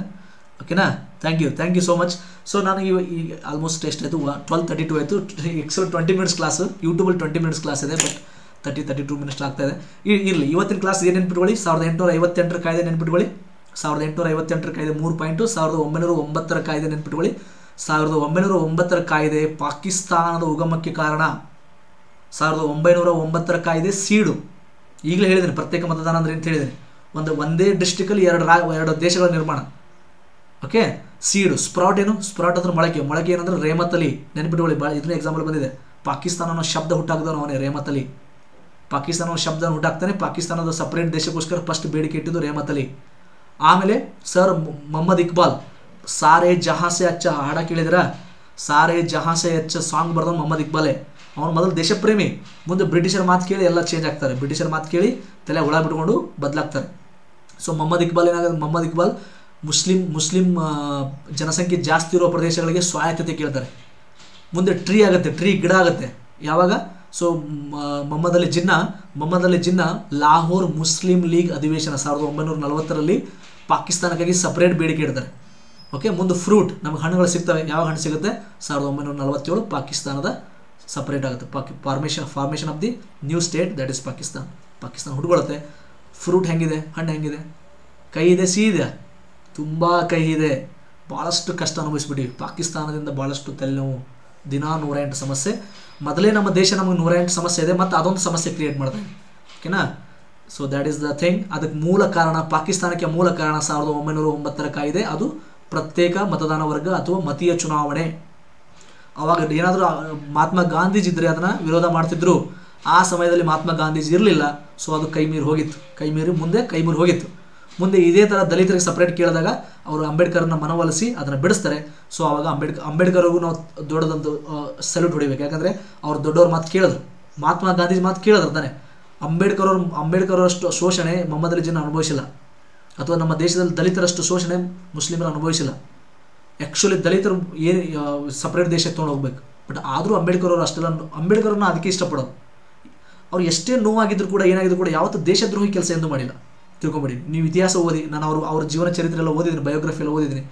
ಓಕೆನಾ thank you thank you so much so ನಾನು ಇವ ಈಗ ಆಲ್ಮೋಸ್ಟ್ ಎಷ್ಟಾಯಿತು ಟ್ವೆಲ್ ತರ್ಟಿ ಟು ಆಯಿತು. ಎಕ್ಸಲ್ ಟ್ವೆಂಟಿ ಮಿನಿಟ್ಸ್ ಕ್ಲಾಸು ಯೂಟ್ಯೂಬಲ್ಲಿ ಟ್ವೆಂಟಿ ಮಿನಿಟ್ಸ್ ಕ್ಲಾಸ್ ಇದೆ but thirty thirty two minutes ಆಗ್ತಾ ಇದೆ. ಇರಲಿ. ಇವತ್ತಿನ ಕ್ಲಾಸ್ ಏನು ನೆನ್ಪಿಟ್ಕೊಳ್ಳಿ? ಸಾವಿರದ ಎಂಟುನೂರ ಐವತ್ತೆಂಟರ ಕಾಯ್ದೆ ನೆನ್ಪಿಟ್ಕೊಳ್ಳಿ. ಸಾವಿರದ ಎಂಟುನೂರ ಐವತ್ತೆಂಟರ ಕಾಯ್ದೆ ಮೂರು ಪಾಯಿಂಟು, ಸಾವಿರದ ಒಂಬೈನೂರ ಒಂಬತ್ತರ ಕಾಯ್ದೆ ನೆನ್ಪಿಟ್ಕೊಳ್ಳಿ. ಸಾವಿರದ ಒಂಬೈನೂರ ಒಂಬತ್ತರ ಕಾಯ್ದೆ ಪಾಕಿಸ್ತಾನದ ಉಗಮಕ್ಕೆ ಕಾರಣ. ಸಾವಿರದ ಒಂಬೈನೂರ ಒಂಬತ್ತರ ಕಾಯ್ದೆ ಸೀಡು. ಈಗಲೇ ಹೇಳಿದ್ದೀನಿ, ಪ್ರತ್ಯೇಕ ಮತದಾನ ಅಂದ್ರೆ ಅಂತ ಹೇಳಿದ್ದೀನಿ? ಒಂದು ಒಂದೇ ಡಿಸ್ಟಿಕಲ್ಲಿ ಎರಡು ರಾ, ಎರಡು ದೇಶಗಳ ನಿರ್ಮಾಣ. ಓಕೆ? ಸೀಡು, ಸ್ಪ್ರಾಟ್ ಏನು? ಸ್ಪ್ರಾಟ್ ಅಂದ್ರೆ ಮೊಳಕೆ. ಮೊಳಕೆ ಏನಂದ್ರೆ ರೇಮತ್ ಅಲಿ. ನೆನಪಿಟ್ಕೊಳ್ಳಿ ಭಾಳ ಇದನ್ನೇ ಎಕ್ಸಾಂಪಲ್ ಬಂದಿದೆ. ಪಾಕಿಸ್ತಾನ ಅನ್ನೋ ಶಬ್ದ ಹುಟ್ಟಾಕ್ದವನು ಅವನೇ, ರೇಮತ್ ಅಲಿ. ಪಾಕಿಸ್ತಾನ ಶಬ್ದ ಹುಟ್ಟಾಕ್ತಾನೆ ಪಾಕಿಸ್ತಾನದ ಸಪ್ರೇಟ್ ದೇಶಕ್ಕೋಸ್ಕರ ಫಸ್ಟ್ ಬೇಡಿಕೆ ಇಟ್ಟಿದ್ದು ರೇಮತ್ ಅಲಿ. ಆಮೇಲೆ ಸರ್ ಮೊಹಮ್ಮದ್ ಇಕ್ಬಾಲ್, ಸಾರೇ ಜಹಾಸೆ ಅಚ್ಚ ಹಾಡ ಕೇಳಿದ್ರ? ಸಾರೇ ಜಹಾಸೆ ಅಚ್ಚ ಸಾಂಗ್ ಬರ್ದ ಮೊಹಮ್ಮದ್ ಇಕ್ಬಾಲೆ. ಅವನು ಮೊದಲು ದೇಶಪ್ರೇಮಿ, ಮುಂದೆ ಬ್ರಿಟಿಷರ್ ಮಾತು ಕೇಳಿ ಎಲ್ಲ ಚೇಂಜ್ ಆಗ್ತಾರೆ. ಬ್ರಿಟಿಷರ್ ಮಾತು ಕೇಳಿ ತಲೆ ಹುಳ ಬಿಟ್ಕೊಂಡು ಬದಲಾಗ್ತಾರೆ. ಸೊ ಮೊಹಮ್ಮದ್ ಇಕ್ಬಾಲ್ ಏನಾಗುತ್ತೆ? ಮೊಹಮ್ಮದ್ ಇಕ್ಬಾಲ್ ಮುಸ್ಲಿಂ ಮುಸ್ಲಿಂ ಜನಸಂಖ್ಯೆ ಜಾಸ್ತಿ ಇರೋ ಪ್ರದೇಶಗಳಿಗೆ ಸ್ವಾಯತ್ತತೆ ಕೇಳ್ತಾರೆ. ಮುಂದೆ ಟ್ರೀ ಆಗುತ್ತೆ ಟ್ರೀ ಗಿಡ ಆಗುತ್ತೆ. ಯಾವಾಗ? ಸೊ ಮೊಹಮ್ಮದ್ ಅಲಿ ಜಿನ್ನ ಮೊಹಮ್ಮದ್ ಅಲಿ ಜಿನ್ನಾ ಲಾಹೋರ್ ಮುಸ್ಲಿಂ ಲೀಗ್ ಅಧಿವೇಶನ ಸಾವಿರದ ಒಂಬೈನೂರ ನಲವತ್ತರಲ್ಲಿ ಪಾಕಿಸ್ತಾನಕ್ಕಾಗಿ ಸಪ್ರೇಟ್ ಬೇಡಿಕೆ ಇಡ್ತಾರೆ. ಓಕೆ ಮುಂದೆ ಫ್ರೂಟ್ ನಮಗೆ ಹಣ್ಣುಗಳು ಸಿಗ್ತವೆ. ಯಾವ ಹಣ್ಣು ಸಿಗುತ್ತೆ? ಸಾವಿರದ ಒಂಬೈನೂರ ನಲವತ್ತೇಳು ಪಾಕಿಸ್ತಾನದ ಸಪ್ರೇಟ್ ಆಗುತ್ತೆ. ಪಾಕಿ formation formation of the new state that is Pakistan. Pakistan ಹುಡುಗೊಳುತ್ತೆ fruit ಹೆಂಗಿದೆ? ಹಣ್ಣು ಹೆಂಗಿದೆ? ಕೈ ಇದೆ, ಸಿಹಿ ಇದೆ. ತುಂಬ ಕೈ ಇದೆ. ಭಾಳಷ್ಟು ಕಷ್ಟ ಅನುಭವಿಸ್ಬಿಟ್ಟಿವಿ ಪಾಕಿಸ್ತಾನದಿಂದ ಭಾಳಷ್ಟು ತಲೆನೋವು ದಿನಾ ನೂರ ಎಂಟು ಸಮಸ್ಯೆ. ಮೊದಲೇ ನಮ್ಮ ದೇಶ ನಮಗೆ ನೂರ ಎಂಟು ಸಮಸ್ಯೆ ಇದೆ, ಮತ್ತು ಅದೊಂದು ಸಮಸ್ಯೆ ಕ್ರಿಯೇಟ್ ಮಾಡ್ತಾರೆ ಓಕೆನಾ so that is the thing ಅದಕ್ಕೆ ಮೂಲ ಕಾರಣ, ಪಾಕಿಸ್ತಾನಕ್ಕೆ ಮೂಲ ಕಾರಣ ಸಾವಿರದ ಒಂಬೈನೂರ ಒಂಬತ್ತರ ಕಾಯ್ದೆ. ಅದು ಪ್ರತ್ಯೇಕ ಮತದಾನ ವರ್ಗ ಅಥವಾ ಮತೀಯ ಚುನಾವಣೆ. ಅವಾಗ ಏನಾದರೂ ಮಹಾತ್ಮ ಗಾಂಧೀಜಿ ಇದ್ದರೆ ಅದನ್ನು ವಿರೋಧ ಮಾಡ್ತಿದ್ರು. ಆ ಸಮಯದಲ್ಲಿ ಮಹಾತ್ಮ ಗಾಂಧೀಜಿ ಇರಲಿಲ್ಲ. ಸೊ ಅದು ಕೈ ಮೀರಿ ಹೋಗಿತ್ತು. ಕೈ ಮೀರಿ ಮುಂದೆ ಕೈ ಮೀರಿ ಹೋಗಿತ್ತು. ಮುಂದೆ ಇದೇ ಥರ ದಲಿತರಿಗೆ ಸಪ್ರೇಟ್ ಕೇಳಿದಾಗ ಅವರು ಅಂಬೇಡ್ಕರ್ನ ಮನವೊಲಿಸಿ ಅದನ್ನು ಬಿಡಿಸ್ತಾರೆ. ಸೊ ಆವಾಗ ಅಂಬೇಡ್ಕರ್ ಅಂಬೇಡ್ಕರ್ಗೂ ನಾವು ದೊಡ್ಡದೊಂದು ಸಲ್ಯೂಟ್ ಹೊಡಿಬೇಕು. ಯಾಕಂದರೆ ಅವ್ರು ದೊಡ್ಡವ್ರ ಮಾತು ಕೇಳಿದ್ರು. ಮಹಾತ್ಮ ಗಾಂಧೀಜಿ ಮಾತು ಕೇಳಿದ್ರು ತಾನೆ. ಅಂಬೇಡ್ಕರ್ ಅವರು ಅಂಬೇಡ್ಕರ್ ಅವರಷ್ಟು ಶೋಷಣೆ ಮೊಹಮ್ಮದ್ ಅಲಿ ಜಿನ್ನ ಅನುಭವಿಸಿಲ್ಲ. ಅಥವಾ ನಮ್ಮ ದೇಶದಲ್ಲಿ ದಲಿತರಷ್ಟು ಶೋಷಣೆ ಮುಸ್ಲಿಮರು ಅನುಭವಿಸಿಲ್ಲ. ಆ್ಯಕ್ಚುಲಿ ದಲಿತರು ಏನು ಸಪ್ರೇಟ್ ದೇಶಕ್ಕೆ ತೊಗೊಂಡು ಹೋಗ್ಬೇಕು. ಬಟ್ ಆದರೂ ಅಂಬೇಡ್ಕರ್ ಅವರು ಅಷ್ಟೆಲ್ಲ ಅಂಬೇಡ್ಕರ್ನ ಅದಕ್ಕೆ ಇಷ್ಟಪಡೋದು ಅವ್ರು ಎಷ್ಟೇ ನೋವಾಗಿದ್ದರೂ ಕೂಡ, ಏನಾಗಿದ್ರು ಕೂಡ ಯಾವತ್ತೂ ದೇಶದ್ರೋಹಿ ಕೆಲಸ ಎಂದು ಮಾಡಿಲ್ಲ. ತಿಳ್ಕೊಬೇಡಿ. ನೀವು ಇತಿಹಾಸ ಓದಿ, ನಾನು ಅವರು ಅವ್ರ ಜೀವನ ಚರಿತ್ರೆ ಎಲ್ಲ ಓದಿದ್ದೀನಿ ಬಯೋಗ್ರಫಿ ಎಲ್ಲ ಓದಿದ್ದೀನಿ.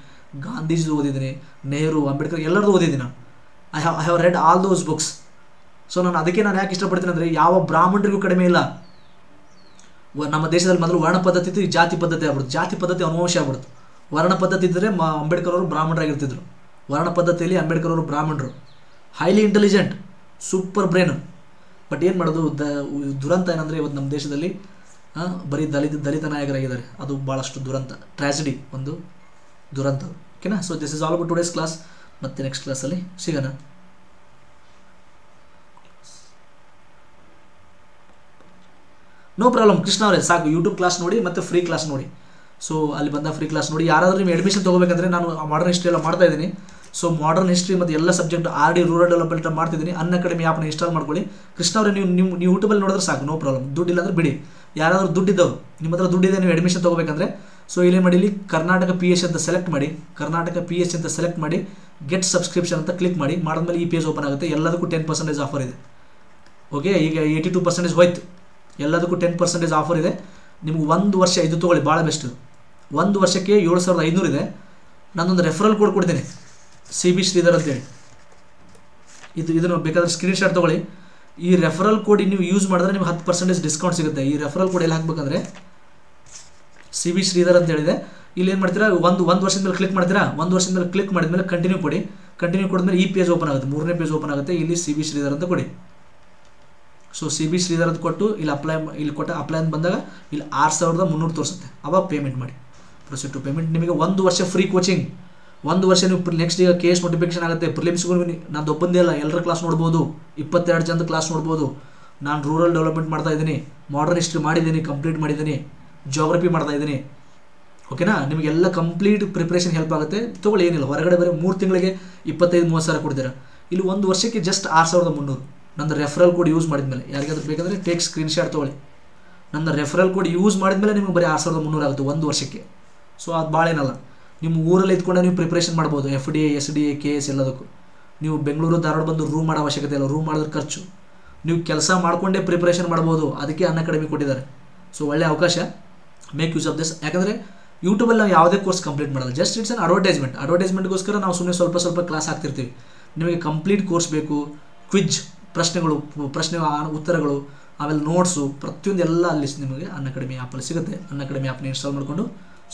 ಗಾಂಧೀಜಿದು ಓದಿದ್ದೀನಿ, ನೆಹರು, ಅಂಬೇಡ್ಕರ್ ಎಲ್ಲರದ್ದು ಓದಿದ್ದೀನಿ ನಾನು. I have I have read all those books so ನಾನು ಅದಕ್ಕೆ ನಾನು ಯಾಕೆ ಇಷ್ಟಪಡ್ತೀನಿ ಅಂದರೆ ಯಾವ ಬ್ರಾಹ್ಮಣರಿಗೂ ಕಡಿಮೆ ಇಲ್ಲ. ನಮ್ಮ ದೇಶದಲ್ಲಿ ಮೊದಲು ವರ್ಣ ಪದ್ಧತಿ ಇತ್ತು, ಈ ಜಾತಿ ಪದ್ಧತಿ ಆಗ್ಬಿಡ್ತು. ಜಾತಿ ಪದ್ಧತಿ ಅನುವಂಶ ಆಗ್ಬಿಡ್ತು. ವರ್ಣ ಪದ್ಧತಿ ಇದ್ದರೆ ಮ ಅಂಬೇಡ್ಕರ್ ಅವರು ಬ್ರಾಹ್ಮಣರಾಗಿರ್ತಿದ್ರು. ವರ್ಣ ಪದ್ಧತಿಯಲ್ಲಿ ಅಂಬೇಡ್ಕರ್ ಅವರು ಬ್ರಾಹ್ಮಣರು. Highly intelligent super brain but ಏನು ಮಾಡೋದು, ದ ದುರಂತ ಏನಂದರೆ ಇವತ್ತು ನಮ್ಮ ದೇಶದಲ್ಲಿ ಬರೀ ದಲಿತ ದಲಿತ ನಾಯಕರಾಗಿದ್ದಾರೆ. ಅದು ಭಾಳಷ್ಟು ದುರಂತ ಟ್ರಾಜಿಡಿ ಒಂದು ದುರಂತ. ಓಕೆನಾ so this is all about today's class ಮತ್ತೆ ನೆಕ್ಸ್ಟ್ ಕ್ಲಾಸಲ್ಲಿ ಸಿಗೋಣ. ನೋ ಪ್ರಾಬ್ಲಮ್ ಕೃಷ್ಣ ಅವರೇ, ಸಾಕು. ಯೂಟ್ಯೂಬ್ ಕ್ಲಾಸ್ ನೋಡಿ ಮತ್ತು ಫ್ರೀ ಕ್ಲಾಸ್ ನೋಡಿ. ಸೊ ಅಲ್ಲಿ ಬಂದ ಫ್ರೀ ಕ್ಲಾಸ್ ನೋಡಿ. ಯಾರಾದರೂ ನೀವು ಅಡ್ಮಿಷನ್ ತೊಗೋಬೇಕಂದ್ರೆ ನಾನು ಮಾಡರ್ನ್ ಹಿಸ್ಟ್ರಿ ಎಲ್ಲ ಮಾಡ್ತಾ ಇದ್ದೀನಿ. ಸೊ ಮಾಡರ್ನ್ ಹಿಸ್ಟ್ರಿ ಮತ್ತು ಎಲ್ಲ subject R D rural development ಮಾಡ್ತಿದ್ದೀನಿ ಅನ್ ಅಕಾಡೆಮಿ ಆ್ಯಪ್ನ ಇನ್ಸ್ಟಾಲ್ ಮಾಡ್ಕೊಳ್ಳಿ. ಕೃಷ್ಣ ಅವರೇ, ನೀವು ನೀವು ನೀವು ಯೂಟ್ಯೂಬಲ್ಲಿ ನೋಡಿದ್ರೆ ಸಾಕು. ನೋ ಪ್ರಾಬ್ಲಮ್ ದುಡ್ಡು ಇಲ್ಲಾಂದ್ರೆ ಬಿಡಿ. ಯಾರಾದರೂ ದುಡ್ಡಿದ್ದವು ನಿಮ್ಮ ಹತ್ರ ದುಡ್ಡಿದೆ, ನೀವು ಅಡ್ಮಿಷನ್ ತೊಗೋಬೇಕಂದ್ರೆ. ಸೊ ಇಲ್ಲಿ ಮಾಡಿ, ಇಲ್ಲಿ ಕರ್ನಾಟಕ ಪಿ ಎಚ್ ಅಂತ ಸೆಲೆಕ್ಟ್ ಮಾಡಿ. ಕರ್ನಾಟಕ ಪಿ ಎಚ್ ಅಂತ ಸೆಲೆಕ್ಟ್ ಮಾಡಿ. ಗೆಟ್ ಸಬ್ಸ್ಕ್ರಿಪ್ಷನ್ ಅಂತ ಕ್ಲಿಕ್ ಮಾಡಿ. ಮಾಡಿದ್ಮೇಲೆ ಈ ಪೇಜ್ ಓಪನ್ ಆಗುತ್ತೆ. ಎಲ್ಲದಕ್ಕೂ ಟೆನ್ ಪರ್ಸೆಂಟೇಜ್ ಆಫರ್ ಇದೆ. ಓಕೆ ಈಗ ಏಯ್ಟಿ ಟು ಪರ್ಸೆಂಟೇಜ್ ಹೋಯ್ತು. ಎಲ್ಲದಕ್ಕೂ ಟೆನ್ ಪರ್ಸೆಂಟೇಜ್ ಆಫರ್ ಇದೆ. ನಿಮ್ಗೆ ಒಂದು ವರ್ಷ ಇದು ತೊಗೊಳ್ಳಿ ಭಾಳ ಬೆಸ್ಟ್ ಒಂದು ವರ್ಷಕ್ಕೆ ಏಳು ಸಾವಿರದ ಐನೂರು ಇದೆ. ನಾನೊಂದು ರೆಫರಲ್ ಕೋಡ್ ಕೊಡ್ತೀನಿ. ಸಿ ಬಿ ಶ್ರೀಧರ್ ಅಂತೇಳಿ. ಇದು, ಇದನ್ನು ಬೇಕಾದ್ರೆ ಸ್ಕ್ರೀನ್ಶಾಟ್ ತೊಗೊಳ್ಳಿ. ಈ ರೆಫರಲ್ ಕೋಡ್ ನೀವು ಯೂಸ್ ಮಾಡಿದ್ರೆ ನಿಮ್ಗೆ ಹತ್ತು ಪರ್ಸೆಂಟೇಜ್ ಡಿಸ್ಕೌಂಟ್ ಸಿಗುತ್ತೆ. ಈ ರೆಫರಲ್ ಕೋಡ್ ಎಲ್ಲಿ ಹಾಕ್ಬೇಕಂದ್ರೆ ಸಿ ಬಿ ಶ್ರೀಧರ್ ಅಂತ ಹೇಳಿದೆ. ಇಲ್ಲಿ ಏನು ಮಾಡ್ತೀರಾ? ಒಂದು ಒಂದು ವರ್ಷದ ಮೇಲೆ ಕ್ಲಿಕ್ ಮಾಡ್ತೀರಾ? ಒಂದು ವರ್ಷದ ಮೇಲೆ ಕ್ಲಿಕ್ ಮಾಡಿದ್ಮೇಲೆ ಕಂಟಿನ್ಯೂ ಕೊಡಿ. ಕಂಟಿನ್ಯೂ ಕೊಡಿದ್ಮೇಲೆ ಈ ಪೇಜ್ ಓಪನ್ ಆಗುತ್ತೆ. ಮೂರನೇ ಪೇಜ್ ಓಪನ್ ಆಗುತ್ತೆ. ಇಲ್ಲಿ ಸಿ ಬಿ ಶ್ರೀಧರ್ ಅಂತ ಕೊಡಿ. ಸೊ ಸಿ ಬಿ ಶ್ರೀಧರದ್ದು ಕೊಟ್ಟು ಇಲ್ಲಿ ಅಪ್ಲೈ ಇಲ್ಲಿ ಕೊಟ್ಟ ಅಪ್ಲೈ ಅಂತ ಬಂದಾಗ ಇಲ್ಲಿ ಆರು ಸಾವಿರದ ಮುನ್ನೂರು ತೋರಿಸುತ್ತೆ. ಅವಾಗ ಪೇಮೆಂಟ್ ಮಾಡಿ. ಪ್ರೊಸೀಡ್ ಟು ಪೇಮೆಂಟ್ ನಿಮಗೆ ಒಂದು ವರ್ಷ ಫ್ರೀ ಕೋಚಿಂಗ್ ಒಂದು ವರ್ಷ ನೀವು ನೆಕ್ಸ್ಟ್ ಈಗ ಕೇಸ್ ನೋಟಿಫಿಕೇಶನ್ ಆಗುತ್ತೆ. ಪ್ರಿಲಿಮ್ಸ್ಗೂ ನಾನು ಒಬ್ಬಂದೇ ಅಲ್ಲ ಎಲ್ಲರ ಕ್ಲಾಸ್ ನೋಡ್ಬೋದು. ಇಪ್ಪತ್ತೆರಡು ಜನದ ಕ್ಲಾಸ್ ನೋಡ್ಬೋದು. ನಾನು ರೂರಲ್ ಡೆವಲಪ್ಮೆಂಟ್ ಮಾಡ್ತಾ ಇದ್ದೀನಿ. ಮಾಡರ್ನ್ ಹಿಸ್ಟ್ರಿ ಮಾಡಿದ್ದೀನಿ. ಕಂಪ್ಲೀಟ್ ಮಾಡಿದ್ದೀನಿ. ಜೋಗ್ರಫಿ ಮಾಡ್ತಾ ಇದ್ದೀನಿ. ಓಕೆನಾ ನಿಮಗೆಲ್ಲ ಕಂಪ್ಲೀಟ್ ಪ್ರಿಪ್ರೇಷನ್ ಹೆಲ್ಪ್ ಆಗುತ್ತೆ. ತೊಗೊಳ್ಳಿ, ಏನಿಲ್ಲ. ಹೊರಗಡೆ ಬರೀ ಮೂರು ತಿಂಗಳಿಗೆ ಇಪ್ಪತ್ತೈದು, ಮೂವತ್ತು ಸಾವಿರ ಕೊಡ್ತೀರಾ. ಇಲ್ಲಿ ಒಂದು ವರ್ಷಕ್ಕೆ ಜಸ್ಟ್ ಆರು ಸಾವಿರದ ಮುನ್ನೂರು. ನಂದು ರೆಫರಲ್ ಕೋಡ್ ಯೂಸ್ ಮಾಡಿದ್ಮೇಲೆ. ಯಾರಿಗಾದ್ರೂ ಬೇಕಂದರೆ ಟೇಕ್ ಸ್ಕ್ರೀನ್ಶಾಟ್ ತೊಗೊಳ್ಳಿ. ನನ್ನ ರೆಫರಲ್ ಕೋಡ್ ಯೂಸ್ ಮಾಡಿದ್ಮೇಲೆ ನಿಮಗೆ ಬರೀ ಆರು ಸಾವಿರದ ಮುನ್ನೂರು ಆಗುತ್ತೆ ಒಂದು ವರ್ಷಕ್ಕೆ. ಸೊ ಅದು ಭಾಳ ಏನಲ್ಲ. ನಿಮ್ಮ ಊರಲ್ಲಿ ಇದ್ಕೊಂಡೆ ನೀವು ಪ್ರಿಪ್ರೇಷನ್ ಮಾಡ್ಬೋದು. F D A S D A K S ಎಲ್ಲದಕ್ಕೂ. ನೀವು ಬೆಂಗಳೂರು ಧಾರವಾಡ ಬಂದು ರೂಮ್ ಮಾಡೋ ಅವಶ್ಯಕತೆ ಇಲ್ಲ. ರೂಮ್ ಮಾಡಿದ್ರೆ ಖರ್ಚು. ನೀವು ಕೆಲಸ ಮಾಡಿಕೊಂಡೇ ಪ್ರಿಪ್ರೇಷನ್ ಮಾಡ್ಬೋದು. ಅದಕ್ಕೆ ಅನ್ನ ಅಕಾಡೆಮಿ ಕೊಟ್ಟಿದ್ದಾರೆ. ಸೊ ಒಳ್ಳೆ ಅವಕಾಶ. ಮೇಕ್ ಯೂಸ್ ಆಫ್ ದಿಸ್ ಯಾಕಂದರೆ ಯೂಟ್ಯೂಬಲ್ಲಿ ನಾವು ಯಾವುದೇ ಕೋರ್ಸ್ ಕಂಪ್ಲೀಟ್ ಮಾಡಲ್ಲ. ಜಸ್ಟ್ ಇಟ್ಸ್ ಅನ್ ಅಡ್ವರ್ಟೈಸ್ಮೆಂಟ್ ಅಡ್ವರ್ಟೈಸ್ಮೆಂಟ್ಗೋಸ್ಕರ ನಾವು ಸುಮ್ಮನೆ ಸ್ವಲ್ಪ ಸ್ವಲ್ಪ ಕ್ಲಾಸ್ ಹಾಕ್ತಿರ್ತೀವಿ. ನಿಮಗೆ ಕಂಪ್ಲೀಟ್ ಕೋರ್ಸ್ ಬೇಕು. ಕ್ವಿಜ್ ಪ್ರಶ್ನೆಗಳು, ಪ್ರಶ್ನೆ ಉತ್ತರಗಳು, ಆಮೇಲೆ ನೋಟ್ಸು ಪ್ರತಿಯೊಂದು ಎಲ್ಲ ಅಲ್ಲಿ ನಿಮಗೆ ಅನ್ ಅಕಾಡೆಮಿ ಆ್ಯಪಲ್ಲಿ ಸಿಗುತ್ತೆ. ಅನ್ ಅಕಾಡೆಮಿ ಆ್ಯಪ್ನ ಇನ್ಸ್ಟಾಲ್ ಮಾಡಿಕೊಂಡು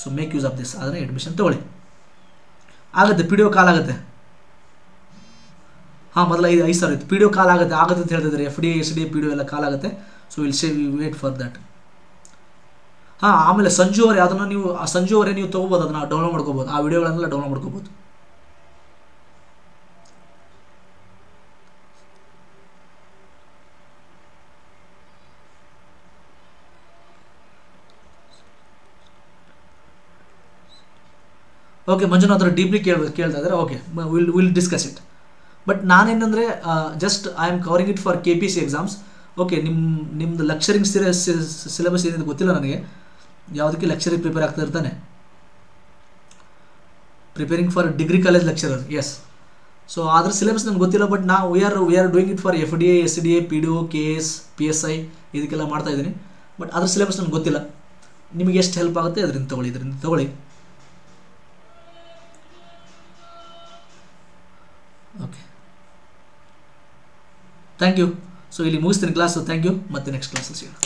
so make use of this ಆದರೆ ಅಡ್ಮಿಷನ್ ತೊಗೊಳ್ಳಿ. ಆಗುತ್ತೆ ಪಿ ಡಿ ಒ ಕಾಲ್ ಆಗುತ್ತೆ. ಹಾಂ, ಮೊದಲು ಐದು ಐದು ಸಾವಿರ ಇತ್ತು. ಪಿ ಡಿ ಒ ಕಾಲ್ ಆಗುತ್ತೆ ಆಗುತ್ತೆ ಅಂತ ಹೇಳ್ತಿದ್ರೆ F D S D P D ಎಲ್ಲ ಕಾಲ್ ಆಗುತ್ತೆ. So will say we wait for that ಹಾಂ, ಆಮೇಲೆ ಸಂಜು ಅವರೇ, ಅದನ್ನು ನೀವು ಆ ಸಂಜು ಅವರೇ ನೀವು ತೊಗೋಬೋದು, ಅದನ್ನು ಡೌನ್ಲೋಡ್ ಮಾಡ್ಕೋಬೋದು. ಆ ವಿಡಿಯೋಗಳನ್ನೆಲ್ಲ ಡೌನ್ಲೋಡ್ ಮಾಡ್ಕೋಬೋದು. ಓಕೆ ಮಂಜುನಾಥ್ ಅವರು ಡೀಪ್ಲಿ ಕೇಳ ಕೇಳ್ತಾ ಇದ್ದಾರೆ okay will will discuss it but ನಾನೇನಂದರೆ just I am covering it for K P C exams okay ನಿಮ್ಮ ನಿಮ್ಮದು ಲೆಕ್ಚರಿಂಗ್ ಸಿಲೆಬಸ್ ಏನಿದೆ ಗೊತ್ತಿಲ್ಲ ನನಗೆ. ಯಾವುದಕ್ಕೆ ಲೆಕ್ಚರಿಂಗ್ ಪ್ರಿಪೇರ್ ಆಗ್ತಾ ಇರ್ತಾನೆ? Preparing for degree college lecturer S so ಅದ್ರ ಸಿಲೆಬಸ್ ನನಗೆ ಗೊತ್ತಿಲ್ಲ ಬಟ್ ನಾವು we are we are doing it for F D A S D A P D O K S P S I ಇದಕ್ಕೆಲ್ಲ ಮಾಡ್ತಾ ಇದ್ದೀನಿ. But ಅದ್ರ syllabus ನನಗೆ ಗೊತ್ತಿಲ್ಲ. ನಿಮಗೆ ಎಷ್ಟು ಹೆಲ್ಪ್ ಆಗುತ್ತೆ, ಅದರಿಂದ ತೊಗೊಳ್ಳಿ ಇದರಿಂದ ತೊಗೊಳ್ಳಿ. ಓಕೆ ಥ್ಯಾಂಕ್ ಯು ಸೊ ಇಲ್ಲಿ ಮುಗಿಸ್ತೀನಿ ಕ್ಲಾಸು ಥ್ಯಾಂಕ್ ಯು ಮತ್ತೆ ನೆಕ್ಸ್ಟ್ ಕ್ಲಾಸಲ್ಲಿ ಸಿಗೋಣ.